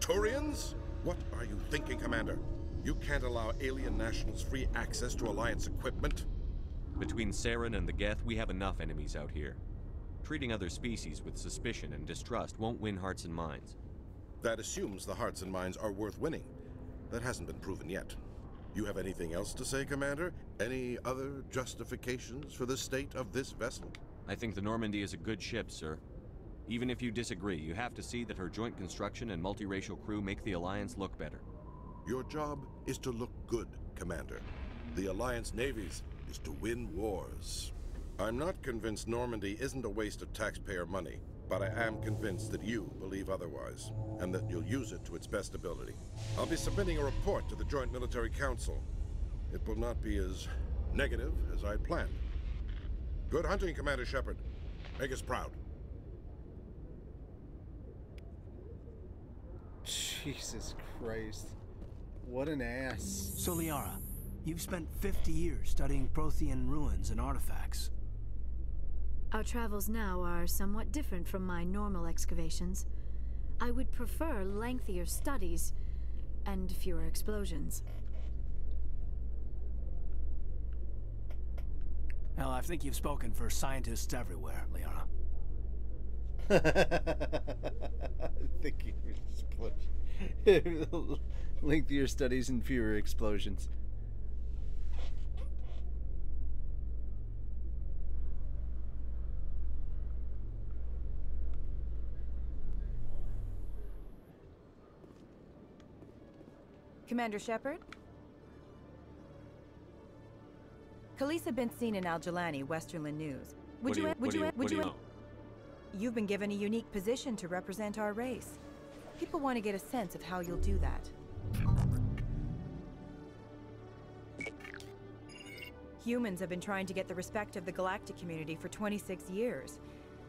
Turians? What are you thinking, Commander? You can't allow alien nationals free access to Alliance equipment? Between Saren and the Geth, we have enough enemies out here. Treating other species with suspicion and distrust won't win hearts and minds. That assumes the hearts and minds are worth winning. That hasn't been proven yet. You have anything else to say, Commander? Any other justifications for the state of this vessel? I think the Normandy is a good ship, sir. Even if you disagree, you have to see that her joint construction and multiracial crew make the Alliance look better. Your job is to look good, Commander. The Alliance navies is to win wars. I'm not convinced Normandy isn't a waste of taxpayer money, but I am convinced that you believe otherwise, and that you'll use it to its best ability. I'll be submitting a report to the Joint Military Council. It will not be as negative as I'd planned. Good hunting, Commander Shepard. Make us proud. Jesus Christ. What an ass. So, Liara, you've spent 50 years studying Prothean ruins and artifacts. Our travels now are somewhat different from my normal excavations. I would prefer lengthier studies and fewer explosions. Well, I think you've spoken for scientists everywhere, Liara. I think you explosion. Lengthier studies and fewer explosions. Commander Shepard? Khalisah been seen in Al Jalani, Westerlund News. Would you, you- would you, you- would you, you know? You've been given a unique position to represent our race. People want to get a sense of how you'll do that. Humans have been trying to get the respect of the galactic community for 26 years.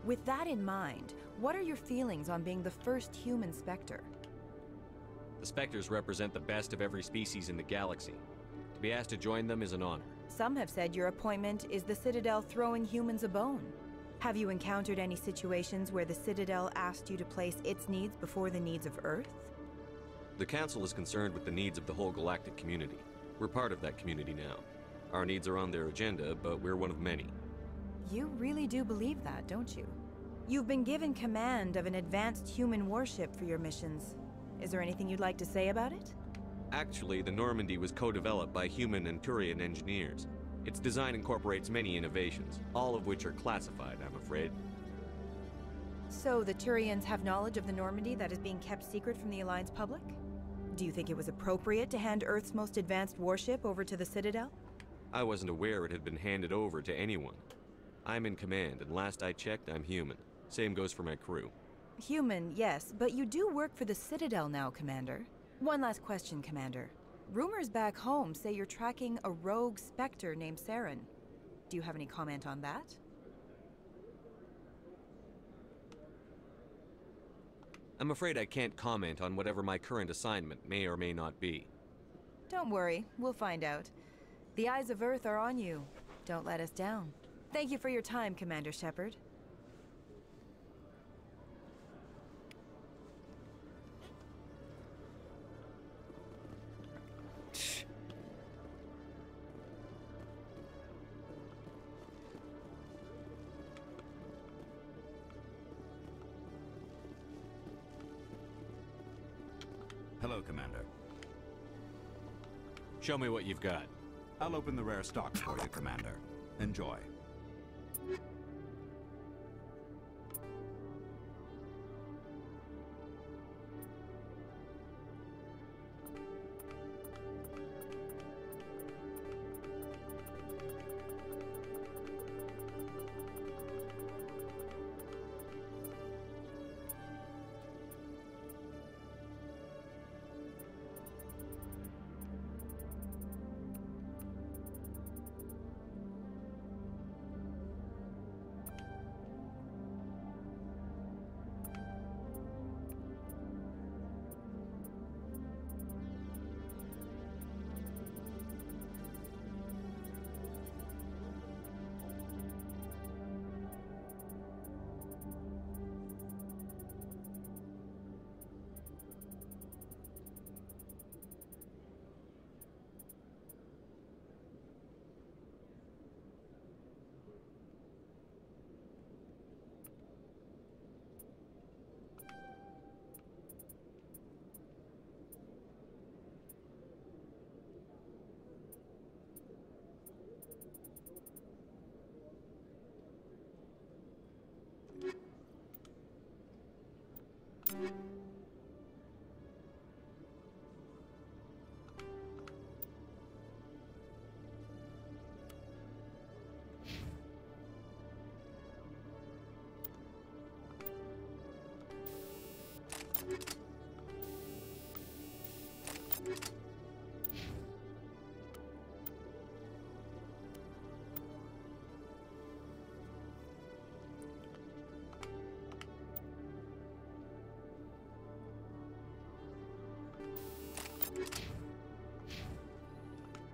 With that in mind, what are your feelings on being the first human Spectre? The Spectres represent the best of every species in the galaxy. To be asked to join them is an honor. Some have said your appointment is the Citadel throwing humans a bone. Have you encountered any situations where the Citadel asked you to place its needs before the needs of Earth? The Council is concerned with the needs of the whole galactic community. We're part of that community now. Our needs are on their agenda, but we're one of many. You really do believe that, don't you? You've been given command of an advanced human warship for your missions. Is there anything you'd like to say about it? Actually, the Normandy was co-developed by human and Turian engineers. Its design incorporates many innovations, all of which are classified, I'm afraid. So the Turians have knowledge of the Normandy that is being kept secret from the Alliance public? Do you think it was appropriate to hand Earth's most advanced warship over to the Citadel? I wasn't aware it had been handed over to anyone. I'm in command, and last I checked, I'm human. Same goes for my crew. Human, yes, but you do work for the Citadel now, Commander. One last question, Commander. Rumors back home say you're tracking a rogue Spectre named Saren. Do you have any comment on that? I'm afraid I can't comment on whatever my current assignment may or may not be. Don't worry, we'll find out. The eyes of Earth are on you. Don't let us down. Thank you for your time, Commander Shepard. Hello, Commander. Show me what you've got. I'll open the rare stocks for you, Commander. Enjoy.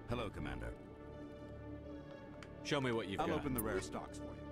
Hello, Commander. Show me what you've got. I'll open the rare stocks for you.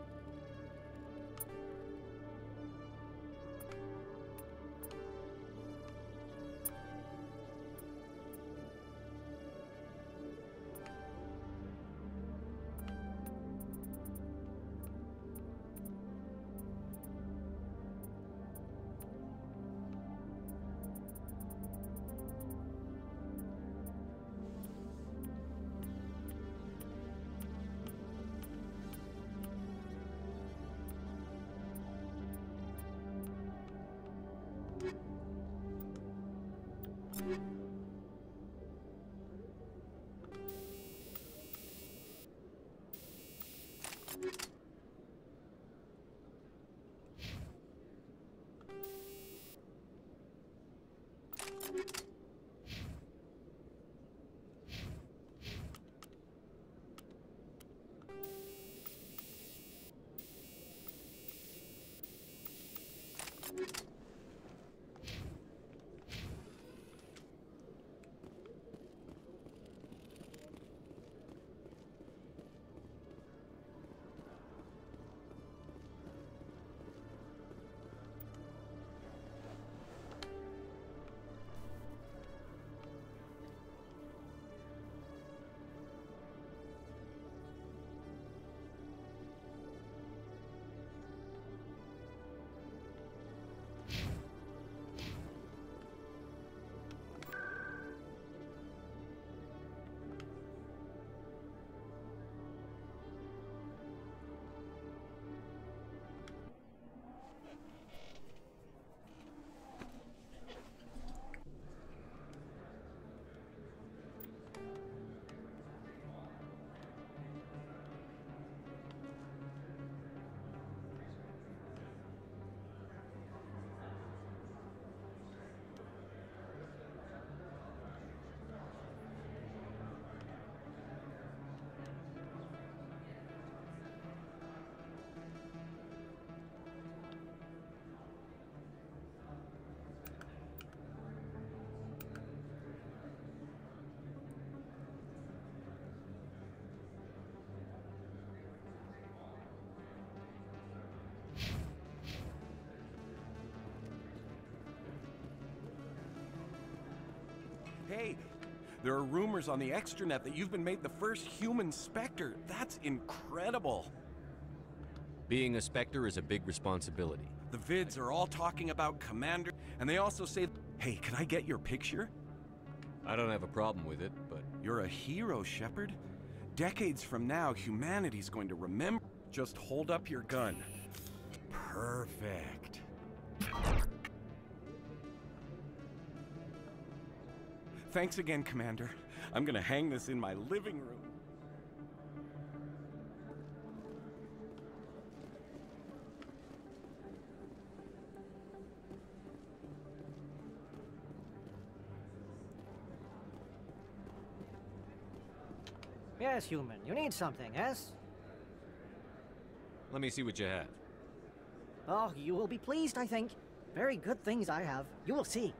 Hey, there are rumors on the extranet that you've been made the first human Spectre. That's incredible. Being a Spectre is a big responsibility. The vids are all talking about Commander, and they also say, hey, can I get your picture? I don't have a problem with it, but... You're a hero, Shepard. Decades from now, humanity's going to remember. Just hold up your gun. Perfect. Thanks again, Commander. I'm gonna hang this in my living room. Yes, human. You need something, yes? Let me see what you have. Oh, you will be pleased, I think. Very good things I have. You will see.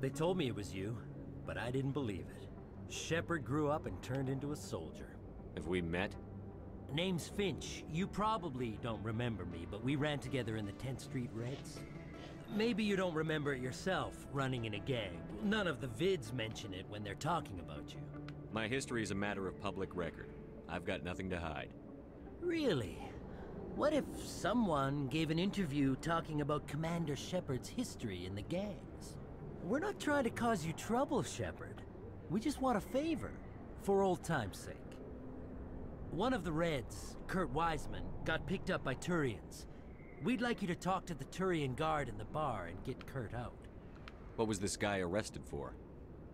They told me it was you, but I didn't believe it. Shepard grew up and turned into a soldier. Have we met? Name's Finch. You probably don't remember me, but we ran together in the 10th Street Reds. Maybe you don't remember it yourself, running in a gang. None of the vids mention it when they're talking about you. My history is a matter of public record. I've got nothing to hide. Really? What if someone gave an interview talking about Commander Shepard's history in the gangs? We're not trying to cause you trouble, Shepard. We just want a favor, for old time's sake. One of the Reds, Kurt Wiseman, got picked up by Turians. We'd like you to talk to the Turian guard in the bar and get Kurt out. What was this guy arrested for?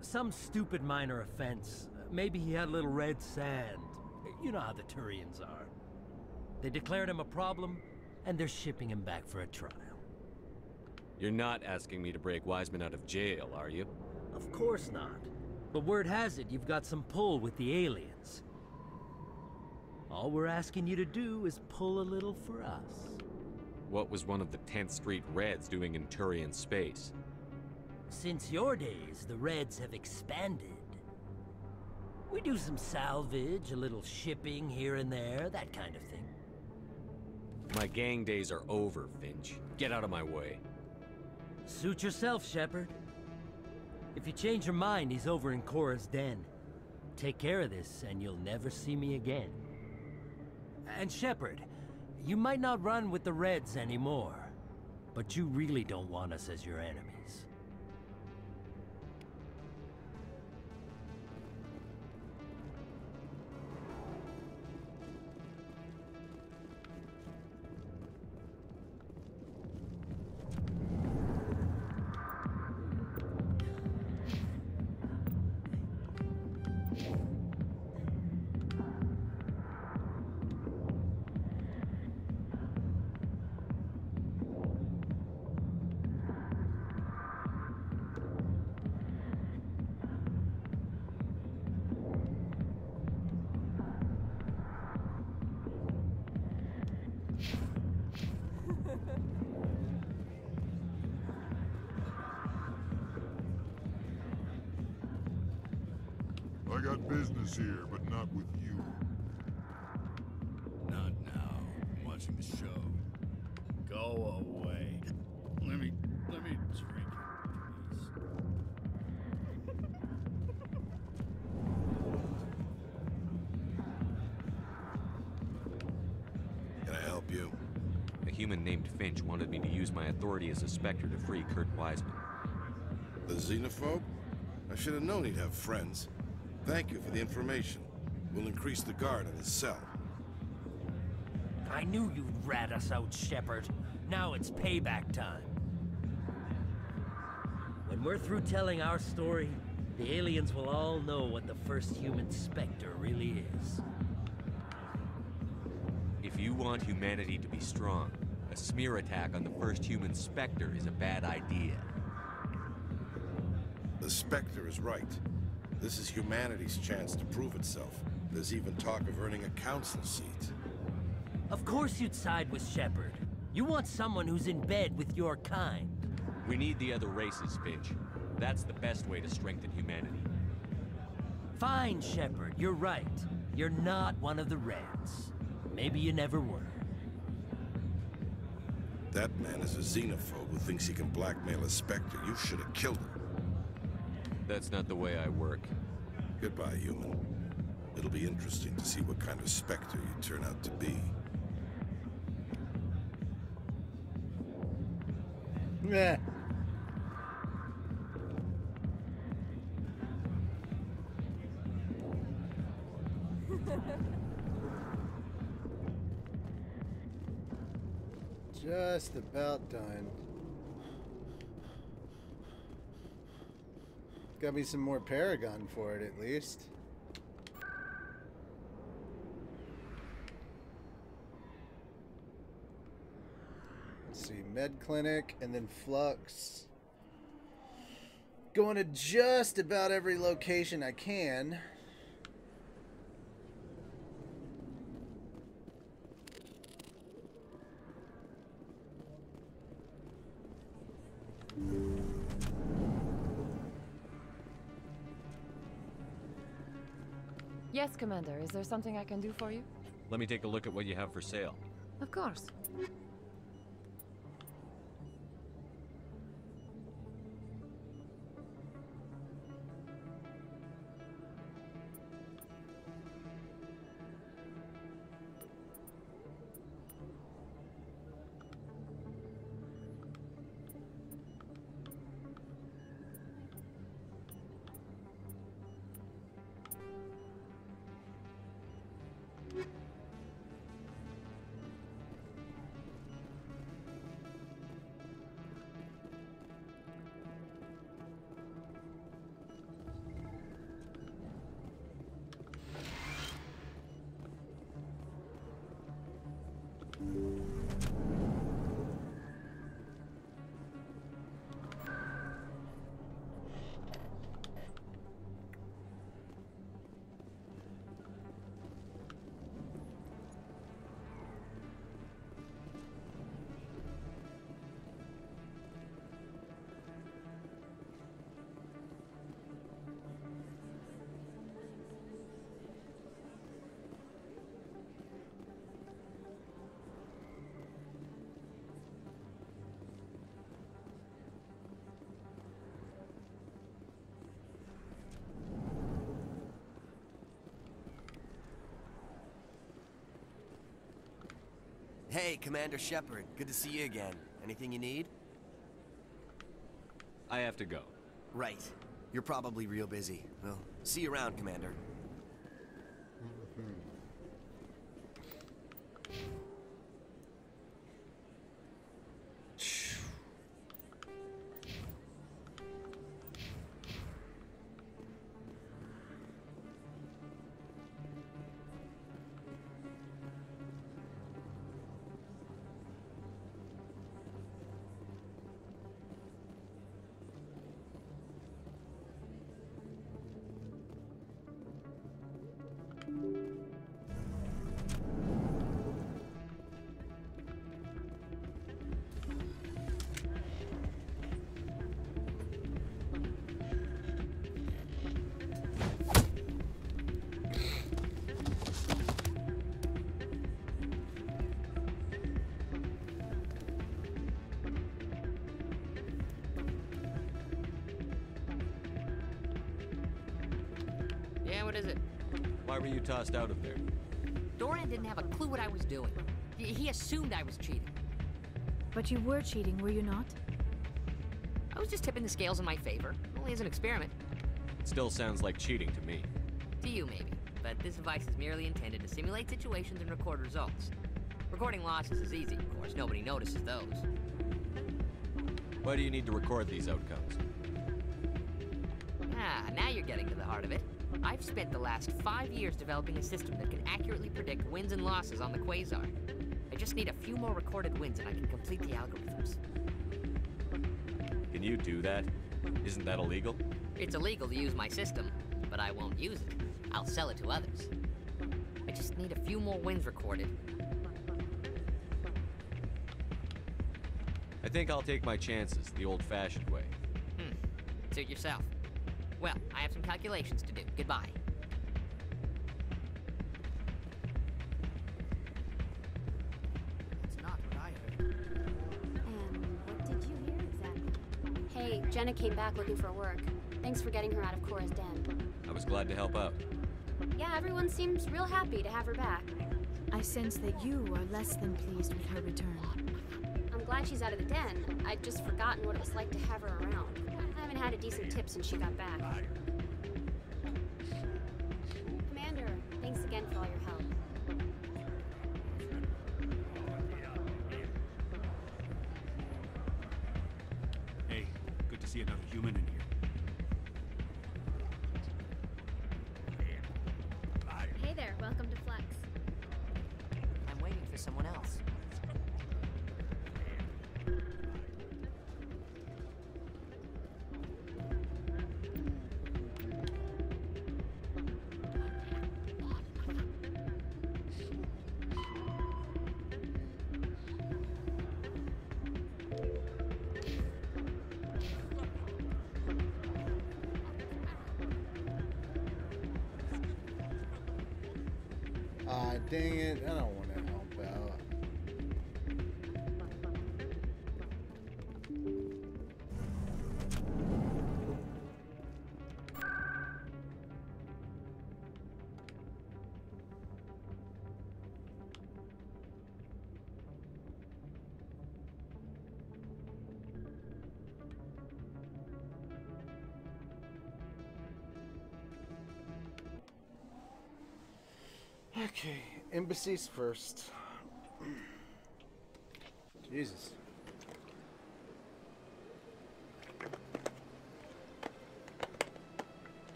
Some stupid minor offense. Maybe he had a little red sand. You know how the Turians are. They declared him a problem, and they're shipping him back for a trial. You're not asking me to break Wiseman out of jail, are you? Of course not. But word has it you've got some pull with the aliens. All we're asking you to do is pull a little for us. What was one of the 10th Street Reds doing in Turian space? Since your days, the Reds have expanded. We do some salvage, a little shipping here and there, that kind of thing. My gang days are over, Finch. Get out of my way. Suit yourself, Shepard. If you change your mind, he's over in Chora's den. Take care of this, and you'll never see me again. And Shepard, you might not run with the Reds anymore, but you really don't want us as your enemies. Not with you. Not now. I'm watching the show. Go away. Let me, let me drink please. Can I help you? A human named Finch wanted me to use my authority as a Spectre to free Kurt Wiseman. The xenophobe? I should have known he'd have friends. Thank you for the information. We'll increase the guard on his cell. I knew you'd rat us out, Shepard. Now it's payback time. When we're through telling our story, the aliens will all know what the first human Spectre really is. If you want humanity to be strong, a smear attack on the first human Spectre is a bad idea. The Spectre is right. This is humanity's chance to prove itself. There's even talk of earning a council seat. Of course you'd side with Shepard. You want someone who's in bed with your kind. We need the other races, Finch. That's the best way to strengthen humanity. Fine, Shepard, you're right. You're not one of the Reds. Maybe you never were. That man is a xenophobe who thinks he can blackmail a Spectre. You should have killed him. That's not the way I work. Goodbye, human. It'll be interesting to see what kind of Spectre you turn out to be. Yeah. Just about done. Got me some more Paragon for it, at least. Med Clinic and then Flux. Going to just about every location I can. Yes, Commander. Is there something I can do for you? Let me take a look at what you have for sale. Of course. Hey, Commander Shepard. Good to see you again. Anything you need? I have to go. Right. You're probably real busy. Well, see you around, Commander. Tossed out of there? Doran didn't have a clue what I was doing. He, he assumed I was cheating. But you were cheating, were you not? I was just tipping the scales in my favor, only as an experiment. It Still sounds like cheating to me. To you, maybe. But this device is merely intended to simulate situations and record results. Recording losses is easy, of course. Nobody notices those. Why do you need to record these outcomes? I've spent the last five years developing a system that can accurately predict wins and losses on the Quasar. I just need a few more recorded wins and I can complete the algorithms. Can you do that? Isn't that illegal? It's illegal to use my system, but I won't use it. I'll sell it to others. I just need a few more wins recorded. I think I'll take my chances the old-fashioned way. Hmm. Suit yourself. Well, I have some calculations to do. Goodbye. That's not what I heard. And what did you hear exactly? Hey, Jenna came back looking for work. Thanks for getting her out of Chora's den. I was glad to help out. Yeah, everyone seems real happy to have her back. I sense that you are less than pleased with her return. I'm glad she's out of the den. I'd just forgotten what it was like to have her around. I haven't had a decent tip since she got back. Dang it. I don't want to help out. Okay, embassies first. Jesus.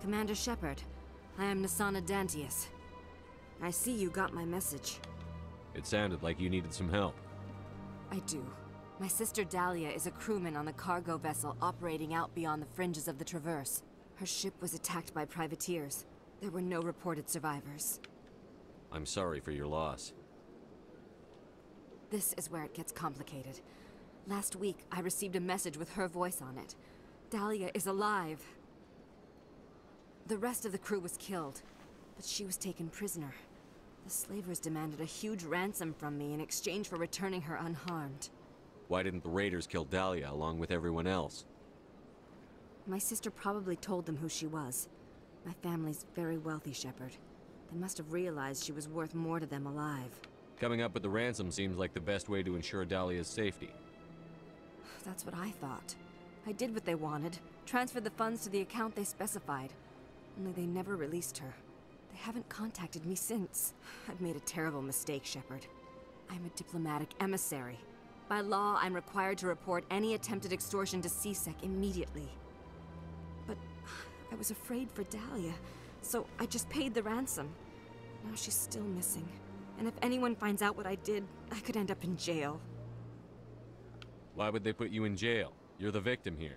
Commander Shepard, I am Nassana Dantius. I see you got my message. It sounded like you needed some help. I do. My sister Dahlia is a crewman on a cargo vessel operating out beyond the fringes of the Traverse. Her ship was attacked by privateers. There were no reported survivors. I'm sorry for your loss. This is where it gets complicated. Last week, I received a message with her voice on it. Dahlia is alive. The rest of the crew was killed, but she was taken prisoner. The slavers demanded a huge ransom from me in exchange for returning her unharmed. Why didn't the raiders kill Dahlia along with everyone else? My sister probably told them who she was. My family's very wealthy, Shepard. They must have realized she was worth more to them alive. Coming up with the ransom seems like the best way to ensure Dahlia's safety. That's what I thought. I did what they wanted, transferred the funds to the account they specified. Only they never released her. They haven't contacted me since. I've made a terrible mistake, Shepard. I'm a diplomatic emissary. By law, I'm required to report any attempted extortion to CSEC immediately. But I was afraid for Dahlia, so I just paid the ransom. Now she's still missing. And if anyone finds out what I did, I could end up in jail. Why would they put you in jail? You're the victim here.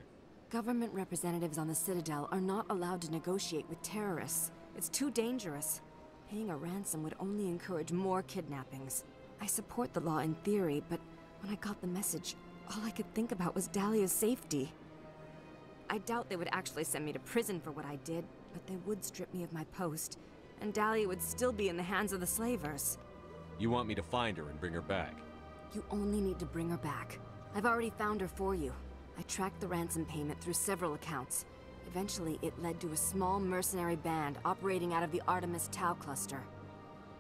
Government representatives on the Citadel are not allowed to negotiate with terrorists. It's too dangerous. Paying a ransom would only encourage more kidnappings. I support the law in theory, but when I got the message, all I could think about was Dahlia's safety. I doubt they would actually send me to prison for what I did, but they would strip me of my post, and Dahlia would still be in the hands of the slavers. You want me to find her and bring her back? You only need to bring her back. I've already found her for you. I tracked the ransom payment through several accounts. Eventually, it led to a small mercenary band operating out of the Artemis Tau cluster.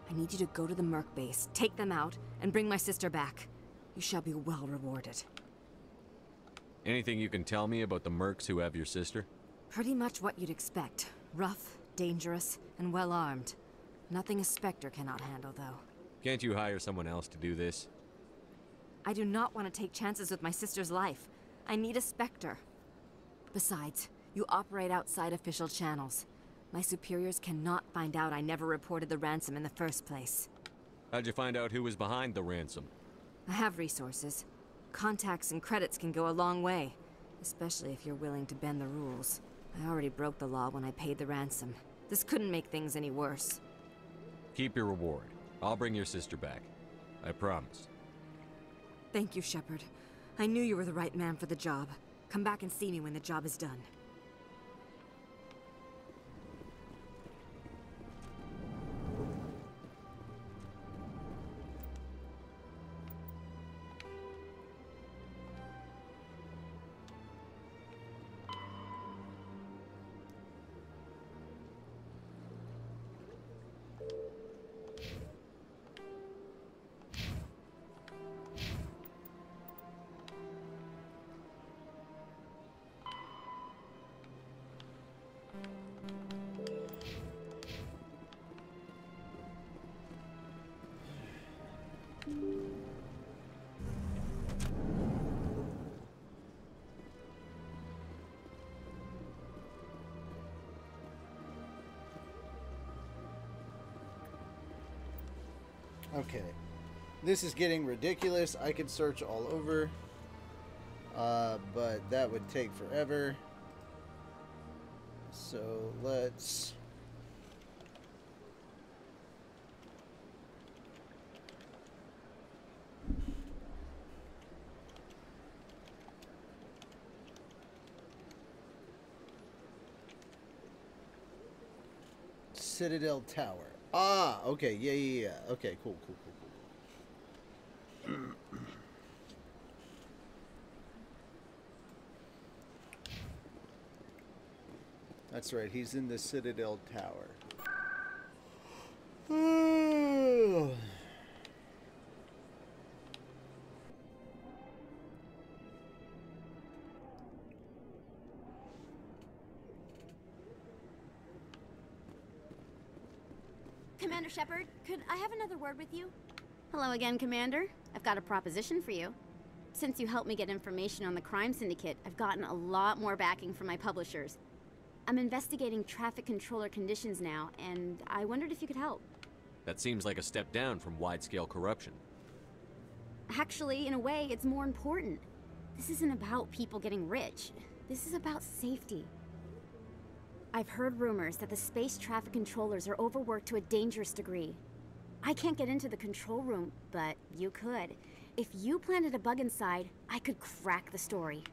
I need you to go to the Merc base, take them out, and bring my sister back. You shall be well rewarded. Anything you can tell me about the mercs who have your sister? Pretty much what you'd expect. Rough, dangerous, and well armed. Nothing a Spectre cannot handle, though. Can't you hire someone else to do this? I do not want to take chances with my sister's life. I need a Spectre. Besides, you operate outside official channels. My superiors cannot find out I never reported the ransom in the first place. How'd you find out who was behind the ransom? I have resources. Contacts and credits can go a long way, especially if you're willing to bend the rules. I already broke the law when I paid the ransom. This couldn't make things any worse. Keep your reward. I'll bring your sister back. I promise. Thank you, Shepard. I knew you were the right man for the job. Come back and see me when the job is done. Okay. This is getting ridiculous. I could search all over. Uh, but that would take forever. So let's... Citadel Tower. Ah, okay. Yeah, yeah, yeah. Okay, cool, cool, cool, cool. That's right. He's in the Citadel Tower. Commander Shepard, could I have another word with you? Hello again, Commander. I've got a proposition for you. Since you helped me get information on the crime syndicate, I've gotten a lot more backing from my publishers. I'm investigating traffic controller conditions now, and I wondered if you could help. That seems like a step down from wide-scale corruption. Actually, in a way, it's more important. This isn't about people getting rich. This is about safety. I've heard rumors that the space traffic controllers are overworked to a dangerous degree. I can't get into the control room, but you could. If you planted a bug inside, I could crack the story.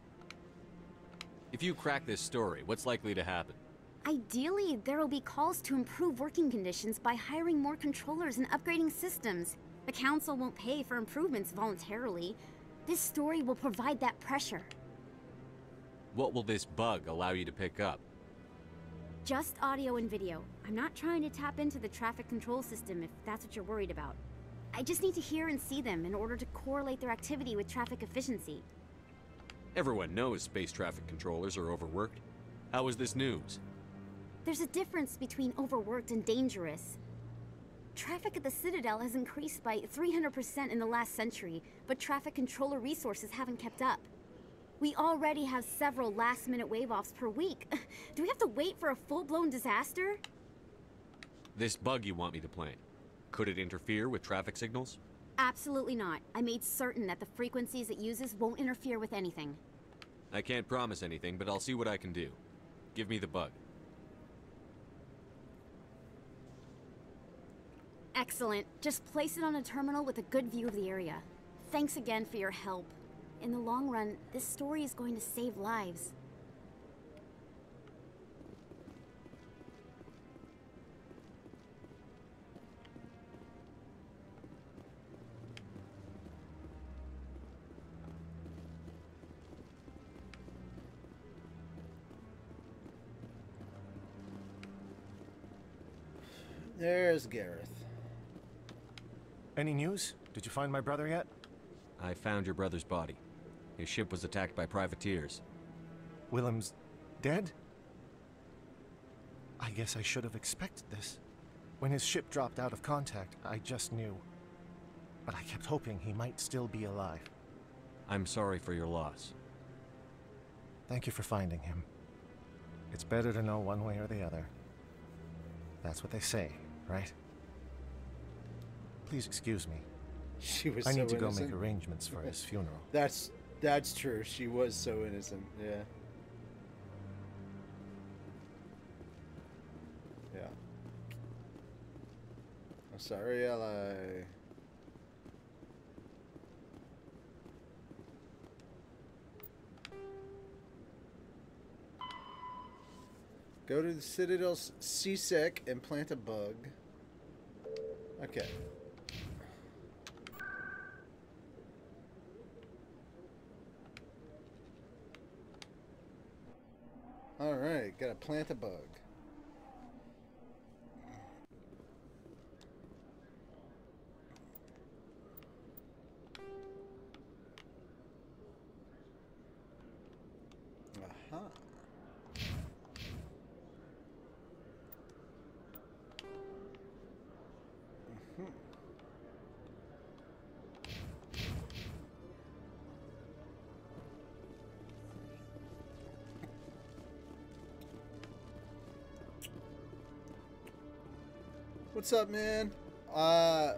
If you crack this story, what's likely to happen? Ideally, there will be calls to improve working conditions by hiring more controllers and upgrading systems. The Council won't pay for improvements voluntarily. This story will provide that pressure. What will this bug allow you to pick up? Just audio and video. I'm not trying to tap into the traffic control system if that's what you're worried about. I just need to hear and see them in order to correlate their activity with traffic efficiency. Everyone knows space traffic controllers are overworked. How is this news? There's a difference between overworked and dangerous. Traffic at the Citadel has increased by 300% in the last century, but traffic controller resources haven't kept up. We already have several last-minute wave-offs per week. Do we have to wait for a full-blown disaster? This bug you want me to plant, could it interfere with traffic signals? Absolutely not. I made certain that the frequencies it uses won't interfere with anything. I can't promise anything, but I'll see what I can do. Give me the bug. Excellent. Just place it on a terminal with a good view of the area. Thanks again for your help. In the long run, this story is going to save lives. There's Gareth. Any news? Did you find my brother yet? I found your brother's body. His ship was attacked by privateers. Willem's dead? I guess I should have expected this. When his ship dropped out of contact, I just knew. But I kept hoping he might still be alive. I'm sorry for your loss. Thank you for finding him. It's better to know one way or the other. That's what they say, right? Please excuse me. She was I so need to go make arrangements for his funeral. That's that's true. She was so innocent. Yeah. Yeah. I'm sorry, Ally. Go to the Citadel's CSEC and plant a bug. Okay. Alright, gotta plant a bug. What's up, man? Uh,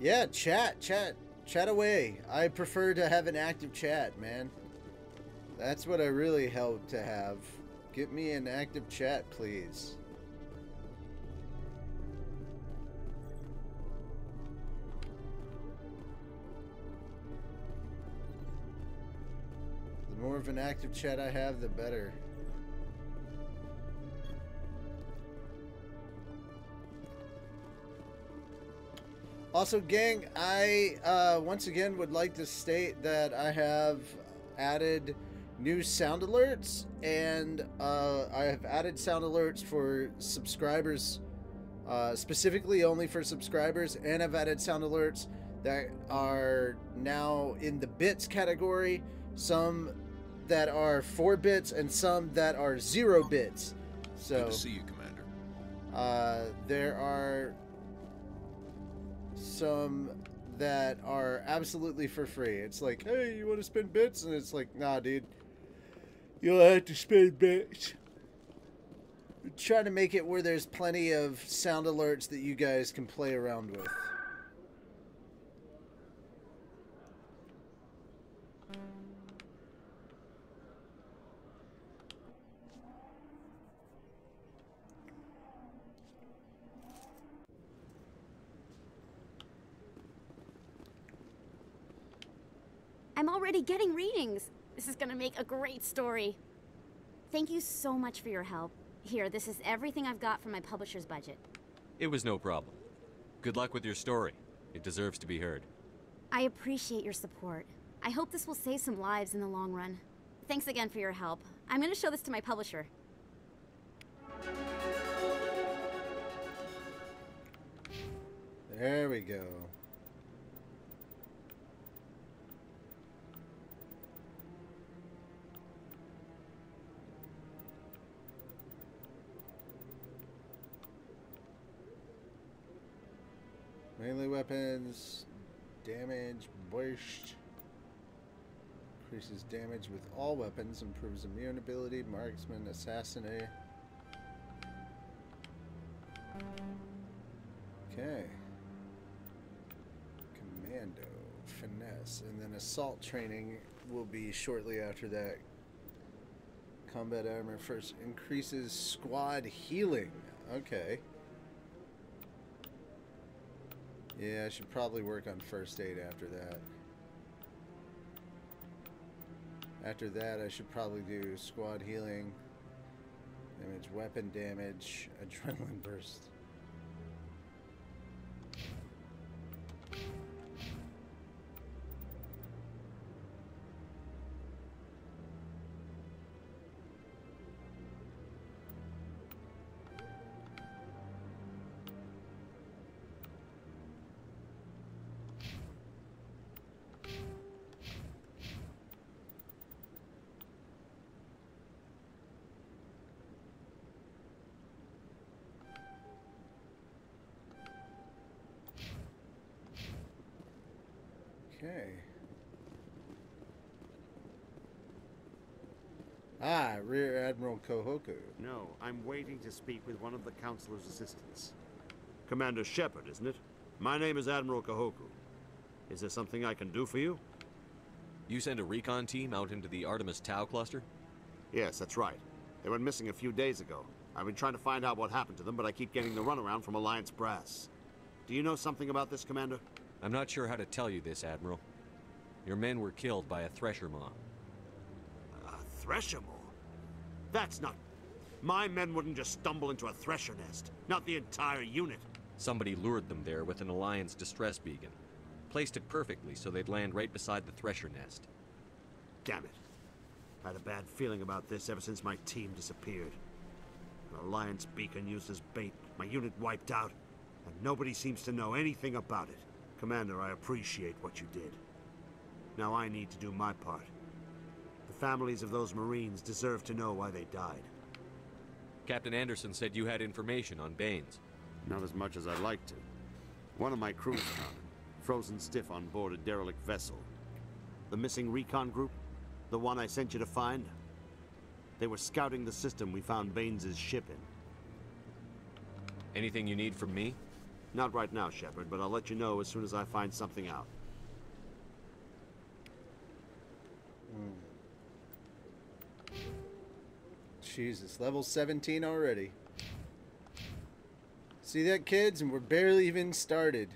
yeah, chat, chat, chat away. I prefer to have an active chat, man. That's what I really hope to have. Get me an active chat, please. The more of an active chat I have, the better. Also, gang, I uh, once again would like to state that I have added new sound alerts, and uh, I have added sound alerts for subscribers, uh, specifically only for subscribers, and I've added sound alerts that are now in the bits category, some that are 4 bits, and some that are 0 bits. So, Good to see you, Commander. uh, there are some that are absolutely for free. It's like, hey, you want to spend bits? And it's like, nah, dude. You'll have to spend bits. Try to make it where there's plenty of sound alerts that you guys can play around with. I'm already getting readings. This is gonna make a great story. Thank you so much for your help. Here, this is everything I've got from my publisher's budget. It was no problem. Good luck with your story. It deserves to be heard. I appreciate your support. I hope this will save some lives in the long run. Thanks again for your help. I'm gonna show this to my publisher. There we go. Melee weapons, damage, burst. Increases damage with all weapons, improves immune ability, marksman, assassinate. Okay. Commando, finesse, and then assault training will be shortly after that. Combat armor first increases squad healing. Okay. Yeah, I should probably work on first aid after that. After that, I should probably do squad healing, damage, weapon damage, adrenaline burst. Okay. Ah, Rear Admiral Kahoku. No, I'm waiting to speak with one of the Councilor's assistants. Commander Shepard, isn't it? My name is Admiral Kahoku. Is there something I can do for you? You sent a recon team out into the Artemis Tau cluster? Yes, that's right. They went missing a few days ago. I've been trying to find out what happened to them, but I keep getting the runaround from Alliance Brass. Do you know something about this, Commander? I'm not sure how to tell you this, Admiral. Your men were killed by a Thresher Maw. A Thresher Maw? That's not... My men wouldn't just stumble into a Thresher nest. Not the entire unit. Somebody lured them there with an Alliance distress beacon. Placed it perfectly so they'd land right beside the Thresher nest. Damn it. I had a bad feeling about this ever since my team disappeared. An Alliance beacon used as bait, my unit wiped out, and nobody seems to know anything about it. Commander, I appreciate what you did. Now I need to do my part. The families of those Marines deserve to know why they died. Captain Anderson said you had information on Baines. Not as much as I'd like to. One of my crew found him, frozen stiff on board a derelict vessel. The missing recon group? The one I sent you to find? They were scouting the system we found Baines' ship in. Anything you need from me? Not right now, Shepard, but I'll let you know as soon as I find something out. Hmm. Jesus, level 17 already. See that, kids? And we're barely even started.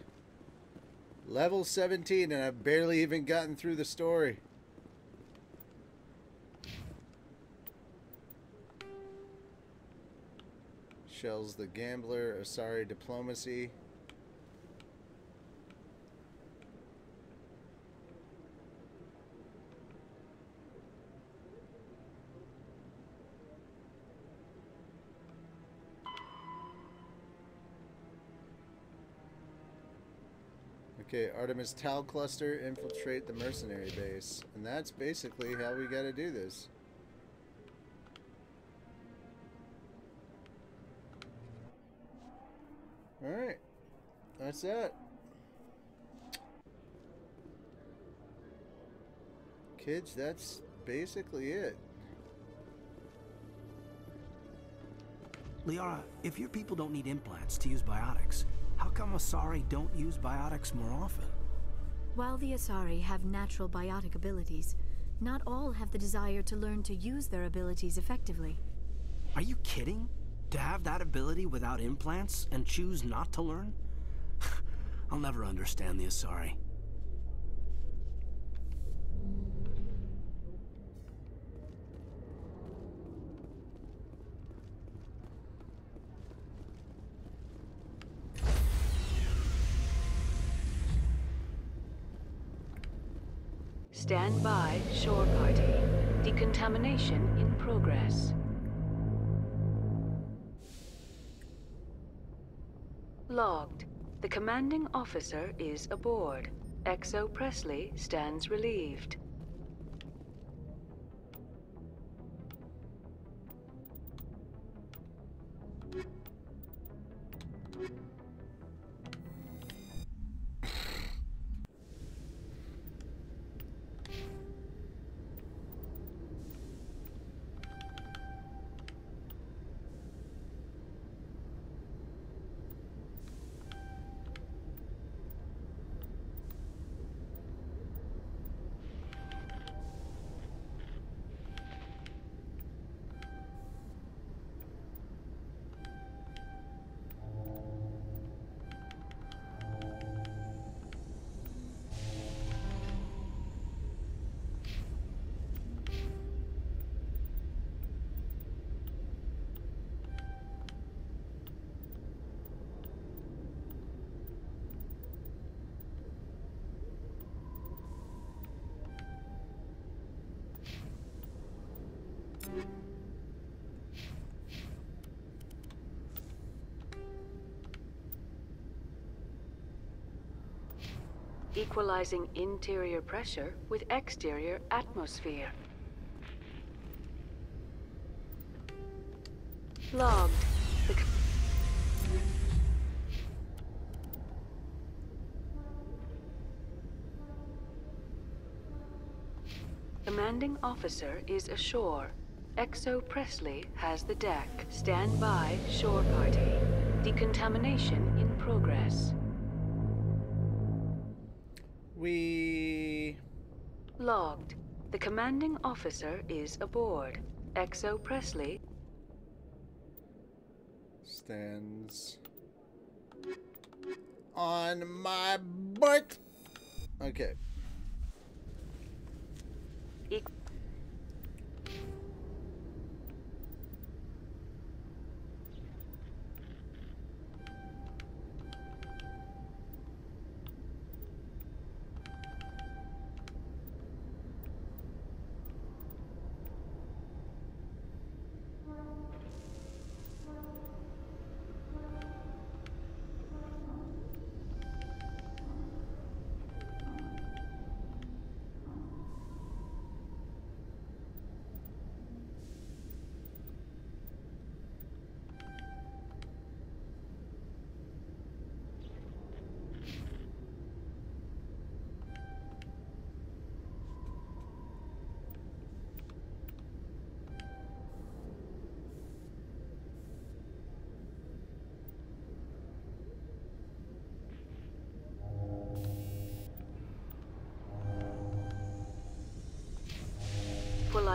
Level 17, and I've barely even gotten through the story. Shells the Gambler, Asari Diplomacy. Okay, Artemis Tau Cluster, infiltrate the mercenary base. And that's basically how we gotta do this. Alright. That's it. Kids, that's basically it. Liara, if your people don't need implants to use biotics, how come Asari don't use biotics more often? While the Asari have natural biotic abilities, not all have the desire to learn to use their abilities effectively. Are you kidding? To have that ability without implants and choose not to learn? I'll never understand the Asari. Stand by, shore party. Decontamination in progress. Logged. The commanding officer is aboard. XO Pressly stands relieved. Equalizing interior pressure with exterior atmosphere. Logged. The Commanding officer is ashore. XO Pressly has the deck. Stand by, shore party. Decontamination in progress. Logged. The commanding officer is aboard. XO Pressly stands on my butt. Okay.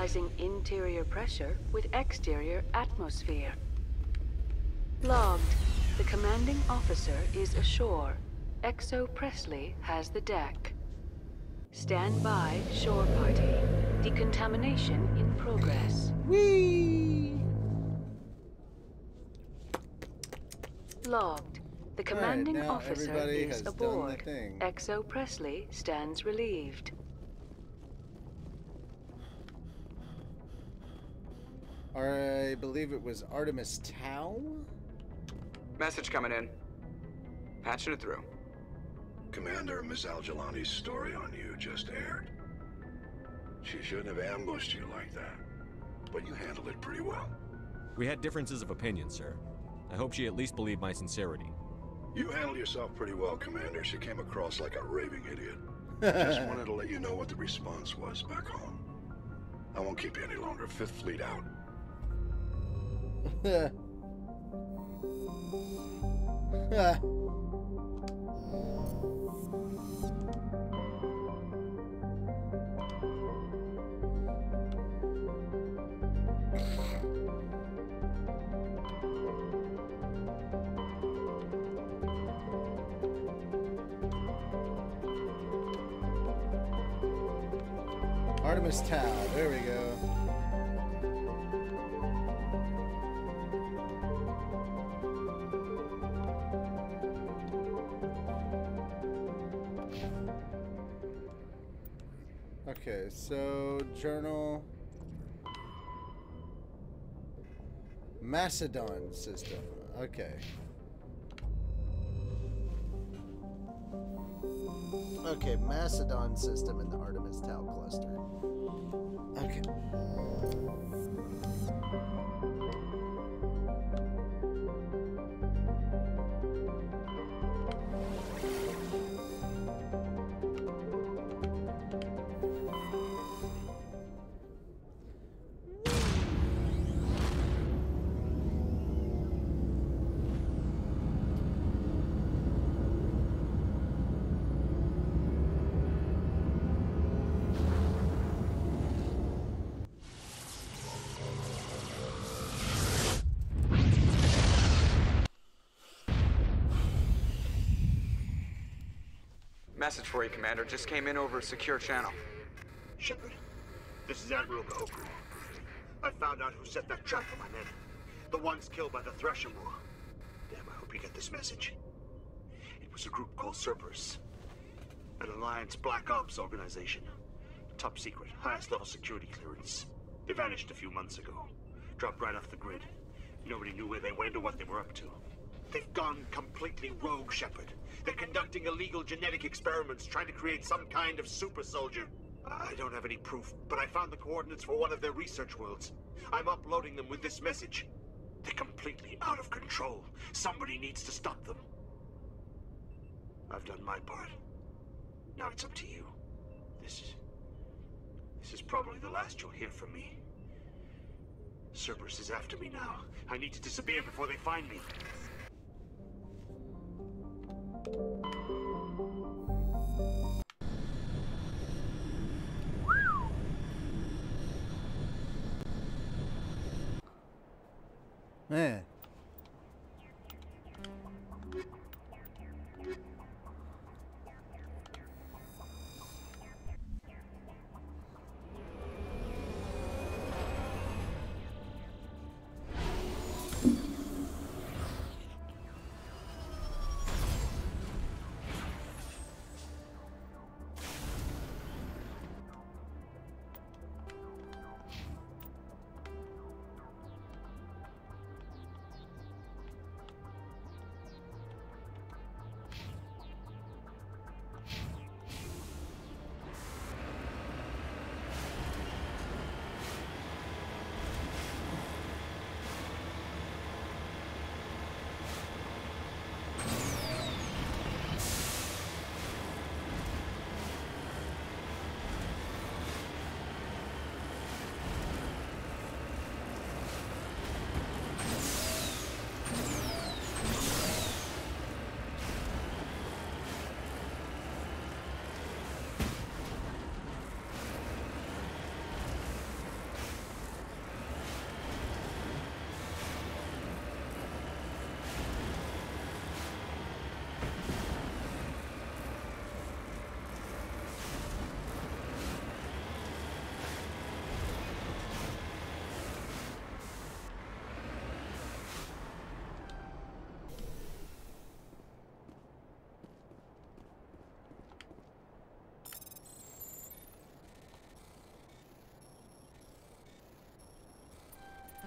Equalizing interior pressure with exterior atmosphere. Logged. The commanding officer is ashore. XO Pressly has the deck. Stand by, shore party. Decontamination in progress. Whee! Logged. The commanding now officer is has done the aboard. XO Pressly stands relieved. I believe it was Artemis Tau. Message coming in. Patching it through. Commander, Miss Al-Jilani's story on you just aired. She shouldn't have ambushed you like that. But you handled it pretty well. We had differences of opinion, sir. I hope she at least believed my sincerity. You handled yourself pretty well, Commander. She came across like a raving idiot. Just wanted to let you know what the response was back home. I won't keep you any longer. Fifth Fleet out. Artemis Tau. There we go. Okay, so journal Macedon system. Okay. Okay, Macedon system in the Artemis Tau cluster. Okay. Message for you, Commander. Just came in over a secure channel. Shepard, this is Admiral Kahoku. I found out who set that trap for my men. The ones killed by the Thresher Maw. Damn, I hope you get this message. It was a group called Cerberus. An Alliance Black Ops organization. Top secret, highest level security clearance. They vanished a few months ago. Dropped right off the grid. Nobody knew where they went or what they were up to. They've gone completely rogue, Shepard. They're conducting illegal genetic experiments, trying to create some kind of super soldier. I don't have any proof, but I found the coordinates for one of their research worlds. I'm uploading them with this message. They're completely out of control. Somebody needs to stop them. I've done my part. Now it's up to you. This is... This is probably the last you'll hear from me. Cerberus is after me now. I need to disappear before they find me. Man.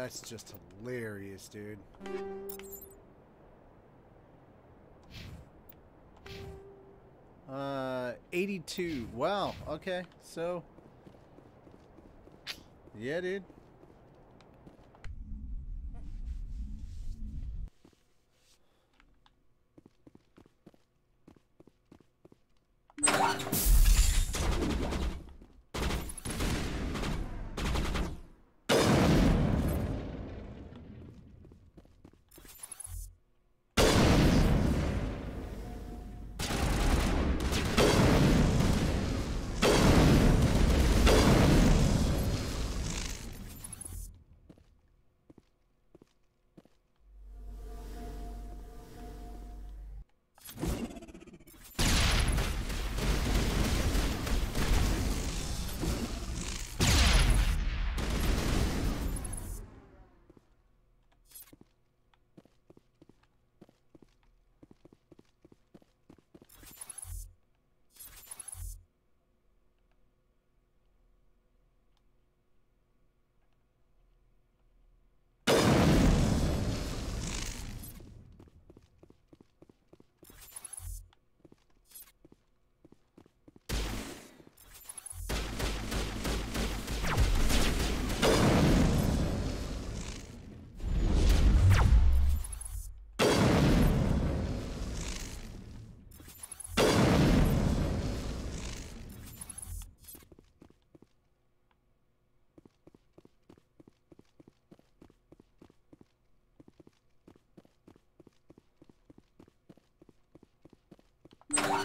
That's just hilarious, dude. Uh, 82. Wow. Okay. So. Yeah, dude. Yeah.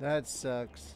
That sucks.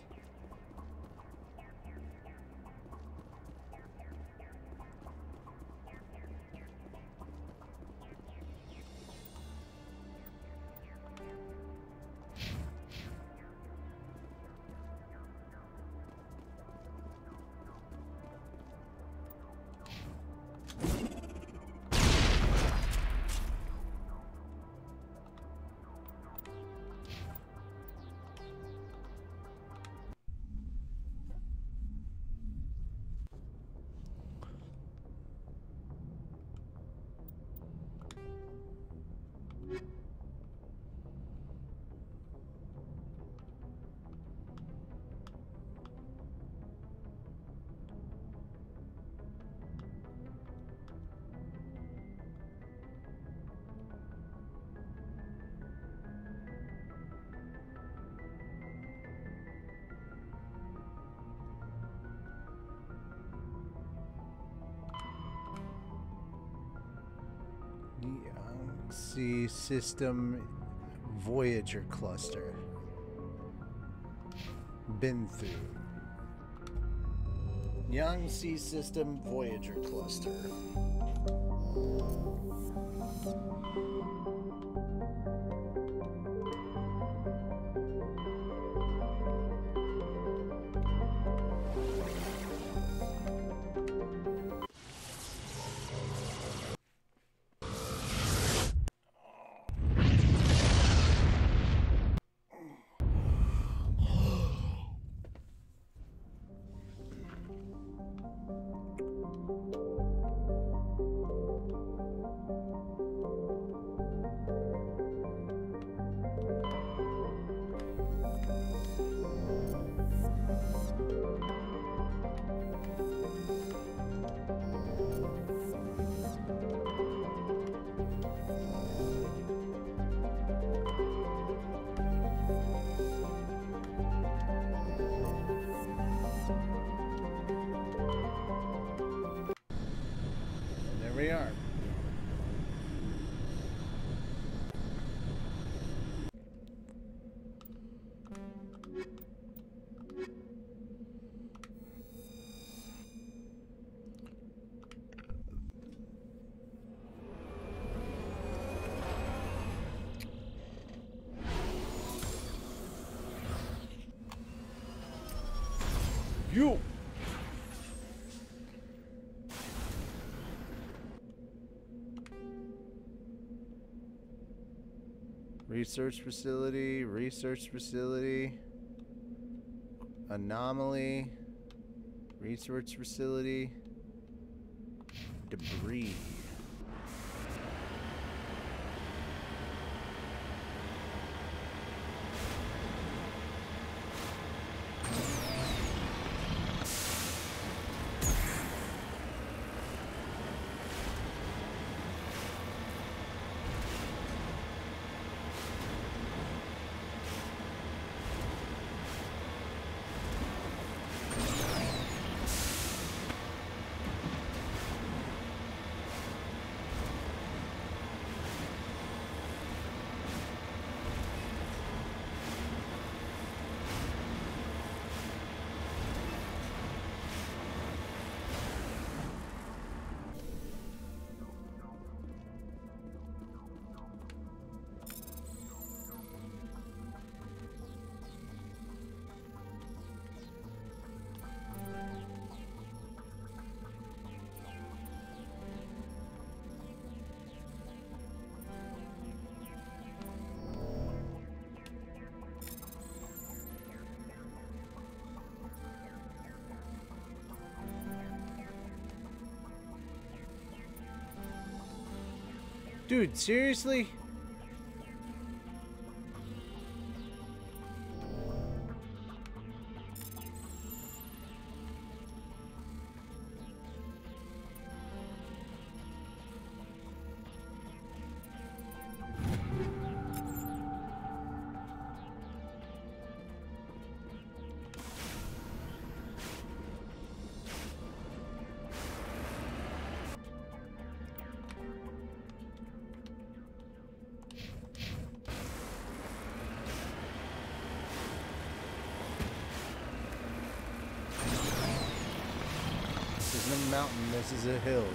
System Voyager Cluster. Been through. Yangtze System Voyager Cluster. You. Research facility, research facility, anomaly, research facility, Dude, seriously? A hill.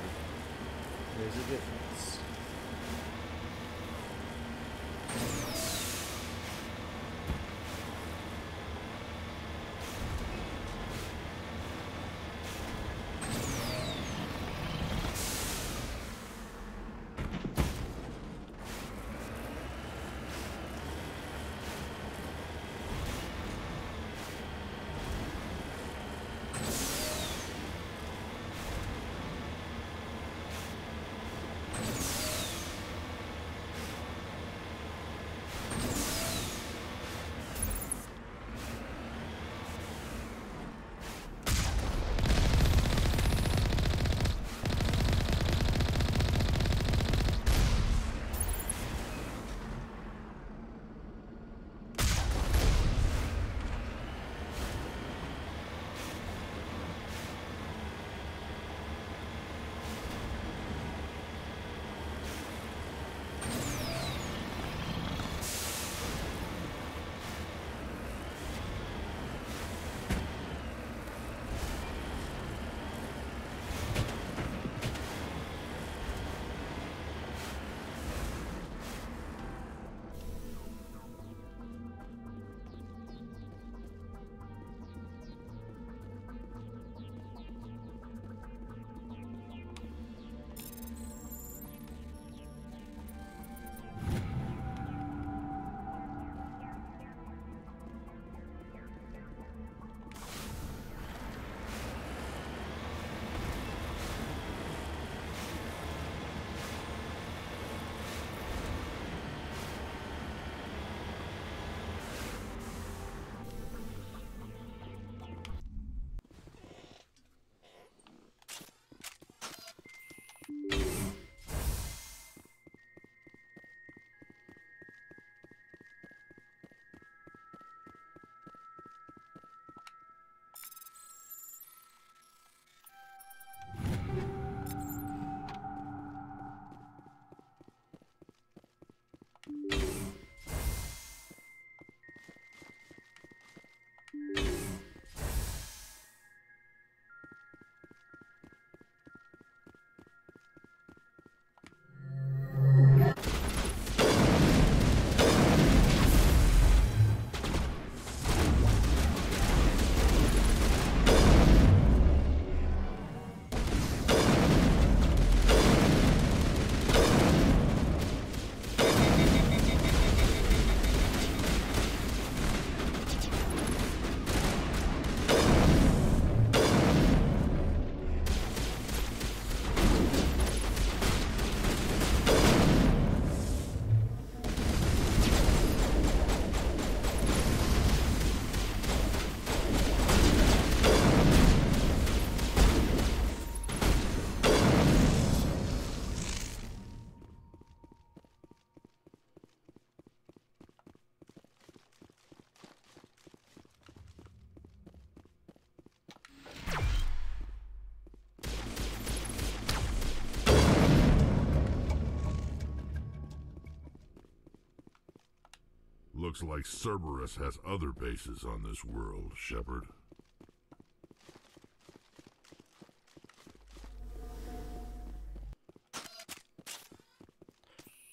Looks like Cerberus has other bases on this world, Shepard.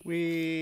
We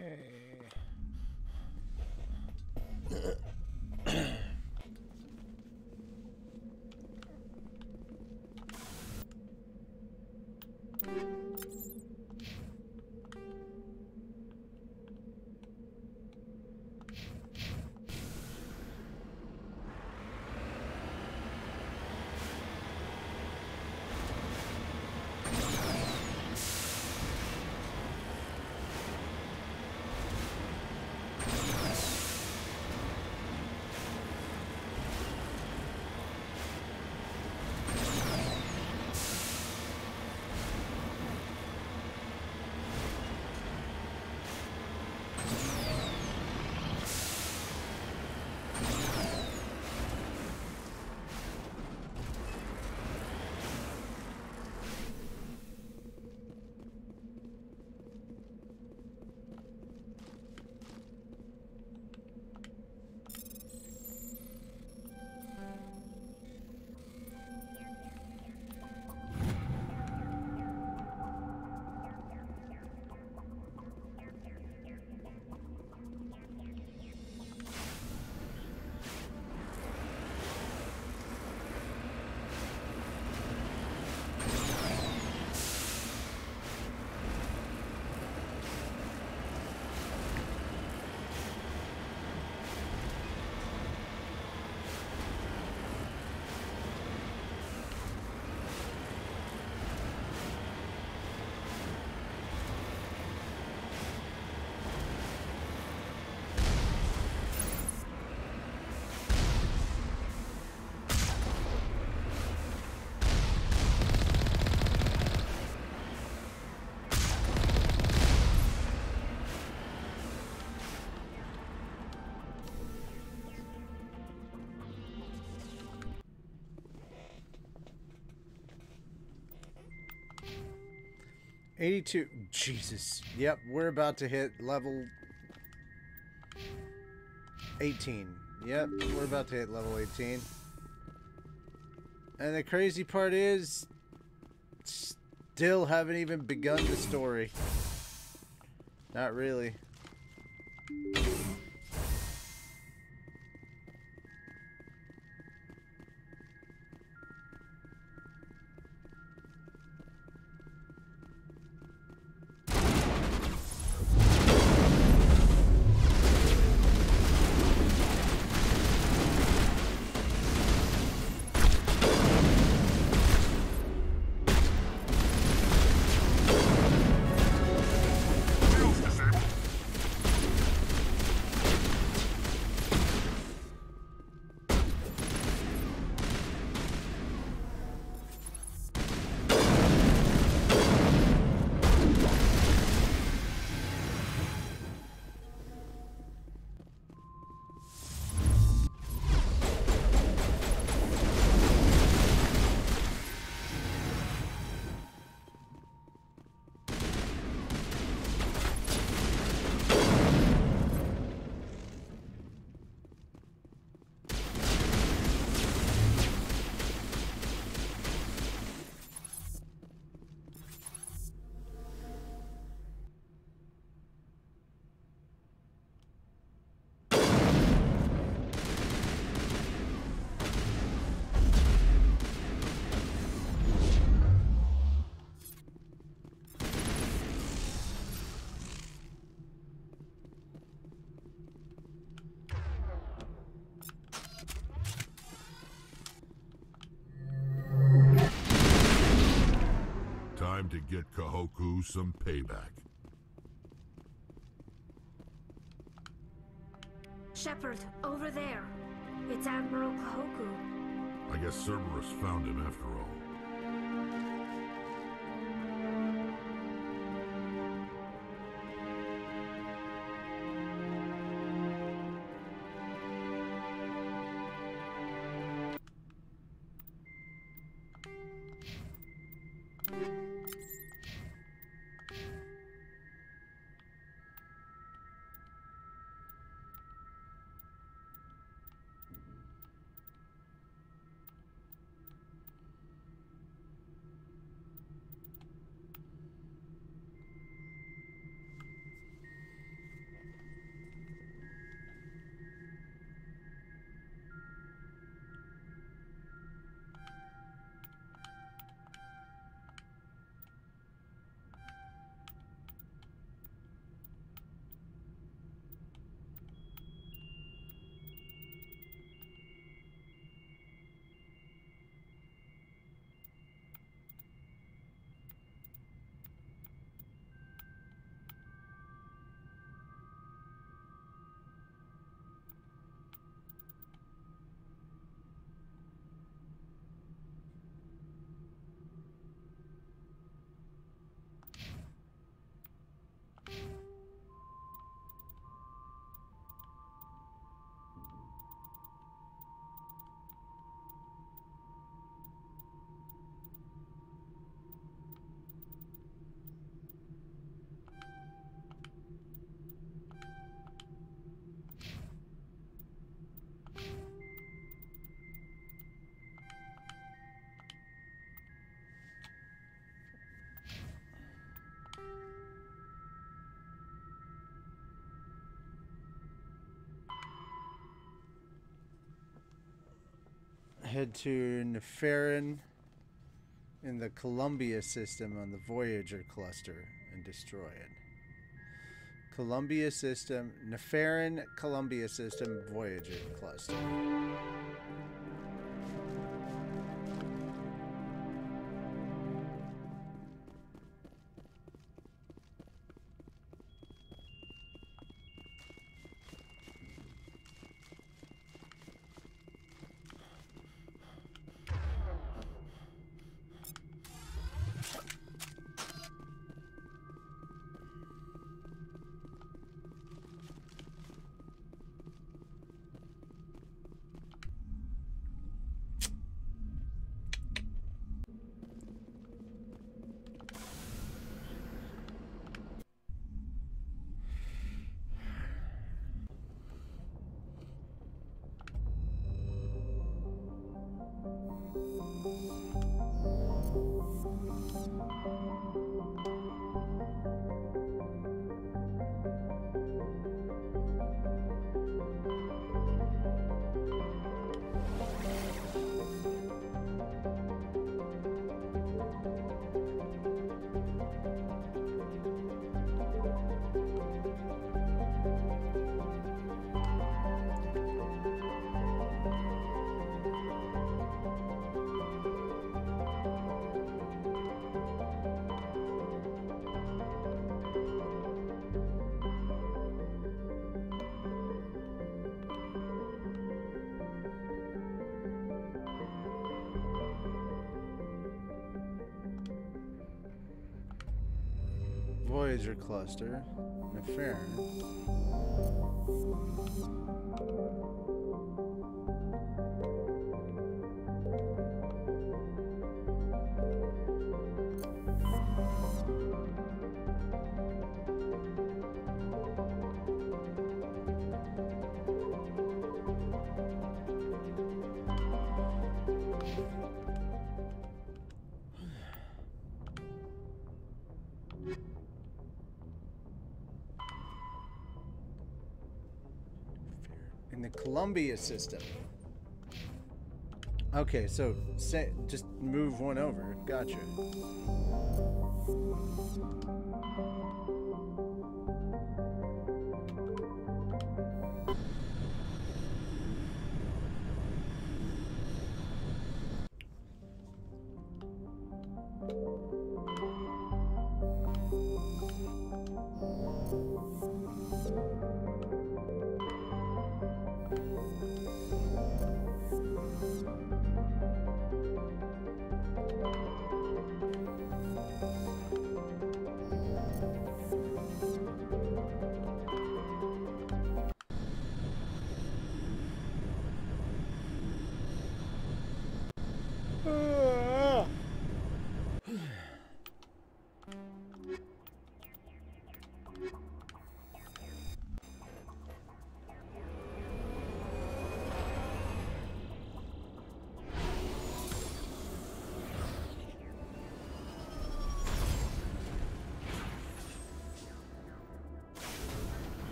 Okay. 82. Jesus. Yep, we're about to hit level 18. Yep, we're about to hit level 18. And the crazy part is, still haven't even begun the story. Not really. Get Kahoku some payback. Shepard, over there. It's Admiral Kahoku. I guess Cerberus found him after all. Head to Neferin in the Columbia system on the Voyager cluster and destroy it. Columbia system, Neferin Columbia system Voyager cluster. Voyager cluster, in the Columbia system. Okay, so say, just move one over. Gotcha.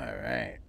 All right.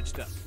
All patched up.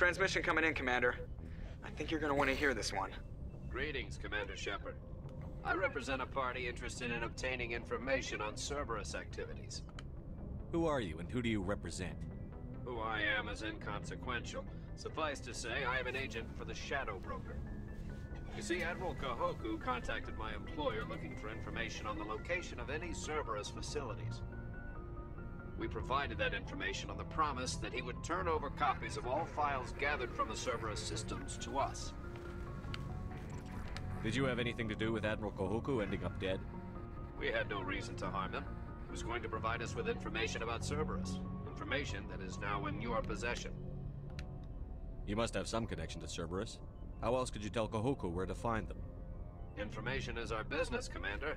Transmission coming in, Commander. I think you're gonna want to hear this one. Greetings, Commander Shepard. I represent a party interested in obtaining information on Cerberus activities. Who are you and who do you represent? Who I am is inconsequential. Suffice to say, I am an agent for the Shadow Broker. You see, Admiral Kahoku contacted my employer looking for information on the location of any Cerberus facilities. We provided that information on the promise that he would turn over copies of all files gathered from the Cerberus systems to us. Did you have anything to do with Admiral Kahoku ending up dead? We had no reason to harm him. He was going to provide us with information about Cerberus. Information that is now in your possession. You must have some connection to Cerberus. How else could you tell Kahoku where to find them? Information is our business, Commander.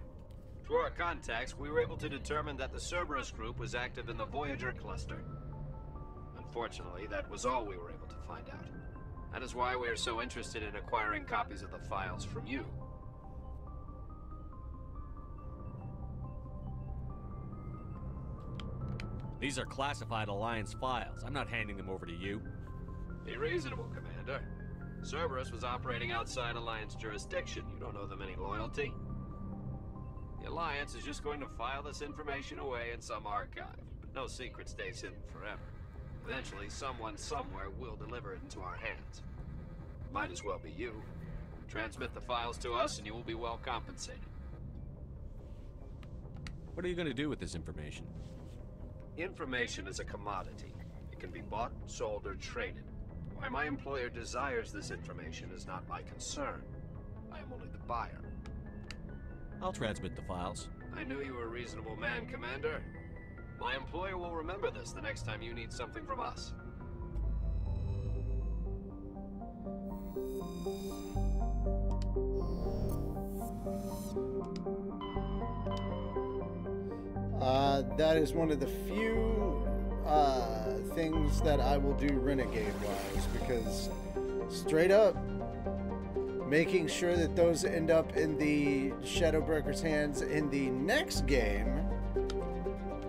Through our contacts, we were able to determine that the Cerberus group was active in the Voyager cluster. Unfortunately, that was all we were able to find out. That is why we are so interested in acquiring copies of the files from you. These are classified Alliance files. I'm not handing them over to you. Be reasonable, Commander. Cerberus was operating outside Alliance jurisdiction. You don't owe them any loyalty. The Alliance is just going to file this information away in some archive. But no secret stays hidden forever. Eventually, someone somewhere will deliver it into our hands. Might as well be you. Transmit the files to us and you will be well compensated. What are you going to do with this information? Information is a commodity. It can be bought, sold, or traded. Why my employer desires this information is not my concern. I am only the buyer. I'll transmit the files. I knew you were a reasonable man, Commander. My employer will remember this the next time you need something from us. Uh, that is one of the few uh, things that I will do renegade-wise because straight up making sure that those end up in the Shadow Broker's hands in the next game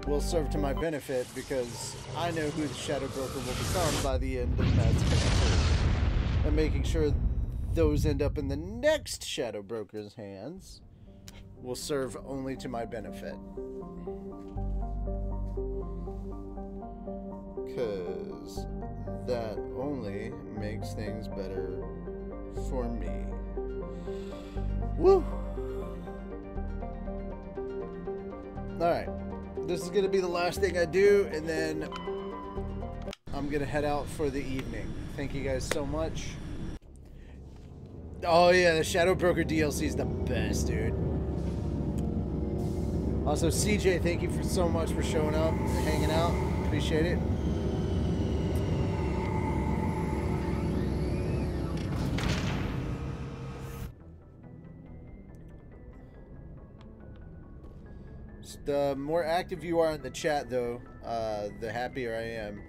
will serve to my benefit because I know who the Shadow Broker will become by the end of 2. And making sure those end up in the next Shadow Broker's hands will serve only to my benefit. Because that only makes things better for me. Woo! Alright. This is going to be the last thing I do, and then I'm going to head out for the evening. Thank you guys so much. Oh yeah, the Shadow Broker DLC is the best, dude. Also, CJ, thank you for so much for showing up and hanging out. Appreciate it. The more active you are in the chat, though, uh, the happier I am.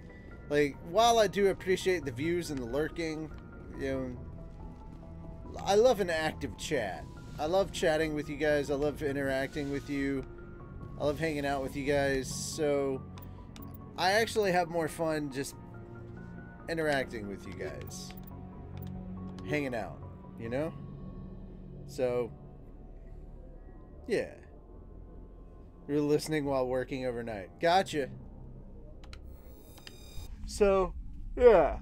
Like, while I do appreciate the views and the lurking, you know, I love an active chat. I love chatting with you guys. I love interacting with you. I love hanging out with you guys. So, I actually have more fun just interacting with you guys. Hanging out, you know? So, yeah. You're listening while working overnight. Gotcha. So, yeah.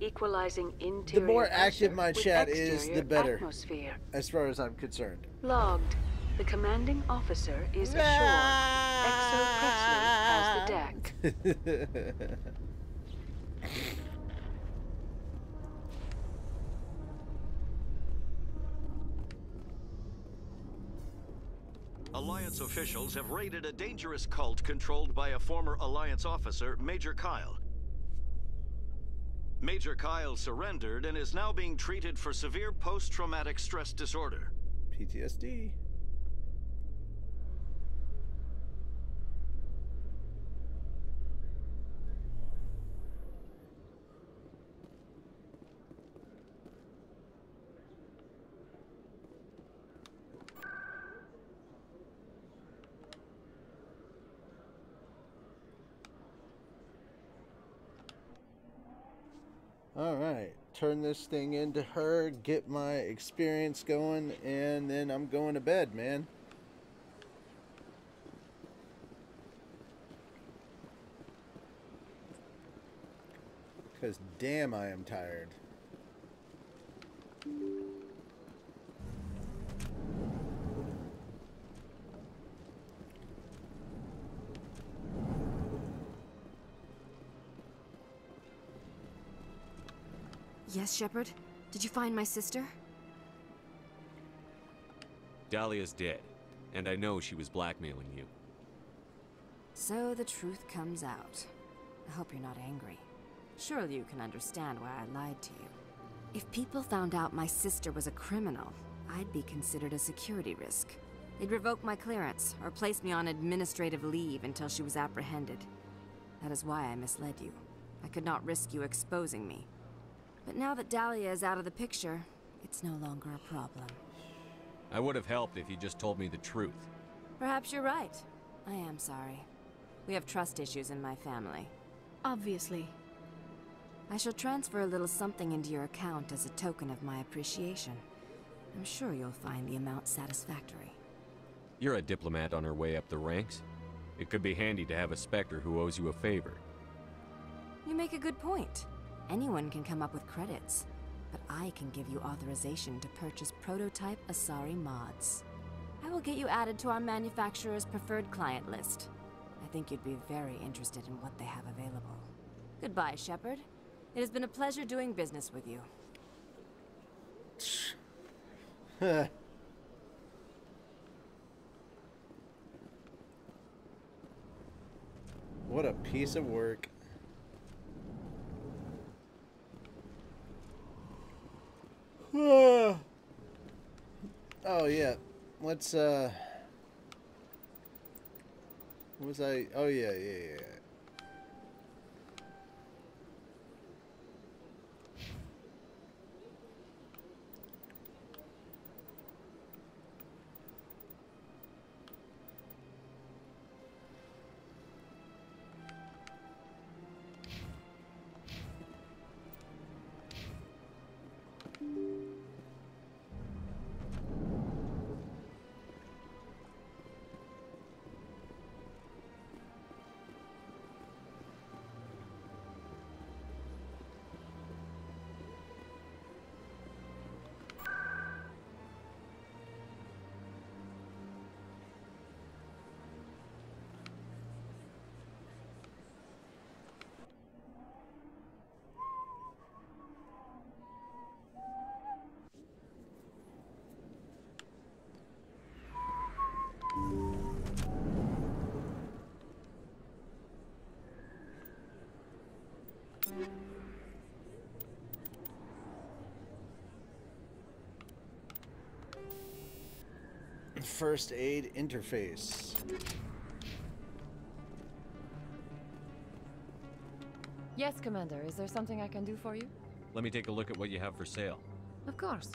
Equalizing The interior more active my chat is, the better. Atmosphere. As far as I'm concerned. Logged. The commanding officer is ashore. XO Pressly has the deck. Alliance officials have raided a dangerous cult controlled by a former Alliance officer, Major Kyle. Major Kyle surrendered and is now being treated for severe post-traumatic stress disorder. PTSD. Alright, turn this thing into her, get my experience going, and then I'm going to bed, man. Because damn, I am tired. Yes, Shepard? Did you find my sister? Dahlia's dead, and I know she was blackmailing you. So the truth comes out. I hope you're not angry. Surely you can understand why I lied to you. If people found out my sister was a criminal, I'd be considered a security risk. They'd revoke my clearance, or place me on administrative leave until she was apprehended. That is why I misled you. I could not risk you exposing me. But now that Dahlia is out of the picture, it's no longer a problem. I would have helped if you just told me the truth. Perhaps you're right. I am sorry. We have trust issues in my family. Obviously. I shall transfer a little something into your account as a token of my appreciation. I'm sure you'll find the amount satisfactory. You're a diplomat on her way up the ranks. It could be handy to have a Spectre who owes you a favor. You make a good point. Anyone can come up with credits, but I can give you authorization to purchase prototype Asari mods. I will get you added to our manufacturer's preferred client list. I think you'd be very interested in what they have available. Goodbye, Shepard. It has been a pleasure doing business with you. what a piece of work. oh yeah, let's uh. What was I? Oh yeah, yeah, yeah. First aid interface. Yes, Commander. Is there something I can do for you? Let me take a look at what you have for sale. Of course.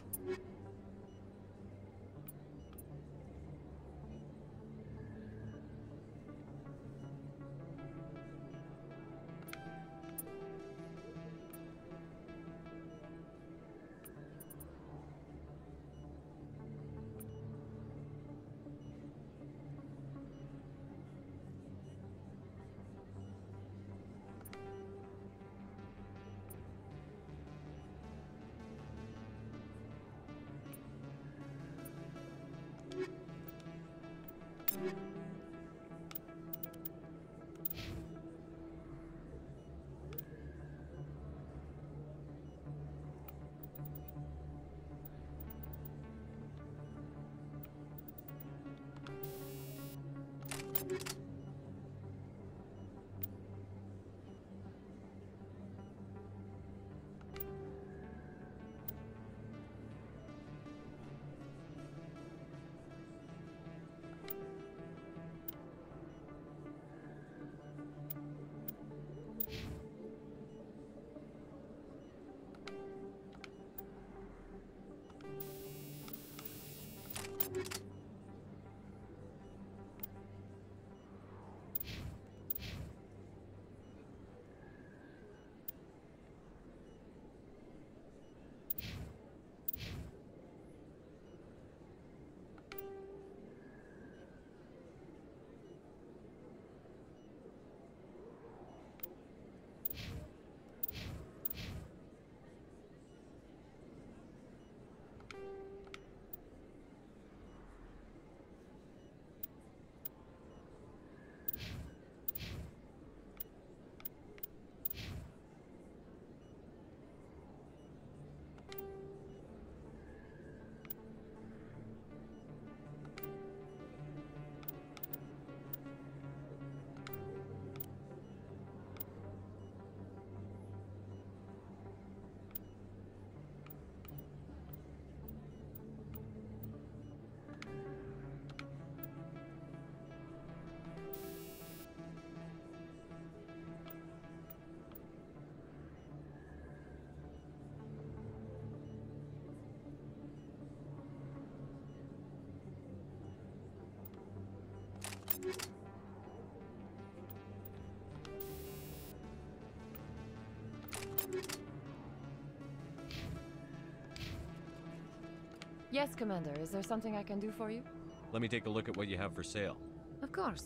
Yes, Commander. Is there something I can do for you? Let me take a look at what you have for sale. Of course.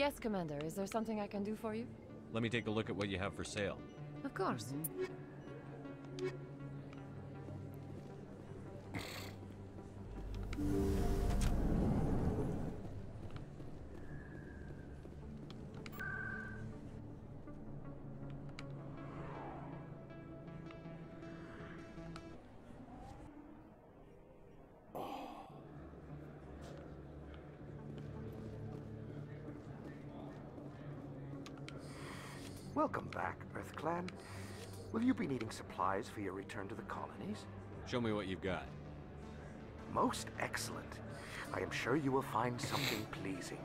Yes, Commander. Is there something I can do for you? Let me take a look at what you have for sale. Of course. EarthClan. Will you be needing supplies for your return to the colonies? Show me what you've got. Most excellent. I am sure you will find something pleasing.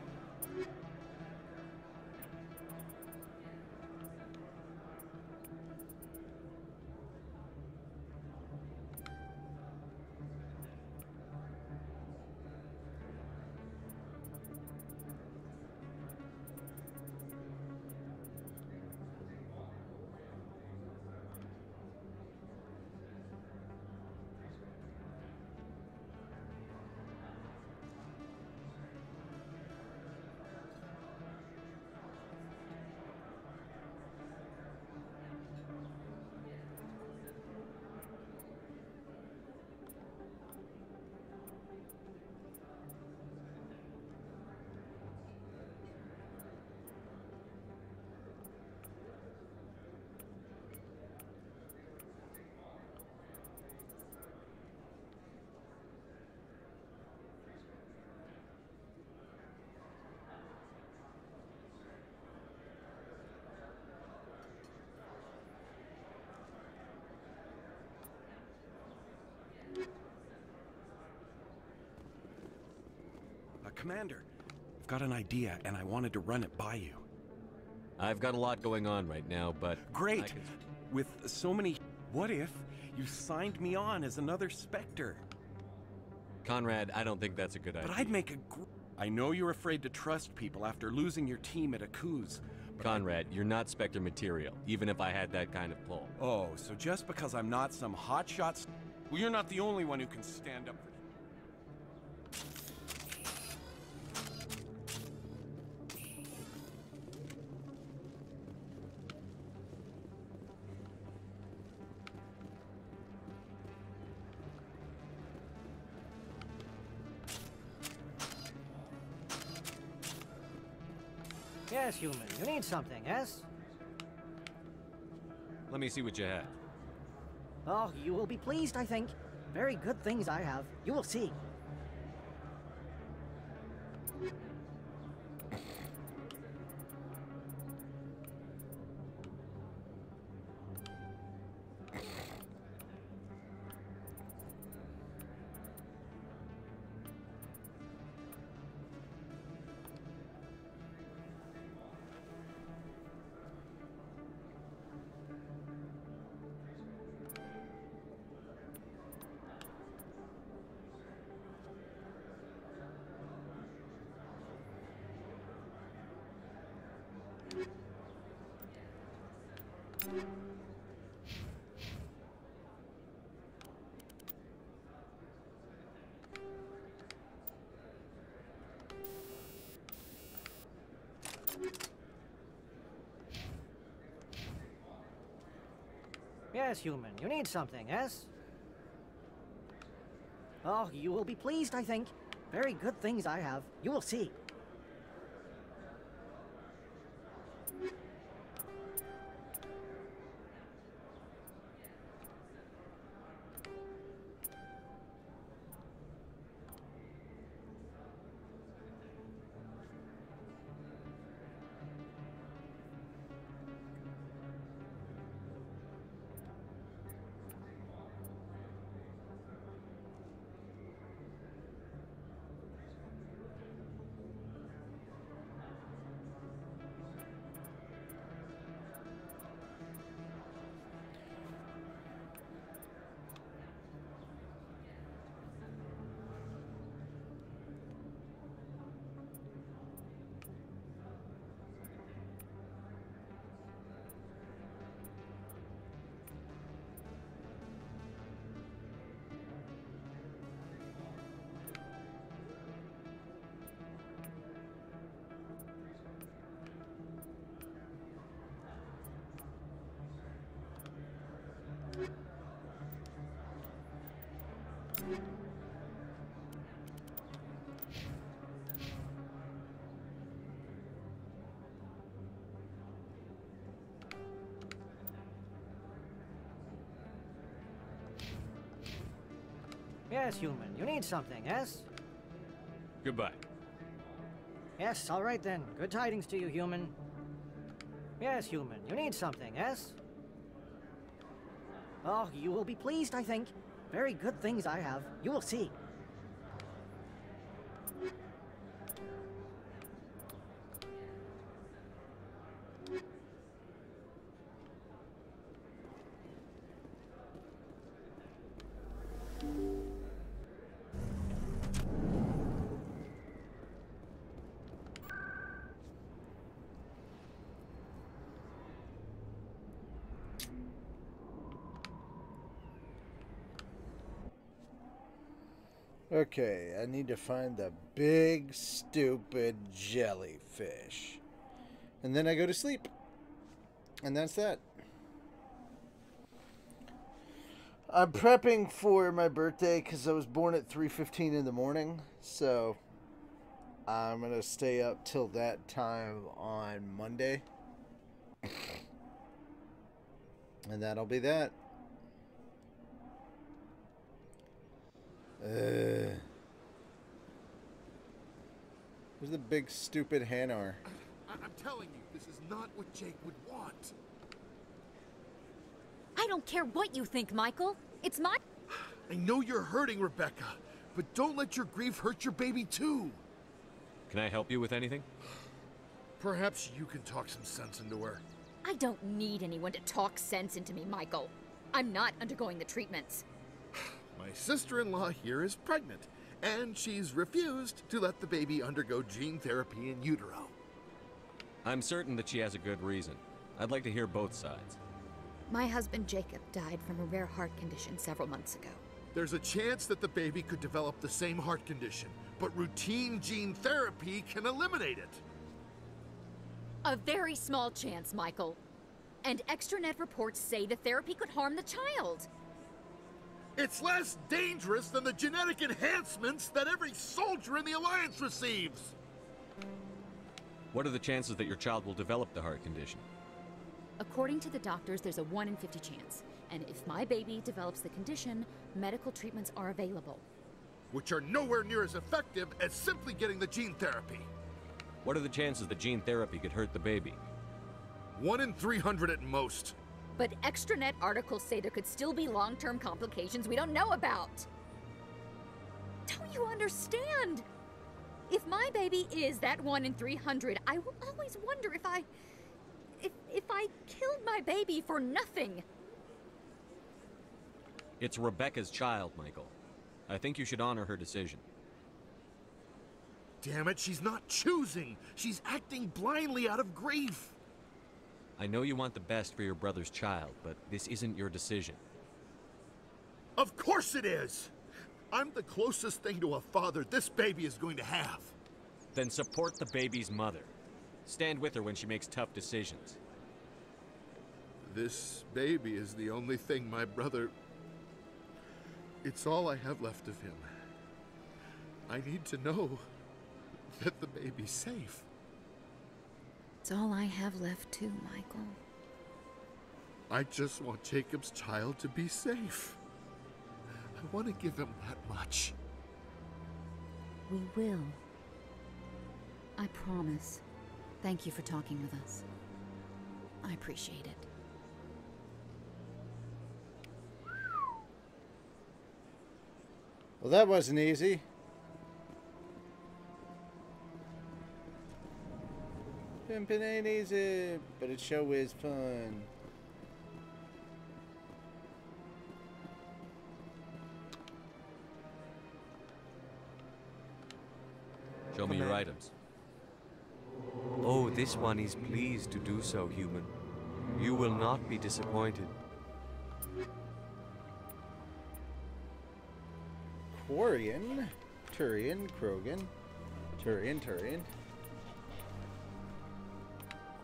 Got an idea and I wanted to run it by you. I've got a lot going on right now, but. Great! Can- With so many. What if you signed me on as another Spectre? Conrad, I don't think that's a good idea. But I'd make a. Gr- I know you're afraid to trust people after losing your team at a Akuze. Conrad, you're not Spectre material, even if I had that kind of pull. Oh, so just because I'm not some hotshot. Well, you're not the only one who can stand up for. Human. You need something, yes? Let me see what you have. Oh, you will be pleased, I think. Very good things I have. You will see. Yes, human. You need something, yes? Oh, you will be pleased, I think. Very good things I have. You will see. Yes, human. You need something, yes? Goodbye. Yes, all right then. Good tidings to you, human. Yes, human. You need something, yes? Oh, you will be pleased, I think. Very good things I have. You will see. Okay, I need to find the big stupid jellyfish. And then I go to sleep. And that's that. I'm prepping for my birthday cuz I was born at 3:15 in the morning. So I'm going to stay up till that time on Monday. And that'll be that. Uh, where's the big stupid Hanar? I- I'm telling you, this is not what Jake would want. I don't care what you think, Michael. It's my. I know you're hurting, Rebecca, but don't let your grief hurt your baby too. Can I help you with anything? Perhaps you can talk some sense into her. I don't need anyone to talk sense into me, Michael. I'm not undergoing the treatments. My sister-in-law here is pregnant, and she's refused to let the baby undergo gene therapy in utero. I'm certain that she has a good reason. I'd like to hear both sides. My husband Jacob died from a rare heart condition several months ago. There's a chance that the baby could develop the same heart condition, but routine gene therapy can eliminate it. A very small chance, Michael. And extranet reports say the therapy could harm the child. It's less dangerous than the genetic enhancements that every soldier in the Alliance receives. What are the chances that your child will develop the heart condition? According to the doctors, there's a 1 in 50 chance. And if my baby develops the condition, medical treatments are available. Which are nowhere near as effective as simply getting the gene therapy. What are the chances that gene therapy could hurt the baby? One in 300 at most. But extranet articles say there could still be long term complications we don't know about. Don't you understand? If my baby is that 1 in 300, I will always wonder if I. If, if I killed my baby for nothing. It's Rebecca's child, Michael. I think you should honor her decision. Damn it, she's not choosing. She's acting blindly out of grief. I know you want the best for your brother's child, but this isn't your decision. Of course it is! I'm the closest thing to a father this baby is going to have. Then support the baby's mother. Stand with her when she makes tough decisions. This baby is the only thing my brother. It's all I have left of him. I need to know that the baby's safe. It's all I have left, too, Michael. I just want Jacob's child to be safe. I want to give him that much. We will. I promise. Thank you for talking with us. I appreciate it. Well, that wasn't easy. Pimpin' ain't easy, but it sure is fun. Show me your items. Oh, this one is pleased to do so, human. You will not be disappointed. Quarian, Turian, Krogan, Turian, Turian,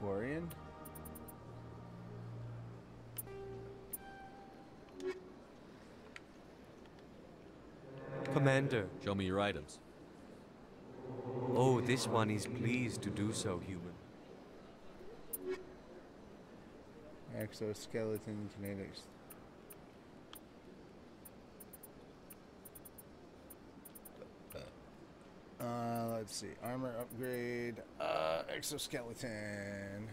Quarian. Commander. Show me your items. Oh, this one is pleased to do so, human. Exoskeleton kinetics. Uh, let's see. Armor upgrade. Uh, exoskeleton.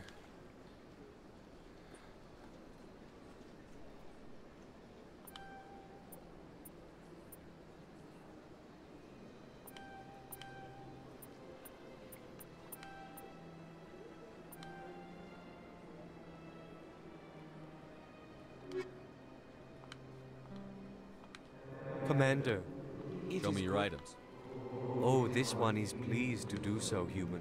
Commander. Show me your items. This one is pleased to do so, human.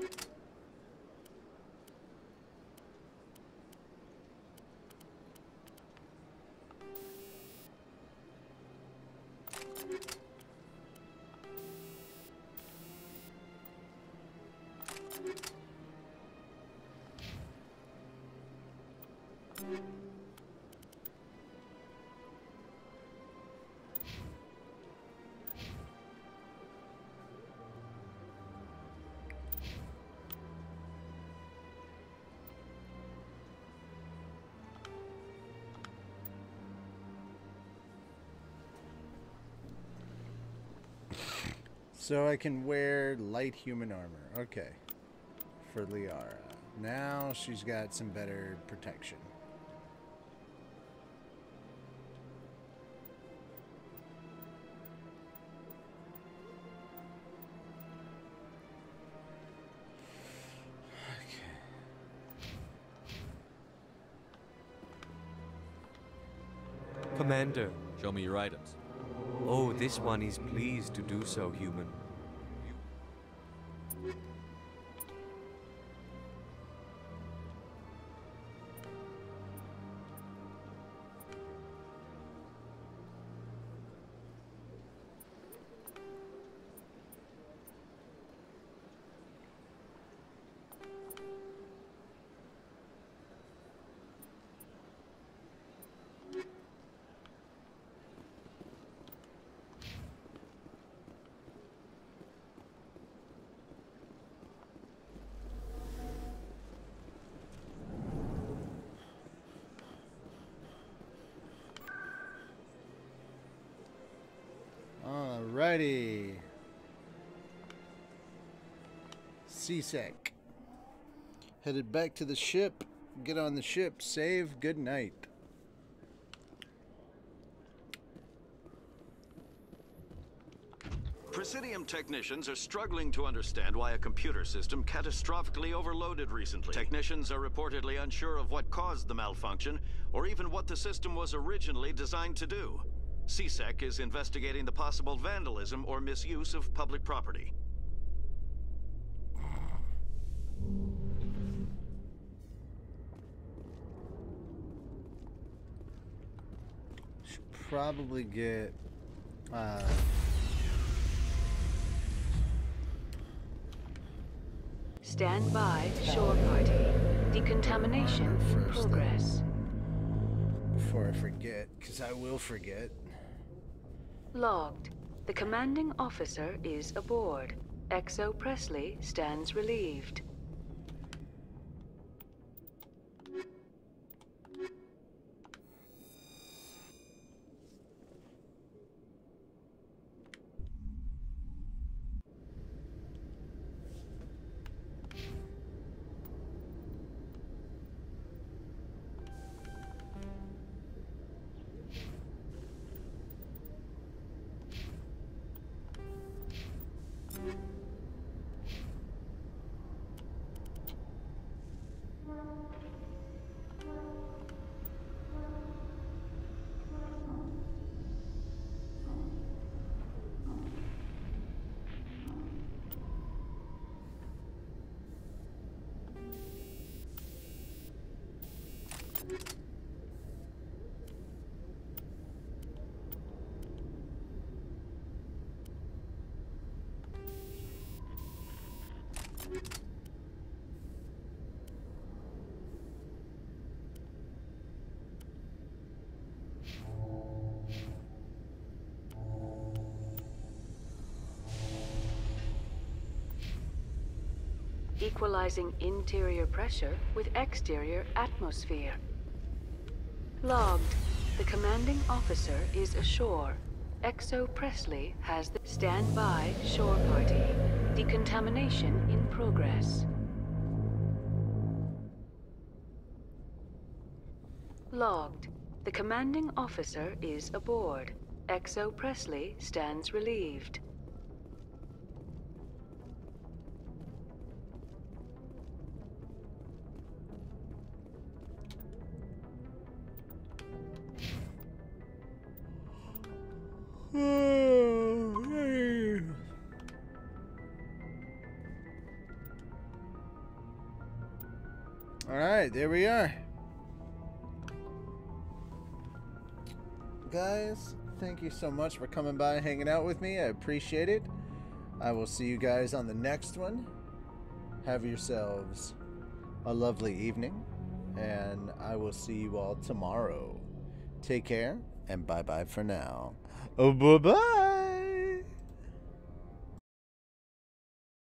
you So I can wear light human armor. Okay. For Liara. Now she's got some better protection. Okay. Commander. Show me your items. Oh, this one is pleased to do so, human. C-Sec. Headed back to the ship. Get on the ship. Save. Good night. Presidium technicians are struggling to understand why a computer system catastrophically overloaded recently. Technicians are reportedly unsure of what caused the malfunction, or even what the system was originally designed to do. C-Sec is investigating the possible vandalism or misuse of public property. Probably get. Uh, Stand by, shore party. Decontamination in progress. before I forget, because I will forget. Logged. The commanding officer is aboard. XO Pressly stands relieved. Equalizing interior pressure with exterior atmosphere. Logged. The commanding officer is ashore. XO Pressly has the standby shore party. Decontamination in progress. Logged. The commanding officer is aboard. XO Pressly stands relieved. So much for coming by and hanging out with me. I appreciate it. I will see you guys on the next one. Have yourselves a lovely evening and I will see you all tomorrow. Take care, and bye bye for now. Oh, bye bye.